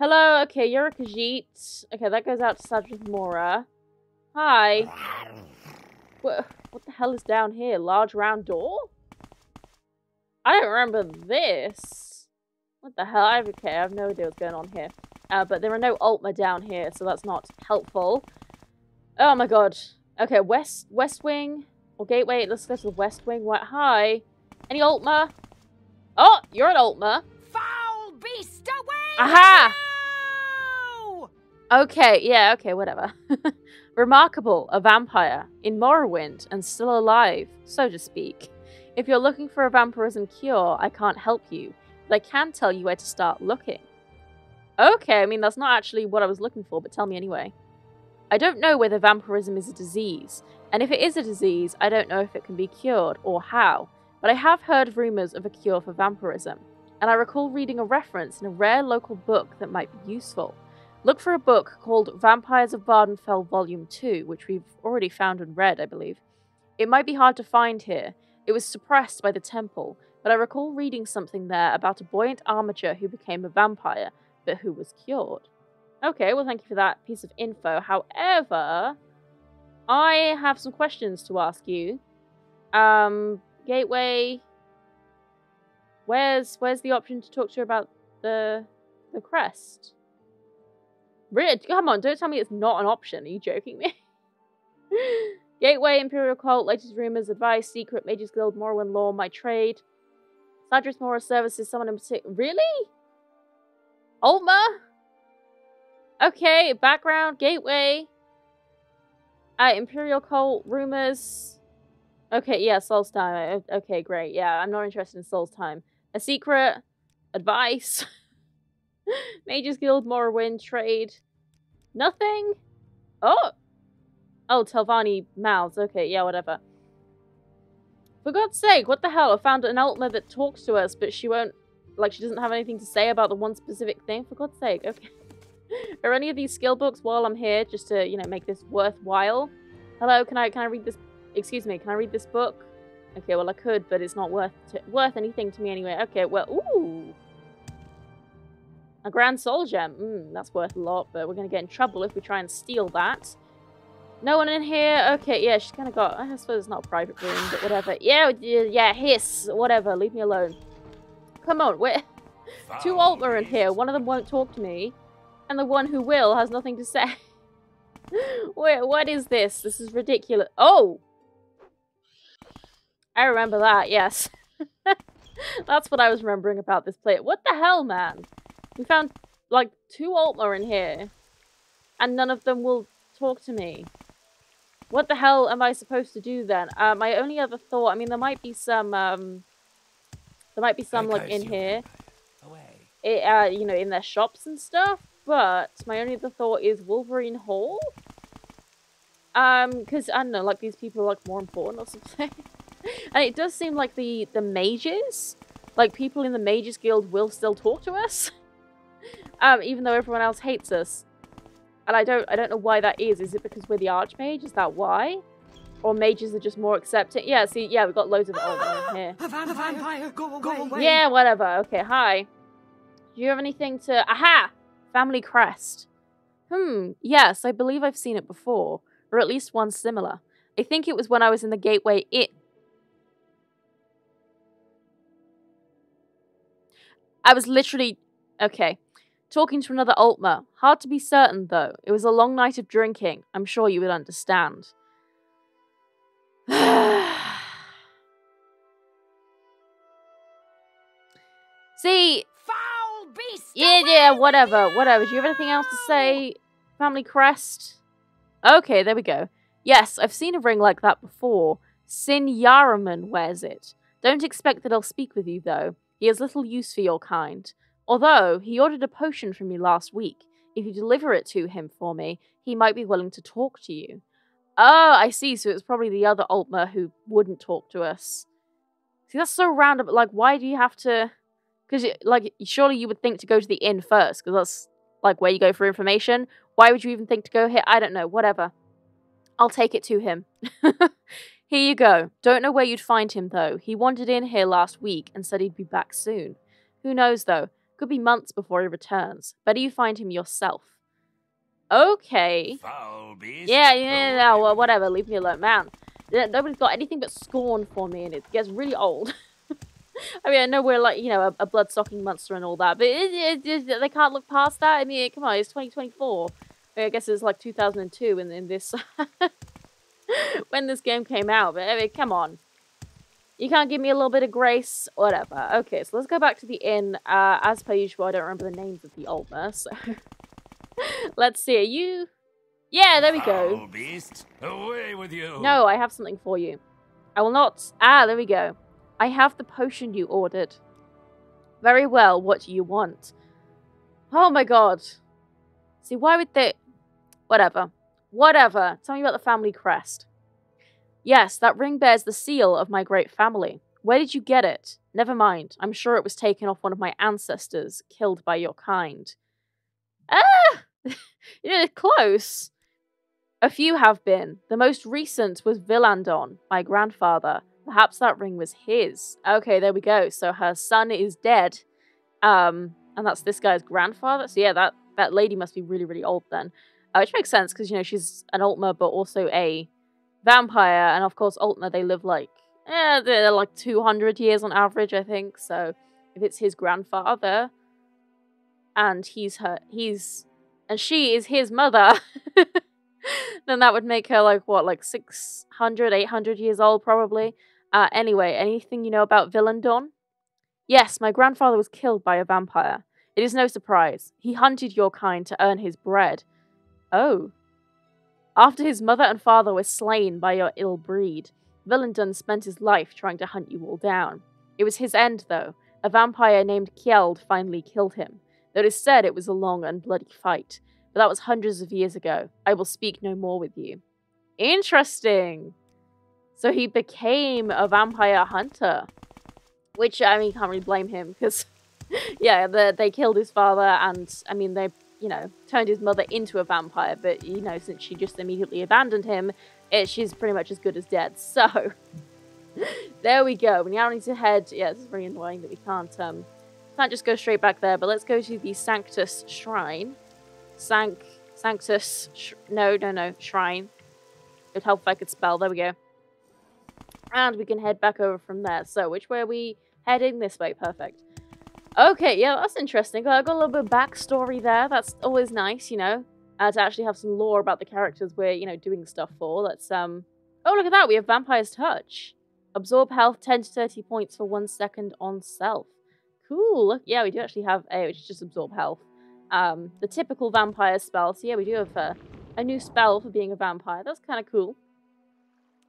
Hello, okay, you're a Khajiit. Okay, that goes out to Sadrith Mora. Hi. What, what the hell is down here? Large round door? I don't remember this. What the hell? I have, okay, I have no idea what's going on here. Uh, but there are no Altmer down here, so that's not helpful. Oh my god. Okay, West West Wing or Gateway. Let's go to the West Wing. What? Hi. Any Altmer? Oh, you're an Altmer. Foul beast away! Aha! No! Okay, yeah, okay, whatever. Remarkable, a vampire, in Morrowind, and still alive, so to speak. If you're looking for a vampirism cure, I can't help you, but I can tell you where to start looking. Okay, I mean, that's not actually what I was looking for, but tell me anyway. I don't know whether vampirism is a disease, and if it is a disease, I don't know if it can be cured or how, but I have heard rumours of a cure for vampirism, and I recall reading a reference in a rare local book that might be useful. Look for a book called Vampires of Vvardenfell Volume 2, which we've already found and read, I believe. It might be hard to find here. It was suppressed by the temple, but I recall reading something there about a Buoyant Armiger who became a vampire, but who was cured. Okay, well, thank you for that piece of info. However, I have some questions to ask you. Um, Gateway, where's where's the option to talk to her about the the crest? Really? Come on, don't tell me it's not an option. Are you joking me? Gateway, Imperial Cult, latest rumors, advice, secret, Mages Guild, Morrowind Law, my trade. Sadrith Mora services, someone in particular. Really? Altmer? Okay, background, Gateway. Uh, Imperial Cult, rumors. Okay, yeah, Solstheim. Okay, great. Yeah, I'm not interested in Solstheim. A secret? Advice? Mages Guild, Morrowind, trade. Nothing? Oh! Oh, Telvanni mouths. Okay, yeah, whatever. For God's sake, what the hell? I found an Altmer that talks to us, but she won't... Like, she doesn't have anything to say about the one specific thing? For God's sake, okay. Are any of these skill books while I'm here, just to, you know, make this worthwhile? Hello, can I, can I read this... Excuse me, can I read this book? Okay, well, I could, but it's not worth worth anything to me anyway. Okay, well, ooh. A Grand Soul Gem. Mm, that's worth a lot, but we're to get in trouble if we try and steal that. No one in here? Okay, yeah, she's kind of got... I suppose it's not a private room, but whatever. Yeah, yeah, hiss. Whatever, leave me alone. Come on, wait. Two Altmer in here. One of them won't talk to me. And the one who will has nothing to say. wait, what is this? This is ridiculous. Oh! I remember that, yes. That's what I was remembering about this plate. What the hell, man? We found, like, two Altmer in here. And none of them will talk to me. What the hell am I supposed to do then? Uh, my only other thought, I mean, there might be some, um... There might be some, like, in here. It, uh, you know, in their shops and stuff. But my only other thought is Wolverine Hall? Um, because, I don't know, like, these people are, like, more important or something. and it does seem like the, the mages, like, people in the Mages Guild will still talk to us. um, even though everyone else hates us. And I don't I don't know why that is. Is it because we're the Archmage? Is that why? Or mages are just more accepting? Yeah, see, yeah, we've got loads of old in here. A vampire, go, go away. Yeah, whatever. Okay, hi. Do you have anything to... Aha! Family crest. Hmm, yes, I believe I've seen it before. Or at least one similar. I think it was when I was in the Gateway It. I was literally... Okay. Talking to another Altmer. Hard to be certain, though. It was a long night of drinking. I'm sure you would understand. See... Yeah, yeah, whatever, whatever. Do you have anything else to say? Family crest? Okay, there we go. Yes, I've seen a ring like that before. Sinyaramen wears it. Don't expect that I'll speak with you, though. He has little use for your kind. Although, he ordered a potion from me last week. If you deliver it to him for me, he might be willing to talk to you. Oh, I see. So it's probably the other Altmer who wouldn't talk to us. See, that's so random. Like, why do you have to... Because, like, surely you would think to go to the inn first, because that's, like, where you go for information. Why would you even think to go here? I don't know. Whatever. I'll take it to him. here you go. Don't know where you'd find him, though. He wandered in here last week and said he'd be back soon. Who knows, though? Could be months before he returns. Better you find him yourself. Okay. Yeah, yeah, yeah, well, whatever. Leave me alone. Man, nobody's got anything but scorn for me, and it gets really old. I mean, I know we're like, you know, a, a blood-sucking monster and all that, but it, it, it, they can't look past that. I mean, come on, it's 2024. I, mean, I guess it's like 2002 in, in this... when this game came out, but I mean, come on. You can't give me a little bit of grace? Whatever. Okay, so let's go back to the inn. Uh, as per usual, I don't remember the names of the Altmer, so... let's see, are you... Yeah, there we go. Beast. Away with you. No, I have something for you. I will not... Ah, there we go. I have the potion you ordered. Very well, what do you want? Oh my god. See, why would they... Whatever. Whatever. Tell me about the family crest. Yes, that ring bears the seal of my great family. Where did you get it? Never mind. I'm sure it was taken off one of my ancestors, killed by your kind. Ah! yeah, close. A few have been. The most recent was Villandon, my grandfather. Perhaps that ring was his. Okay, there we go. So her son is dead. Um, and that's this guy's grandfather. So yeah, that, that lady must be really, really old then. Uh, which makes sense because, you know, she's an Altmer, but also a vampire. And of course, Altmer, they live like, eh, they're like 200 years on average, I think. So if it's his grandfather and he's her, he's, and she is his mother, then that would make her like, what, like 600, 800 years old probably. Uh, anyway, anything you know about Villandon? Yes, my grandfather was killed by a vampire. It is no surprise. He hunted your kind to earn his bread. Oh. After his mother and father were slain by your ill breed, Villendun spent his life trying to hunt you all down. It was his end, though. A vampire named Kjeld finally killed him. Though it is said it was a long and bloody fight. But that was hundreds of years ago. I will speak no more with you. Interesting. So he became a vampire hunter. Which, I mean, can't really blame him because, yeah, the, they killed his father and, I mean, they, you know, turned his mother into a vampire. But, you know, since she just immediately abandoned him, it, she's pretty much as good as dead. So, there we go. We now need to head. Yeah, it's very annoying that we can't um can't just go straight back there. But let's go to the Sanctus Shrine. Sanct Sanctus. No, no, no. Shrine. It would help if I could spell. There we go. And we can head back over from there. So, which way are we heading? This way. Perfect. Okay, yeah, that's interesting. I got a little bit of backstory there. That's always nice, you know, uh, to actually have some lore about the characters we're, you know, doing stuff for. Let's, um... Oh, look at that. We have Vampire's Touch. Absorb health 10 to 30 points for one second on self. Cool. Yeah, we do actually have a, which is just absorb health. Um, the typical vampire spell. So yeah, we do have a, a new spell for being a vampire. That's kind of cool.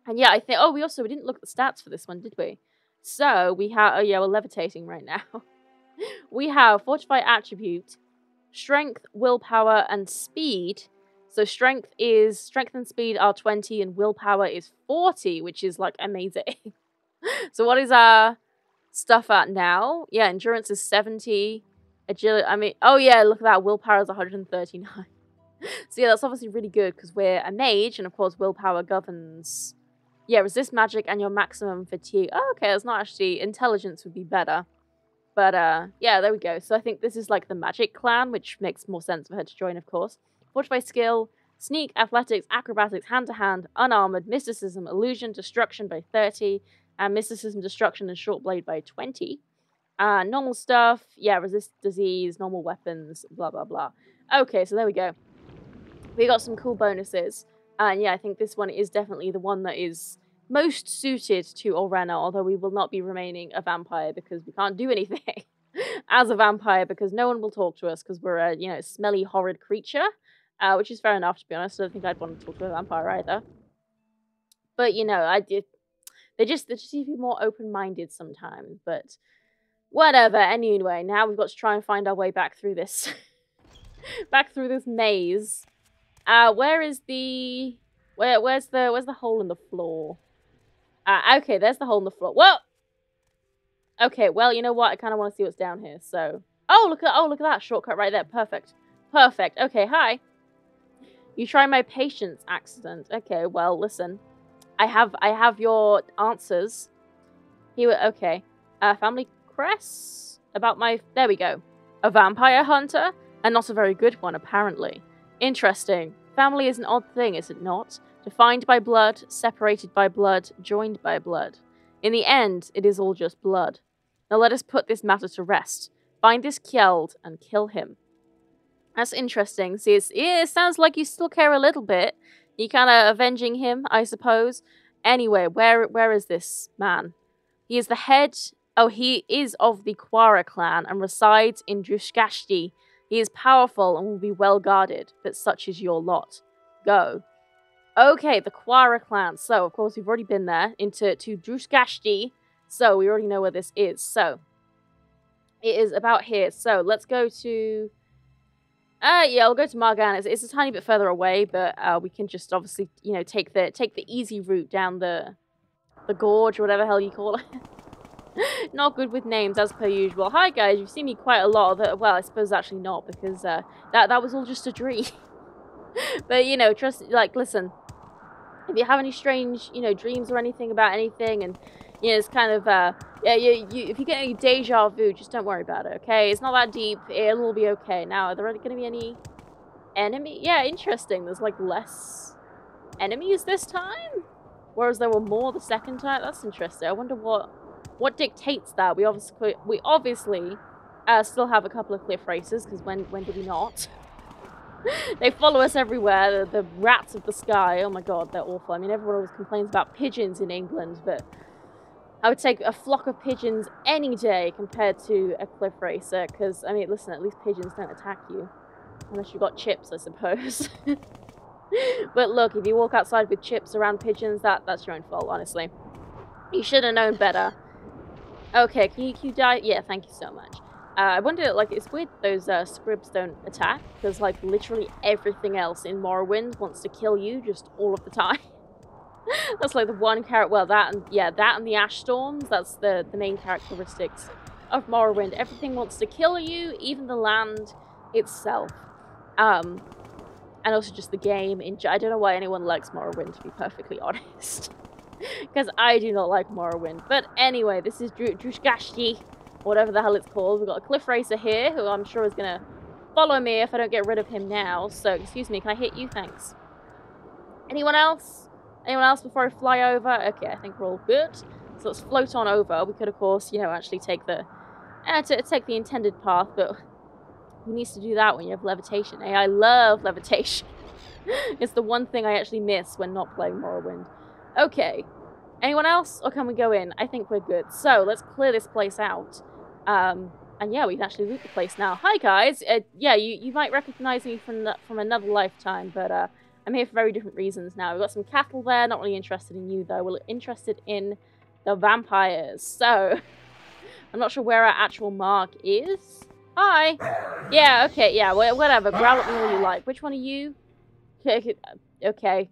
And yeah, I think, oh, we also, we didn't look at the stats for this one, did we? So we have, oh yeah, we're levitating right now. we have fortify attribute, strength, willpower, and speed. So strength is strength and speed are 20 and willpower is 40, which is like amazing. so what is our stuff at now? Yeah, endurance is 70. Agility, I mean, oh yeah, look at that. Willpower is 139. so yeah, that's obviously really good because we're a mage and of course willpower governs yeah, resist magic and your maximum fatigue. Oh, okay, that's not actually intelligence would be better. But uh yeah, there we go. So I think this is like the magic clan, which makes more sense for her to join, of course. Fortify skill, sneak, athletics, acrobatics, hand to hand, unarmored, mysticism, illusion, destruction by 30, and mysticism, destruction, and short blade by 20. Uh, normal stuff, yeah, resist disease, normal weapons, blah blah blah. Okay, so there we go. We got some cool bonuses. And yeah, I think this one is definitely the one that is most suited to Aurena, although we will not be remaining a vampire because we can't do anything as a vampire because no one will talk to us because we're a, you know, smelly, horrid creature uh, which is fair enough to be honest. I don't think I'd want to talk to a vampire either. But you know, I did. They just they just need to be more open minded sometimes. But whatever. Anyway, now we've got to try and find our way back through this, back through this maze. Uh, where is the where where's the where's the hole in the floor? Uh, okay, there's the hole in the floor. Whoa. Okay, well, you know what? I kind of want to see what's down here. So, oh look at oh look at that shortcut right there. Perfect, perfect. Okay, hi. You try my patience accident. Okay, well, listen. I have I have your answers. He were okay. Uh, family crest about my there we go. A vampire hunter and not a very good one apparently. Interesting. Family is an odd thing, is it not? Defined by blood, separated by blood, joined by blood. In the end, it is all just blood. Now let us put this matter to rest. Find this Kjeld and kill him. That's interesting. See, yeah, it sounds like you still care a little bit. You kind of avenging him, I suppose. Anyway, where where is this man? He is the head. Oh, he is of the Quarra clan and resides in Druscashti. He is powerful and will be well guarded, but such is your lot. Go. Okay, the Quarra clan. So, of course, we've already been there into to Druscashti. So, we already know where this is. So, it is about here. So, let's go to uh, yeah, I'll go to Maar Gan. It's, it's a tiny bit further away, but uh, we can just obviously, you know, take the take the easy route down the the gorge or whatever hell you call it. not good with names as per usual. Hi guys, you've seen me quite a lot of it. Well, I suppose actually not because uh, that that was all just a dream. but you know, trust like listen. If you have any strange, you know, dreams or anything about anything, and you know, it's kind of, uh, yeah, you, you, if you get any deja vu, just don't worry about it, okay? It's not that deep. It'll be okay. Now, are there going to be any enemy? Yeah, interesting. There's, like, less enemies this time? Whereas there were more the second time? That's interesting. I wonder what what dictates that. We obviously, we obviously uh, still have a couple of cliff racers, because when, when did we not? they follow us everywhere. The, the, rats of the sky. Oh my god, they're awful. I mean, everyone always complains about pigeons in England, but I would take a flock of pigeons any day compared to a cliff racer because, I mean, listen, at least pigeons don't attack you. Unless you've got chips, I suppose. but look, if you walk outside with chips around pigeons, that that's your own fault, honestly. You should have known better. Okay, can you, can you die? Yeah, thank you so much. Uh, I wonder, like, it's weird those uh, scribs don't attack, because, like, literally everything else in Morrowind wants to kill you just all of the time. that's like the one character, well, that and, yeah, that and the Ash Storms, that's the, the main characteristics of Morrowind. Everything wants to kill you, even the land itself. Um, and also just the game. In, I don't know why anyone likes Morrowind, to be perfectly honest. Because I do not like Morrowind. But anyway, this is Dru Drushgashti, whatever the hell it's called. We've got a Cliff Racer here, who I'm sure is going to follow me if I don't get rid of him now. So, excuse me, can I hit you? Thanks. Anyone else? Anyone else before I fly over? Okay, I think we're all good. So let's float on over. We could, of course, you know, actually take the... Uh, to take the intended path, but who needs to do that when you have levitation? Hey, I love levitation. it's the one thing I actually miss when not playing Morrowind. Okay. Anyone else? Or can we go in? I think we're good. So, let's clear this place out. Um, and yeah, we can actually loot the place now. Hi, guys. Uh, yeah, you, you might recognize me from the, from another lifetime, but uh, I'm here for very different reasons now. We've got some cattle there. Not really interested in you, though. We're interested in the vampires. So, I'm not sure where our actual mark is. Hi. Yeah, okay, yeah, whatever. Growl at me all you like. Which one are you? Okay.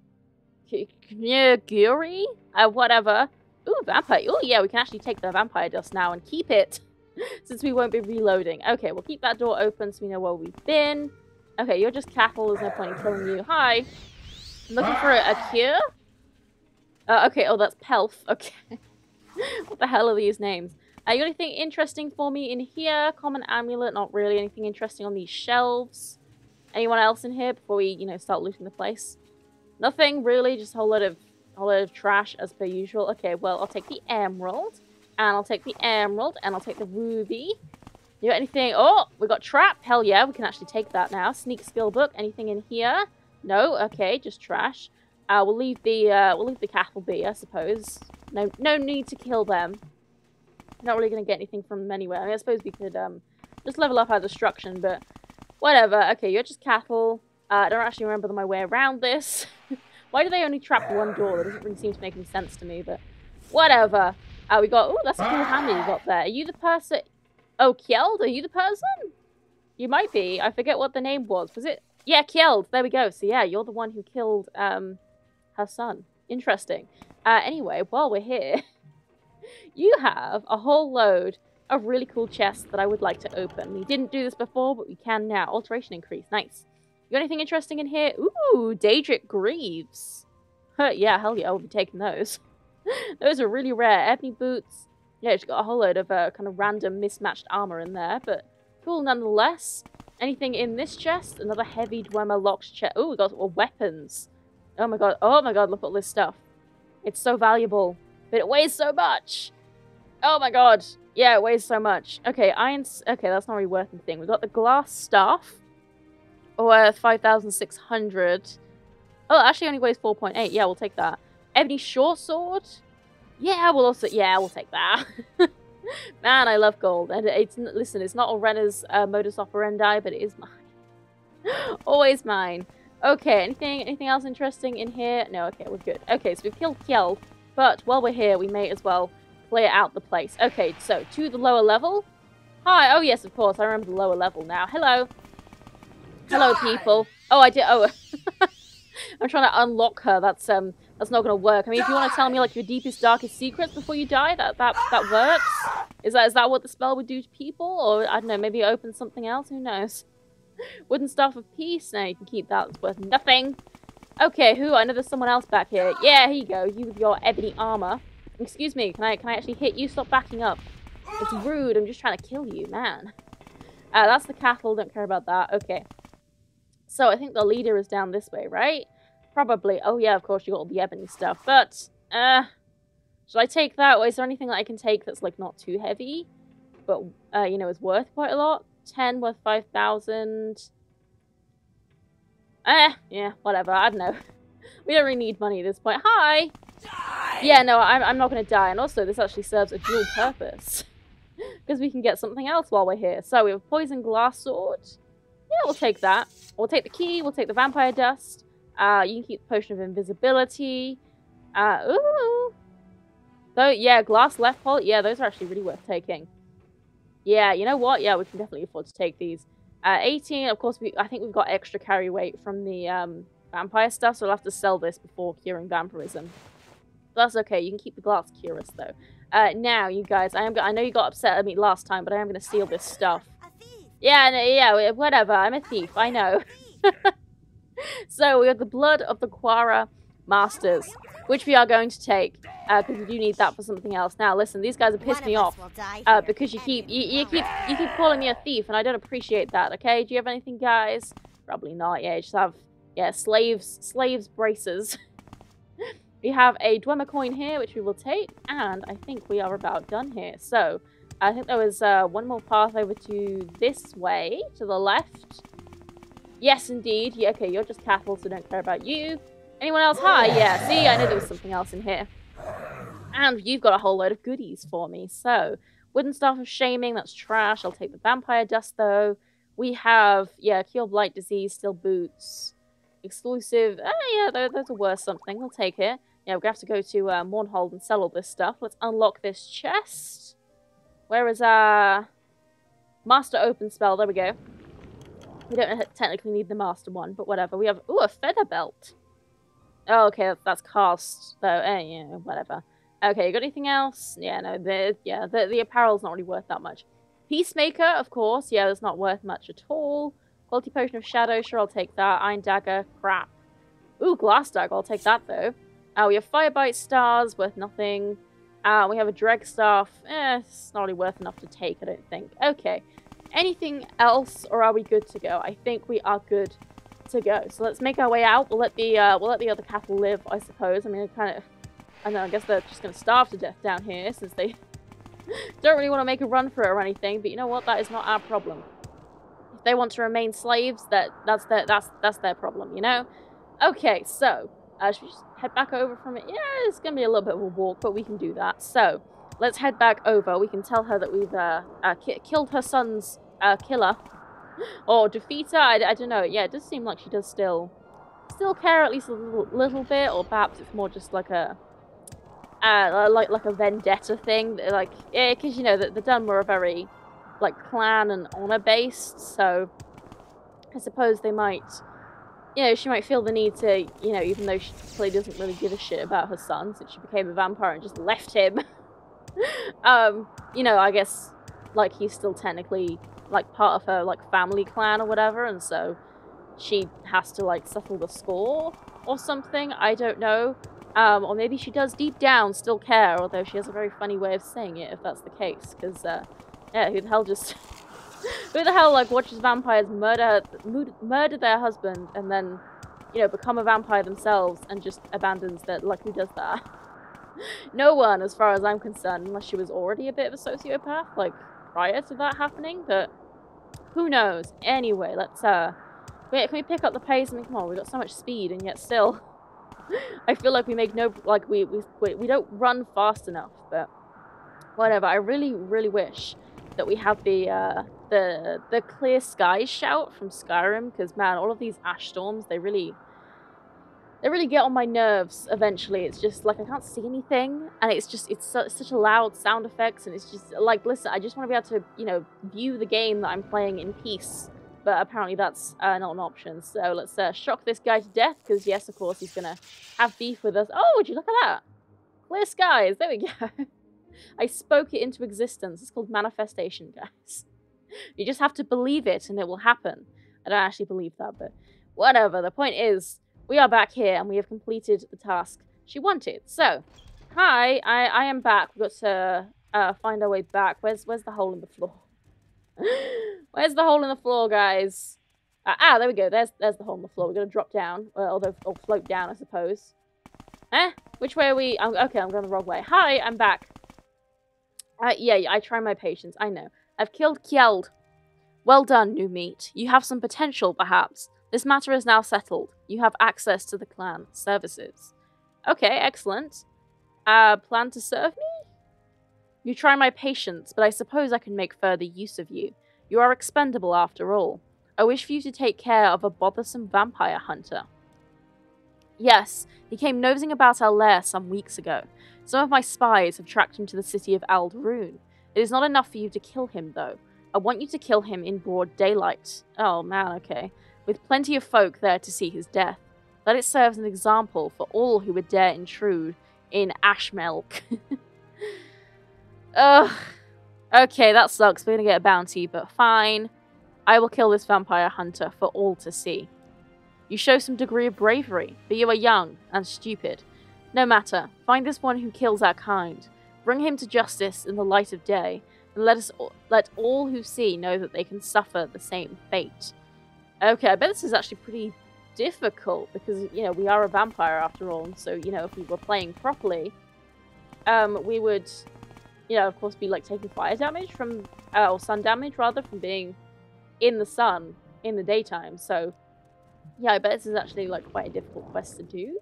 Yeah, Guri? Uh, whatever. Ooh, vampire. Oh, yeah, we can actually take the vampire dust now and keep it. since we won't be reloading. Okay, we'll keep that door open so we know where we've been. Okay, you're just cattle. There's no point in killing you. Hi. I'm looking for a, a cure? Uh, okay, oh, that's Pelf. Okay. what the hell are these names? Uh, you got anything interesting for me in here? Common amulet, not really. Anything interesting on these shelves? Anyone else in here before we, you know, start looting the place? Nothing, really. Just a whole lot of, a lot of trash as per usual. Okay, well, I'll take the emerald. And I'll take the emerald. And I'll take the ruby. You got anything? Oh, we got trap. Hell yeah, we can actually take that now. Sneak skill book. Anything in here? No. Okay, just trash. Uh, we'll leave the uh, we'll leave the cattle be, I suppose. No, no need to kill them. Not really going to get anything from them anyway. I mean, I suppose we could um, just level up our destruction, but whatever. Okay, you're just cattle. Uh, I don't actually remember my way around this. Why do they only trap one door? That doesn't really seem to make any sense to me, but whatever. Uh, we got... Oh, that's a cool hammer you got there. Are you the person... Oh, Kjeld? Are you the person? You might be. I forget what the name was. Was it... Yeah, Kjeld. There we go. So, yeah, you're the one who killed um, her son. Interesting. Uh, anyway, while we're here... you have a whole load of really cool chests that I would like to open. We didn't do this before, but we can now. Alteration increase. Nice. You got anything interesting in here? Ooh, Daedric Greaves. Yeah, hell yeah, I'll be taking those. those are really rare. Ebony boots. Yeah, it's got a whole load of uh, kind of random mismatched armor in there, but cool nonetheless. Anything in this chest? Another heavy Dwemer locks chest. Oh, we got well, weapons. Oh my god. Oh my god, look at all this stuff. It's so valuable. But it weighs so much. Oh my god. Yeah, it weighs so much. Okay, iron... Okay, that's not really worth anything. We've got the glass staff. Worth 5,600. Oh, actually only weighs 4.8. Yeah, we'll take that. Ebony short sword? Yeah, we'll also... Yeah, we'll take that. Man, I love gold. And it's... Listen, it's not Aurena's uh, modus operandi, but it is mine. Always mine. Okay, anything anything else interesting in here? No, okay, we're good. Okay, so we've killed Kjeld. But while we're here, we may as well clear out the place. Okay, so to the lower level. Hi. Oh, yes, of course. I remember the lower level now. Hello. Hello, people. Oh, I did. Oh, I'm trying to unlock her. That's um, that's not going to work. I mean, if you want to tell me like your deepest, darkest secrets before you die, that that that works. Is that is that what the spell would do to people, or I don't know, maybe open something else? Who knows? Wooden staff of peace. Now you can keep that. It's worth nothing. Okay, who? I know there's someone else back here. Yeah, here you go. You with your ebony armor. Excuse me, can I can I actually hit you? Stop backing up. It's rude. I'm just trying to kill you, man. Uh, that's the cattle. Don't care about that. Okay. So I think the leader is down this way, right? Probably. Oh yeah, of course you got all the ebony stuff. But, uh, should I take that? Or is there anything that I can take that's like not too heavy? But, uh, you know, is worth quite a lot? 10 worth 5,000. Eh, yeah, whatever. I don't know. we don't really need money at this point. Hi! Die! Yeah, no, I'm, I'm not going to die. And also, this actually serves a dual purpose. Because we can get something else while we're here. So, we have a poison glass sword. Yeah, we'll take that. We'll take the key. We'll take the vampire dust. Uh, you can keep the potion of invisibility. Uh, ooh. Though, yeah, glass left pole. Yeah, those are actually really worth taking. Yeah, you know what? Yeah, we can definitely afford to take these. Uh, 18, of course, we I think we've got extra carry weight from the um, vampire stuff, so we'll have to sell this before curing vampirism. But that's okay. You can keep the glass cuirass, though. Uh, now, you guys, I am. I know you got upset at me last time, but I am going to steal this stuff. Yeah, no, yeah, whatever. I'm a thief. I know. so we have the blood of the Quarra Masters, which we are going to take because uh, we do need that for something else. Now, listen, these guys have pissed me off uh, because you keep you, you keep you keep calling me a thief, and I don't appreciate that. Okay, do you have anything, guys? Probably not. Yeah, just have yeah slaves slaves braces. we have a Dwemer coin here, which we will take, and I think we are about done here. So. I think there was uh, one more path over to this way, to the left. Yes, indeed. Yeah, okay, you're just cattle, so don't care about you. Anyone else? Hi, yeah. See, I knew there was something else in here. And you've got a whole load of goodies for me. So, wooden staff of shaming, that's trash. I'll take the vampire dust, though. We have, yeah, cure blight disease, still boots. Exclusive, oh yeah, those are worth something. We'll take it. Yeah, we're going to have to go to uh, Mournhold and sell all this stuff. Let's unlock this chest. Where is our master open spell? There we go. We don't technically need the master one, but whatever. We have, ooh, a feather belt. Oh, okay, that's cast, though. Eh, yeah, whatever. Okay, you got anything else? Yeah, no, the, yeah, the, the apparel's not really worth that much. Peacemaker, of course. Yeah, that's not worth much at all. Quality Potion of Shadow, sure, I'll take that. Iron Dagger, crap. Ooh, Glass Dagger, I'll take that, though. Oh, we have Firebite Stars, worth nothing. Uh, we have a drag Staff. Eh, it's not really worth enough to take, I don't think. Okay. Anything else, or are we good to go? I think we are good to go. So let's make our way out. We'll let the uh, we'll let the other cattle live, I suppose. I mean, kind of. I know. I guess they're just going to starve to death down here since they don't really want to make a run for it or anything. But you know what? That is not our problem. If they want to remain slaves, that that's their that's that's their problem. You know. Okay, so uh, should we just head back over from it? Yeah, it's going to be a little bit of a walk, but we can do that. So let's head back over. We can tell her that we've uh, uh, ki killed her son's uh, killer or defeat her. I, I don't know. Yeah, it does seem like she does still still care at least a little, little bit, or perhaps it's more just like a uh, like like a vendetta thing. Like, yeah, because you know the the Dunmer are very like clan and honor based, so I suppose they might. You know, she might feel the need to, you know, even though she clearly doesn't really give a shit about her son since she became a vampire and just left him. um, you know, I guess like he's still technically like part of her like family clan or whatever, and so she has to like settle the score or something. I don't know. Um, or maybe she does deep down still care, although she has a very funny way of saying it if that's the case. Because, uh, yeah, who the hell just. who the hell, like, watches vampires murder, murder their husband and then, you know, become a vampire themselves and just abandons that? Like, who does that? no one, as far as I'm concerned, unless she was already a bit of a sociopath, like, prior to that happening, but who knows? Anyway, let's, uh, wait, can we pick up the pace? I mean, come on, we've got so much speed, and yet still, I feel like we make no, like, we, we, we don't run fast enough, but whatever. I really, really wish that we have the, uh, the, the clear skies shout from Skyrim, because, man, all of these ash storms, they really, they really get on my nerves eventually. It's just like I can't see anything, and it's just it's, su- such a loud sound effects, and it's just like listen. I just want to be able to you know view the game that I'm playing in peace, but apparently that's uh, not an option. So let's uh, shock this guy to death because yes, of course he's gonna have beef with us. Oh, would you look at that? Clear skies. There we go. I spoke it into existence. It's called manifestation, guys. You just have to believe it, and it will happen. I don't actually believe that, but whatever. The point is we are back here and we have completed the task she wanted. So, hi, I, I am back. We've got to uh, find our way back. Where's where's the hole in the floor? where's the hole in the floor, guys? Uh, ah, there we go. There's there's the hole in the floor. We're gonna drop down, uh, although or float down, I suppose. Eh? Which way are we? I'm, okay, I'm going the wrong way. Hi, I'm back. Uh, yeah, I try my patience. I know. I've killed Kjeld. Well done, new meat. You have some potential, perhaps. This matter is now settled. You have access to the clan services. Okay, excellent. Uh, plan to serve me? You try my patience, but I suppose I can make further use of you. You are expendable after all. I wish for you to take care of a bothersome vampire hunter. Yes, he came nosing about our lair some weeks ago. Some of my spies have tracked him to the city of Ald'ruhn. It is not enough for you to kill him, though. I want you to kill him in broad daylight. Oh man, okay. With plenty of folk there to see his death. Let it serve as an example for all who would dare intrude in Ashmelech. Ugh. Okay, that sucks. We're gonna get a bounty, but fine. I will kill this vampire hunter for all to see. You show some degree of bravery, but you are young and stupid. No matter, find this one who kills our kind. Bring him to justice in the light of day, and let us let all who see know that they can suffer the same fate. Okay, I bet this is actually pretty difficult because you know we are a vampire after all, and so you know if we were playing properly, um, we would, you know, of course, be like taking fire damage from uh, or sun damage rather from being in the sun in the daytime. So yeah, I bet this is actually like quite a difficult quest to do,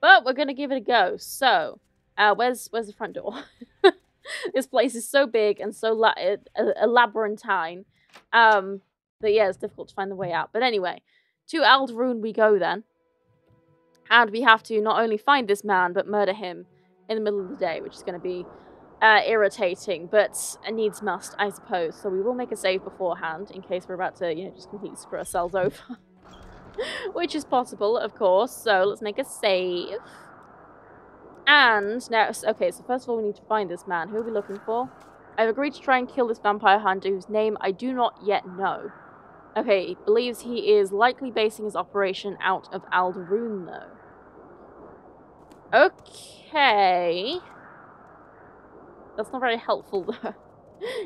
but we're gonna give it a go. So, uh, where's where's the front door? this place is so big and so la- a, labyrinthine um, that yeah, it's difficult to find the way out. But anyway, to Ald'ruhn we go then. And we have to not only find this man, but murder him in the middle of the day, which is going to be uh, irritating, but a needs must, I suppose. So we will make a save beforehand in case we're about to, you know, just completely screw ourselves over. which is possible, of course. So let's make a save. And now, okay, so first of all, we need to find this man. Who are we looking for? I've agreed to try and kill this vampire hunter whose name I do not yet know. Okay, he believes he is likely basing his operation out of Ald'ruhn, though. Okay. That's not very helpful, though.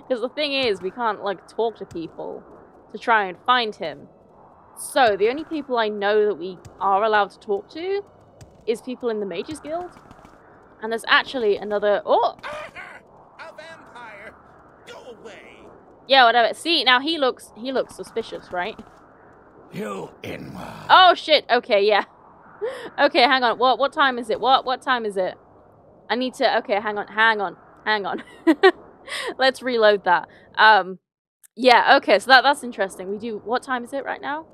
Because the thing is, we can't, like, talk to people to try and find him. So, the only people I know that we are allowed to talk to is people in the Mages Guild. And there's actually another... Oh! A vampire! Go away! Yeah, whatever. See, now he looks he looks suspicious, right? You inward. Oh shit. Okay, yeah. okay, hang on. What what time is it? What what time is it? I need to Okay, hang on. Hang on. Hang on. Let's reload that. Um yeah, okay. So that that's interesting. We do What time is it right now?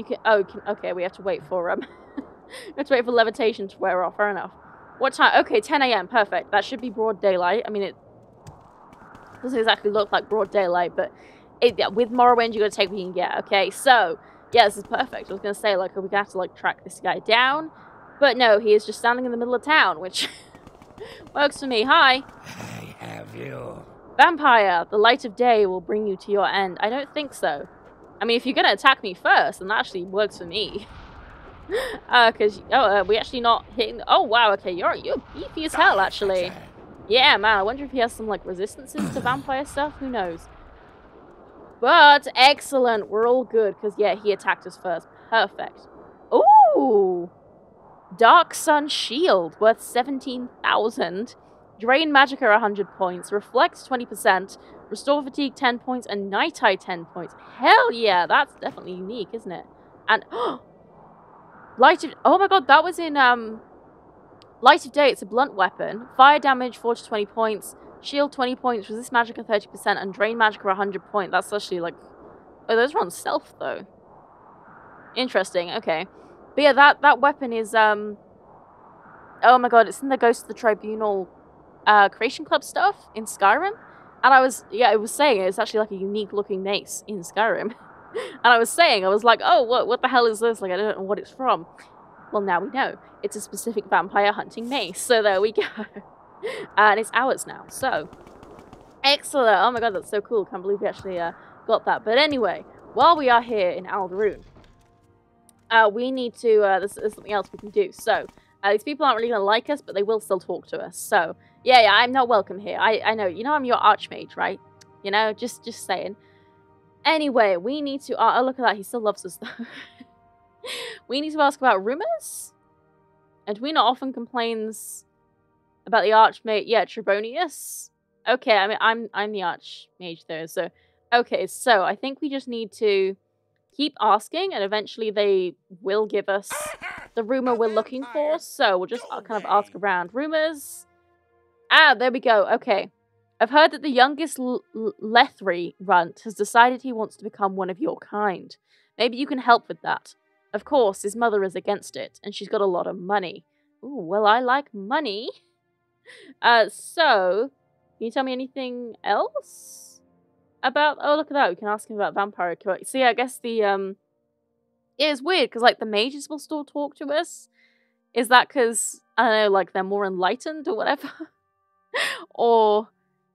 You can Oh, can, okay, we have to wait for um we have to wait for levitation to wear off. Fair enough. What time? Okay, 10 a.m. Perfect. That should be broad daylight. I mean, it doesn't exactly look like broad daylight, but it, yeah, with Morrowind, you gotta take what you can get. Okay, so yeah, this is perfect. I was gonna say like we have to like track this guy down, but no, he is just standing in the middle of town, which works for me. Hi, I have you. vampire. The light of day will bring you to your end. I don't think so. I mean, if you're gonna attack me first, then that actually works for me. uh, cause oh, uh, we actually not hitting. Oh wow, okay, you're you're beefy as hell actually. Yeah, man, I wonder if he has some, like, resistances to vampire stuff. Who knows? But, excellent. We're all good, because, yeah, he attacked us first. Perfect. Ooh! Dark Sun Shield, worth 17,000. Drain Magicka 100 points. Reflect 20%. Restore Fatigue 10 points. And Night Eye 10 points. Hell yeah, that's definitely unique, isn't it? And, Light of... Oh my god, that was in, um... Light of Day, it's a blunt weapon. Fire damage, 4 to 20 points. Shield, 20 points. Resist Magicka, 30%. And Drain Magicka, 100 points. That's actually like... Oh, those are on stealth, though. Interesting, okay. But yeah, that, that weapon is, um... Oh my god, it's in the Ghost of the Tribunal uh, Creation Club stuff in Skyrim. And I was, yeah, I was saying it's actually like a unique looking mace in Skyrim. and I was saying, I was like, oh, what, what the hell is this? Like, I don't know what it's from. Well, now we know. It's a specific vampire hunting mace. So there we go. and it's ours now. So, excellent. Oh my god, that's so cool. Can't believe we actually uh, got that. But anyway, while we are here in Ald'ruhn, uh, we need to, uh, there's, there's something else we can do. So, uh, these people aren't really going to like us, but they will still talk to us. So, yeah, yeah, I'm not welcome here. I, I know. You know I'm your archmage, right? You know, just just saying. Anyway, we need to... Oh, look at that. He still loves us, though. we need to ask about rumors. Edwinna often complains about the archmage. Yeah, Trebonius. Okay, I mean, I'm I'm the archmage though. So, okay, so I think we just need to keep asking, and eventually they will give us the rumor we're looking for. So we'll just uh, kind of ask around. Rumors. Ah, there we go. Okay. I've heard that the youngest L- L- Llethri runt has decided he wants to become one of your kind. Maybe you can help with that. Of course, his mother is against it, and she's got a lot of money. Ooh, well, I like money. Uh, so, can you tell me anything else about? Oh, look at that. We can ask him about vampire. See, I guess the um, yeah, it's weird because like the mages will still talk to us. Is that because I don't know, like they're more enlightened or whatever, or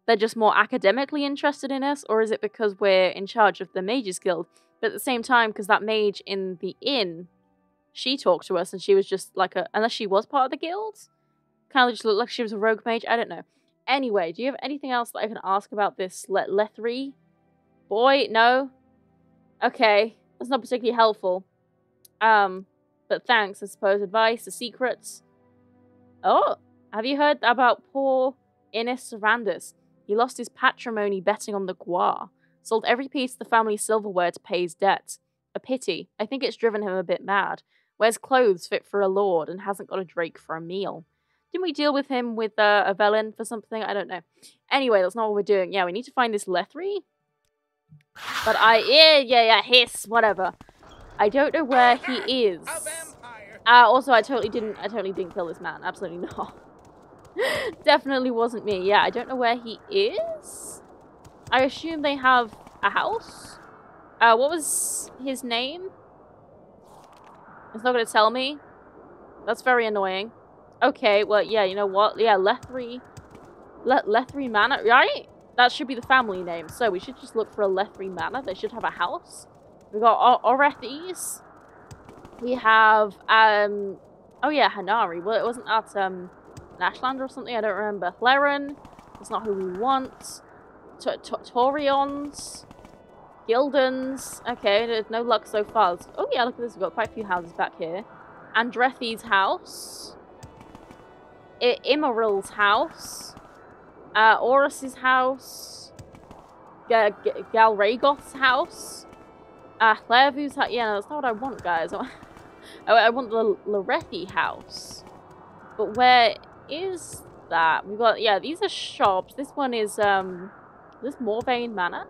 they're just more academically interested in us, or is it because we're in charge of the mages guild? But at the same time, because that mage in the inn, she talked to us and she was just like a, unless she was part of the guild, kind of just looked like she was a rogue mage. I don't know. Anyway, do you have anything else that I can ask about this Le- Llethri? Boy, no? Okay, that's not particularly helpful. Um, but thanks, I suppose. Advice, the secrets. Oh, have you heard about poor Ienas Sarandas? He lost his patrimony betting on the Gua. Sold every piece of the family silverware to pay his debts. A pity. I think it's driven him a bit mad. Wears clothes fit for a lord and hasn't got a drake for a meal. Didn't we deal with him with uh, a Velen for something? I don't know. Anyway, that's not what we're doing. Yeah, we need to find this Llethri. But I... Yeah, yeah, yeah, hiss, whatever. I don't know where he is. Uh, also, I totally didn't... I totally didn't kill this man. Absolutely not. Definitely wasn't me. Yeah, I don't know where he is. I assume they have a house. Uh, what was his name? It's not going to tell me. That's very annoying. Okay, well, yeah, you know what? Yeah, Llethri... Le Llethri Manor, right? That should be the family name. So we should just look for a Llethri Manor. They should have a house. We've got Orethis. We have, um... Oh, yeah, Hanari. Well, it wasn't that, um... Nashland or something? I don't remember. Hleren. That's not who we want. T -T Torions. Gildans. Okay, there's no luck so far. Oh yeah, look at this. We've got quite a few houses back here. Andrethi's house. I house. Uh, Orus's house. G G Galragoth's house. Uh, Clairvue's house. Yeah, no, that's not what I want, guys. I, I want the Lorethi house. But where is that? We've got, yeah, these are shops. This one is, um, this Morvayn Manor?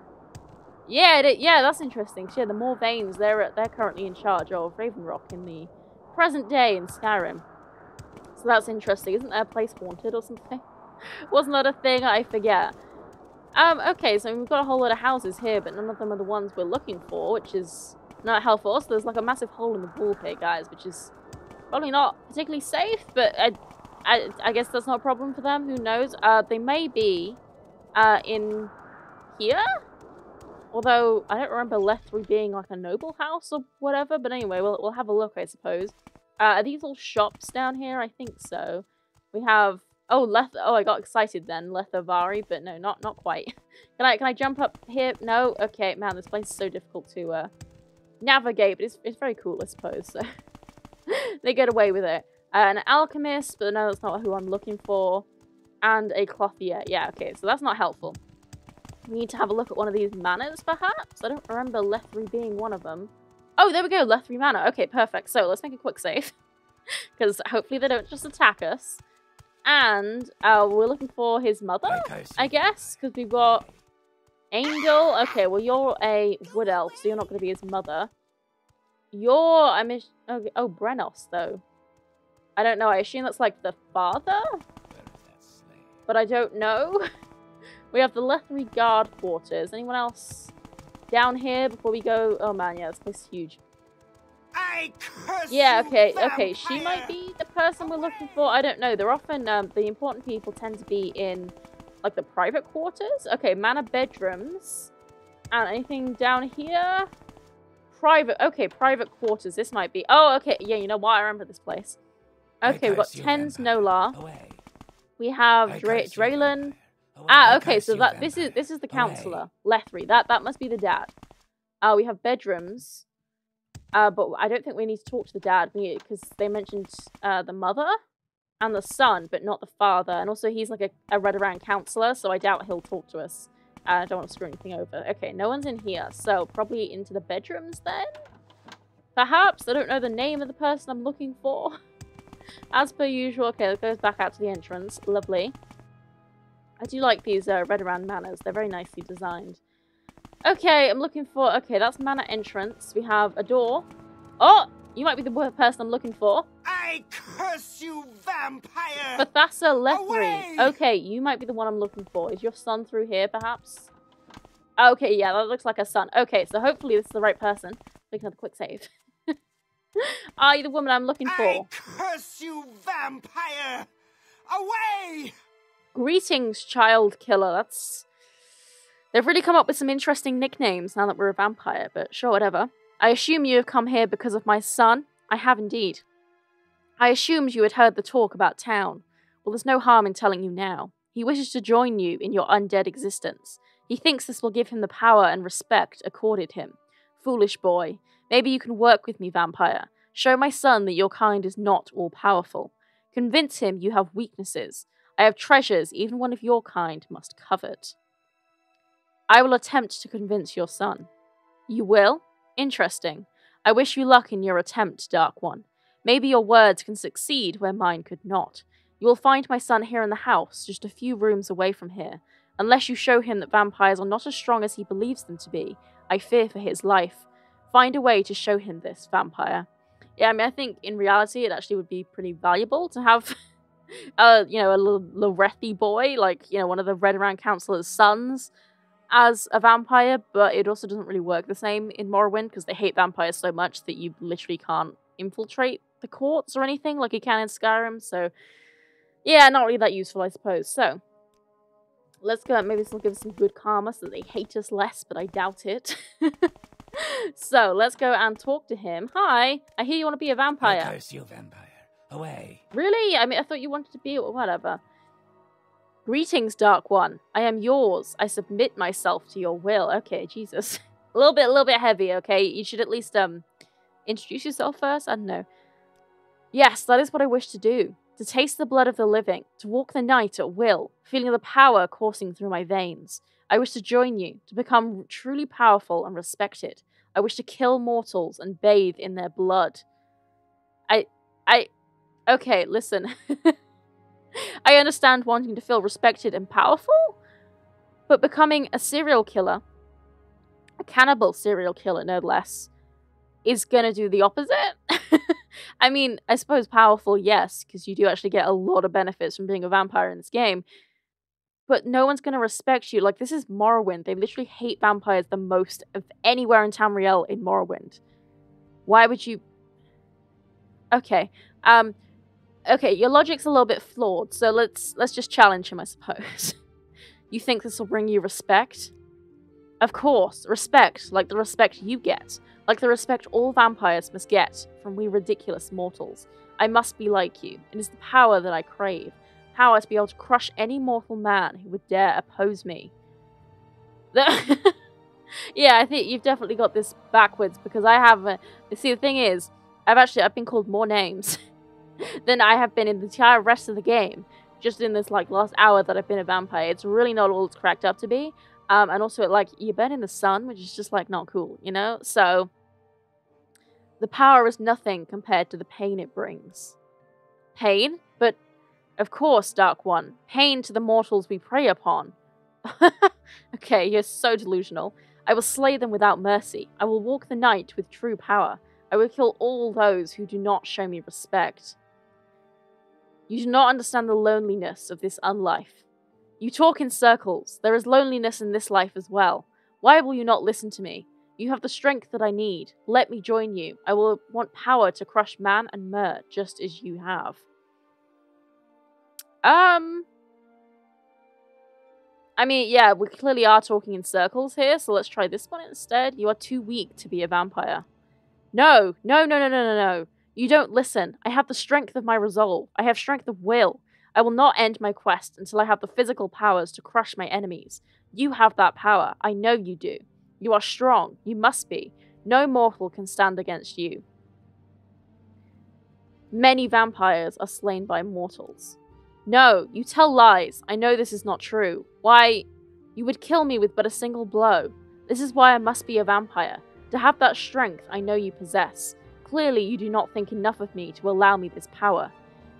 Yeah, it, yeah, that's interesting. Yeah, the Morvayns, they're they're currently in charge of Ravenrock in the present day in Skyrim. So that's interesting. Isn't there a place haunted or something? Wasn't that a thing? I forget. Um, okay, so we've got a whole lot of houses here, but none of them are the ones we're looking for, which is not helpful. So there's like a massive hole in the wall here, guys, which is probably not particularly safe, but I, I, I guess that's not a problem for them. Who knows? Uh, they may be uh, in here? Although, I don't remember Llethri being like a noble house or whatever. But anyway, we'll, we'll have a look, I suppose. Uh, are these all shops down here? I think so. We have... Oh, Leth... Oh, I got excited then. Lethavari, but no, not not quite. can I can I jump up here? No? Okay, man, this place is so difficult to uh, navigate, but it's, it's very cool, I suppose. So they get away with it. An alchemist, but no, that's not who I'm looking for. And a clothier. Yeah, okay, so that's not helpful. We need to have a look at one of these manors, perhaps? I don't remember Llethri being one of them. Oh, there we go, Llethri Manor. Okay, perfect. So let's make a quick save. Because hopefully they don't just attack us. And uh, we're looking for his mother, I guess. Because we've got Angel. Okay, well, you're a wood elf, so you're not going to be his mother. You're... I miss. Okay. Oh, Brenos, though. I don't know. I assume that's like the father? But I don't know. We have the Llethri Guard Quarters. Anyone else down here before we go? Oh man, yeah, this place is huge. I curse yeah, okay, okay. She might be the person we're looking for. I don't know. They're often, um, the important people tend to be in, like, the private quarters. Okay, manor bedrooms. And anything down here? Private, okay, private quarters. This might be. Oh, okay. Yeah, you know what? I remember this place. Okay, we've got Tens Nola. We have Dre Draylen. Oh, ah, okay, so that this is this is the counselor, Llethri. That that must be the dad. Uh, we have bedrooms. Uh, but I don't think we need to talk to the dad because they mentioned uh, the mother and the son, but not the father. And also, he's like a, a Redoran counselor, so I doubt he'll talk to us. Uh, I don't want to screw anything over. Okay, no one's in here, so probably into the bedrooms then? Perhaps? I don't know the name of the person I'm looking for. As per usual, okay, it goes back out to the entrance. Lovely. I do like these uh, Redoran manors. They're very nicely designed. Okay, I'm looking for... Okay, that's manor entrance. We have a door. Oh! You might be the person I'm looking for. I curse you, vampire! Bathassa Llethri. Away! Okay, you might be the one I'm looking for. Is your son through here, perhaps? Okay, yeah, that looks like a son. Okay, so hopefully this is the right person. Make another quick save. Are you the woman I'm looking for? I curse you, vampire! Away! Greetings, child killer. That's. They've really come up with some interesting nicknames now that we're a vampire, but sure, whatever. I assume you have come here because of my son. I have indeed. I assumed you had heard the talk about town. Well, there's no harm in telling you now. He wishes to join you in your undead existence. He thinks this will give him the power and respect accorded him. Foolish boy. Maybe you can work with me, vampire. Show my son that your kind is not all powerful. Convince him you have weaknesses. I have treasures even one of your kind must covet. I will attempt to convince your son. You will? Interesting. I wish you luck in your attempt, Dark One. Maybe your words can succeed where mine could not. You will find my son here in the house, just a few rooms away from here. Unless you show him that vampires are not as strong as he believes them to be, I fear for his life. Find a way to show him this, vampire. Yeah, I mean, I think in reality it actually would be pretty valuable to have, uh, you know, a little boy, like, you know, one of the Redoran Councilor's sons, as a vampire, but it also doesn't really work the same in Morrowind because they hate vampires so much that you literally can't infiltrate the courts or anything like you can in Skyrim. So, yeah, not really that useful, I suppose. So, let's go. Maybe this will give us some good karma so that they hate us less, but I doubt it. so, let's go and talk to him. Hi, I hear you want to be a vampire. I curse you, vampire. Away. Really? I mean, I thought you wanted to be whatever. Greetings, Dark One. I am yours. I submit myself to your will. Okay, Jesus. a little bit, a little bit heavy. Okay, you should at least um introduce yourself first. I don't know. Yes, that is what I wish to do. To taste the blood of the living, to walk the night at will, feeling the power coursing through my veins. I wish to join you, to become truly powerful and respected. I wish to kill mortals and bathe in their blood. I, I, okay, listen. I understand wanting to feel respected and powerful, but becoming a serial killer, a cannibal serial killer, no less, is gonna do the opposite. I mean, I suppose powerful, yes, because you do actually get a lot of benefits from being a vampire in this game. But no one's gonna respect you. Like this is Morrowind. They literally hate vampires the most of anywhere in Tamriel in Morrowind. Why would you? Okay. Um. Okay, your logic's a little bit flawed. So let's let's just challenge him, I suppose. you think this will bring you respect? Of course, respect, like the respect you get, like the respect all vampires must get from we ridiculous mortals. I must be like you. It is the power that I crave. Power to be able to crush any mortal man who would dare oppose me. Yeah, I think you've definitely got this backwards because I have. A- see, the thing is, I've actually I've been called more names than I have been in the entire rest of the game. Just in this like last hour that I've been a vampire, it's really not all it's cracked up to be. Um, and also like you burn in the sun, which is just like not cool, you know. So the power is nothing compared to the pain it brings. Pain, of course, Dark One, pain to the mortals we prey upon. okay, you're so delusional. I will slay them without mercy. I will walk the night with true power. I will kill all those who do not show me respect. You do not understand the loneliness of this unlife. You talk in circles. There is loneliness in this life as well. Why will you not listen to me? You have the strength that I need. Let me join you. I will want power to crush man and mer, just as you have. Um. I mean, yeah, we clearly are talking in circles here, so let's try this one instead. You are too weak to be a vampire. No, no, no, no, no, no, no. You don't listen. I have the strength of my resolve. I have strength of will. I will not end my quest until I have the physical powers to crush my enemies. You have that power. I know you do. You are strong. You must be. No mortal can stand against you. Many vampires are slain by mortals. No, you tell lies. I know this is not true. Why? You would kill me with but a single blow. This is why I must be a vampire. To have that strength I know you possess. Clearly, you do not think enough of me to allow me this power.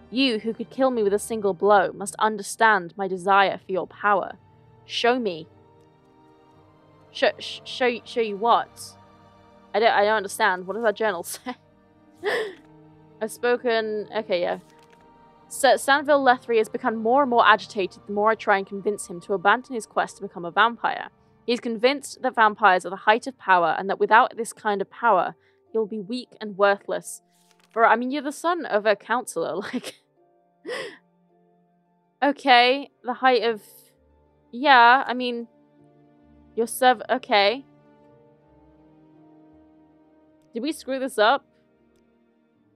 You, who could kill me with a single blow, must understand my desire for your power. Show me. Show, sh- show, show you what? I don't, I don't understand. What does that journal say? I've spoken. Okay, yeah. So, Stanville Llethri has become more and more agitated the more I try and convince him to abandon his quest to become a vampire. He's convinced that vampires are the height of power and that without this kind of power, he'll be weak and worthless. For, I mean, you're the son of a counselor, like. okay, the height of. Yeah, I mean. You're serv. Okay. Did we screw this up?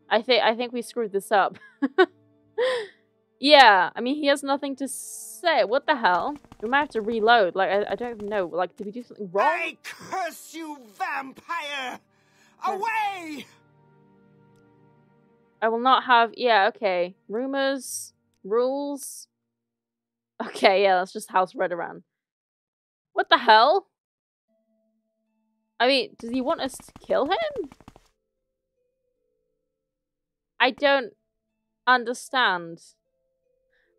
I think I think we screwed this up. yeah, I mean he has nothing to say. What the hell? We might have to reload. Like I, I don't even know. Like did we do something wrong? I curse you, vampire! Away! I will not have. Yeah, okay. Rumors, rules. Okay, yeah, that's just House Redoran. What the hell? I mean, does he want us to kill him? I don't understand.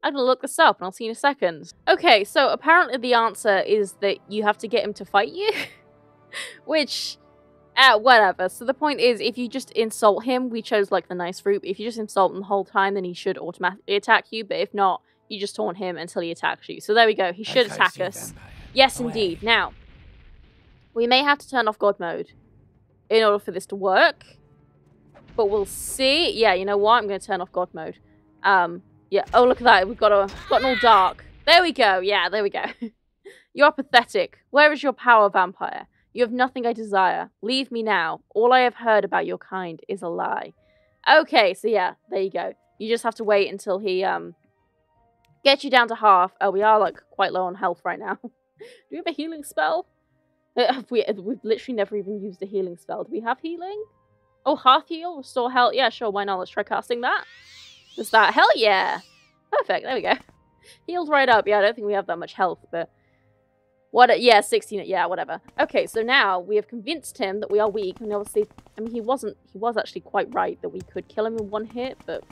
I'm gonna look this up and I'll see you in a second. Okay, so apparently the answer is that you have to get him to fight you. Which, uh, whatever. So the point is, if you just insult him, we chose like the nice route. If you just insult him the whole time, then he should automatically attack you. But if not, you just taunt him until he attacks you. So there we go. He should attack us. Yes, indeed. Now, we may have to turn off God mode in order for this to work. But we'll see. Yeah, you know what? I'm going to turn off God mode. Um, yeah. Oh, look at that. We've got, a, gotten all dark. There we go. Yeah, there we go. you are pathetic. Where is your power, vampire? You have nothing I desire. Leave me now. All I have heard about your kind is a lie. Okay, so yeah, there you go. You just have to wait until he um gets you down to half. Oh, we are like quite low on health right now. Do we have a healing spell? Uh, we, we've literally never even used a healing spell. Do we have healing? Oh, Hearth Heal? Restore health? Yeah, sure, why not? Let's try casting that. Is that? Hell yeah! Perfect, there we go. Healed right up. Yeah, I don't think we have that much health, but... What? Yeah, 16. Yeah, whatever. Okay, so now we have convinced him that we are weak, and obviously, I mean, he wasn't, he was actually quite right that we could kill him in one hit, but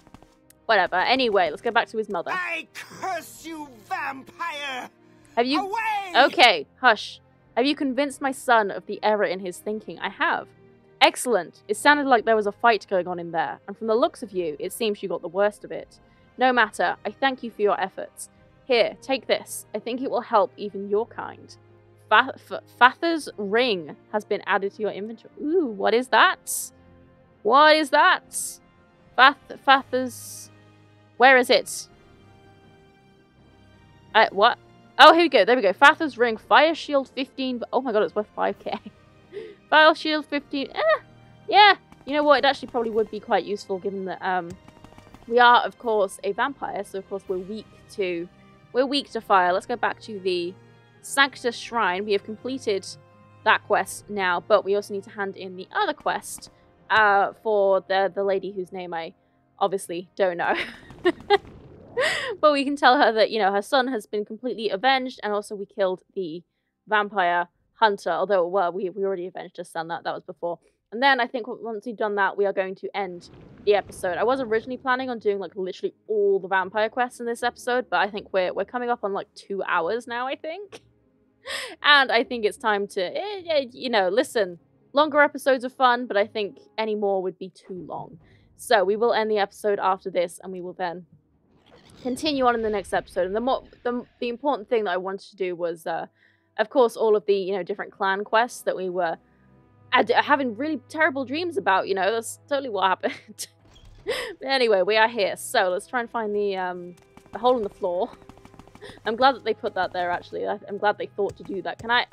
whatever. Anyway, let's go back to his mother. I curse you, vampire! Have you... Away! Okay, hush. Have you convinced my son of the error in his thinking? I have. Excellent. It sounded like there was a fight going on in there, and from the looks of you, it seems you got the worst of it. No matter, I thank you for your efforts. Here, take this. I think it will help even your kind. Fa- Father's ring has been added to your inventory. Ooh, what is that? What is that? Fath- Father's. Where is it? Uh, what? Oh, here we go. There we go. Father's ring, fire shield 15. Oh my god, it's worth 5k. fire shield 15. Eh, yeah. You know what? It actually probably would be quite useful given that um, we are, of course, a vampire. So, of course, we're weak to we're weak to fire. Let's go back to the Sanctus Shrine. We have completed that quest now, but we also need to hand in the other quest uh, for the the lady whose name I obviously don't know. but we can tell her that, you know, her son has been completely avenged, and also we killed the vampire hunter. Although, well, we, we already avenged his son, that, that was before. And then I think once we've done that, we are going to end the episode. I was originally planning on doing like literally all the vampire quests in this episode, but I think we're we're coming up on like two hours now. I think, and I think it's time to eh, you know listen. Longer episodes are fun, but I think any more would be too long. So we will end the episode after this, and we will then continue on in the next episode. And the more the the important thing that I wanted to do was, uh, of course, all of the you know different clan quests that we were ad- having really terrible dreams about. You know, that's totally what happened. but anyway, we are here, so let's try and find the um the hole in the floor. I'm glad that they put that there. Actually, I'm glad they thought to do that. Can I?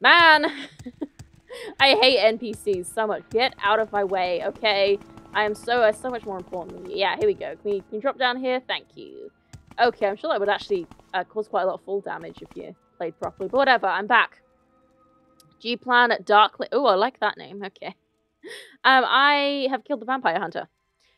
Man, I hate NPCs so much. Get out of my way, okay? I am so uh, so much more important than you. Yeah, here we go. Can we, can you drop down here? Thank you. Okay, I'm sure that would actually uh, cause quite a lot of fall damage if you played properly. But whatever, I'm back. G-Plan Darkly... Oh, I like that name. Okay. Um, I have killed the vampire hunter.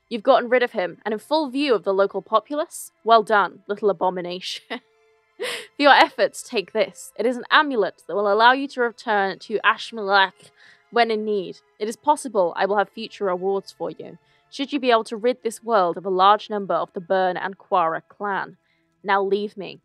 You've gotten rid of him, and in full view of the local populace? Well done, little abomination. For your efforts, take this. It is an amulet that will allow you to return to Ashmelech when in need. It is possible I will have future rewards for you, should you be able to rid this world of a large number of the Berne and Quarra clan. Now leave me.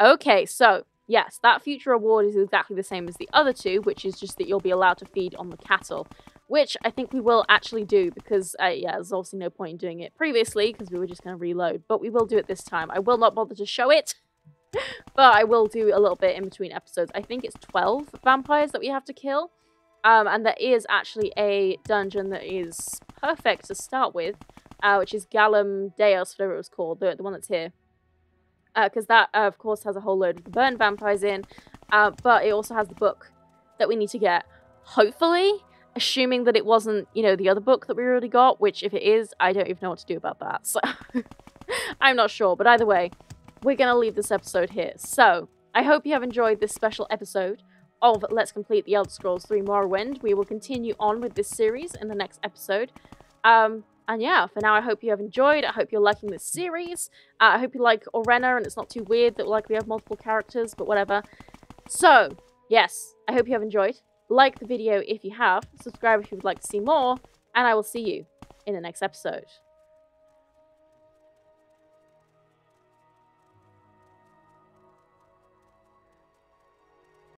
Okay, so, yes, that future reward is exactly the same as the other two, which is just that you'll be allowed to feed on the cattle. which I think we will actually do because, uh, yeah, there's obviously no point in doing it previously because we were just going to reload, but we will do it this time. I will not bother to show it, but I will do a little bit in between episodes. I think it's 12 vampires that we have to kill, um, and there is actually a dungeon that is perfect to start with, uh, which is Galom Daeus, whatever it was called, the, the one that's here. Because uh, that, uh, of course, has a whole load of the Berne vampires in, uh, but it also has the book that we need to get. Hopefully, assuming that it wasn't, you know, the other book that we already got, which if it is, I don't even know what to do about that. So I'm not sure. But either way, we're going to leave this episode here. So I hope you have enjoyed this special episode of Let's Complete the Elder Scrolls 3 Morrowind. We will continue on with this series in the next episode. Um, and yeah, for now, I hope you have enjoyed. I hope you're liking this series. Uh, I hope you like Aurena and it's not too weird that like we have multiple characters, but whatever. So, yes, I hope you have enjoyed. Like the video if you have, subscribe if you would like to see more, and I will see you in the next episode.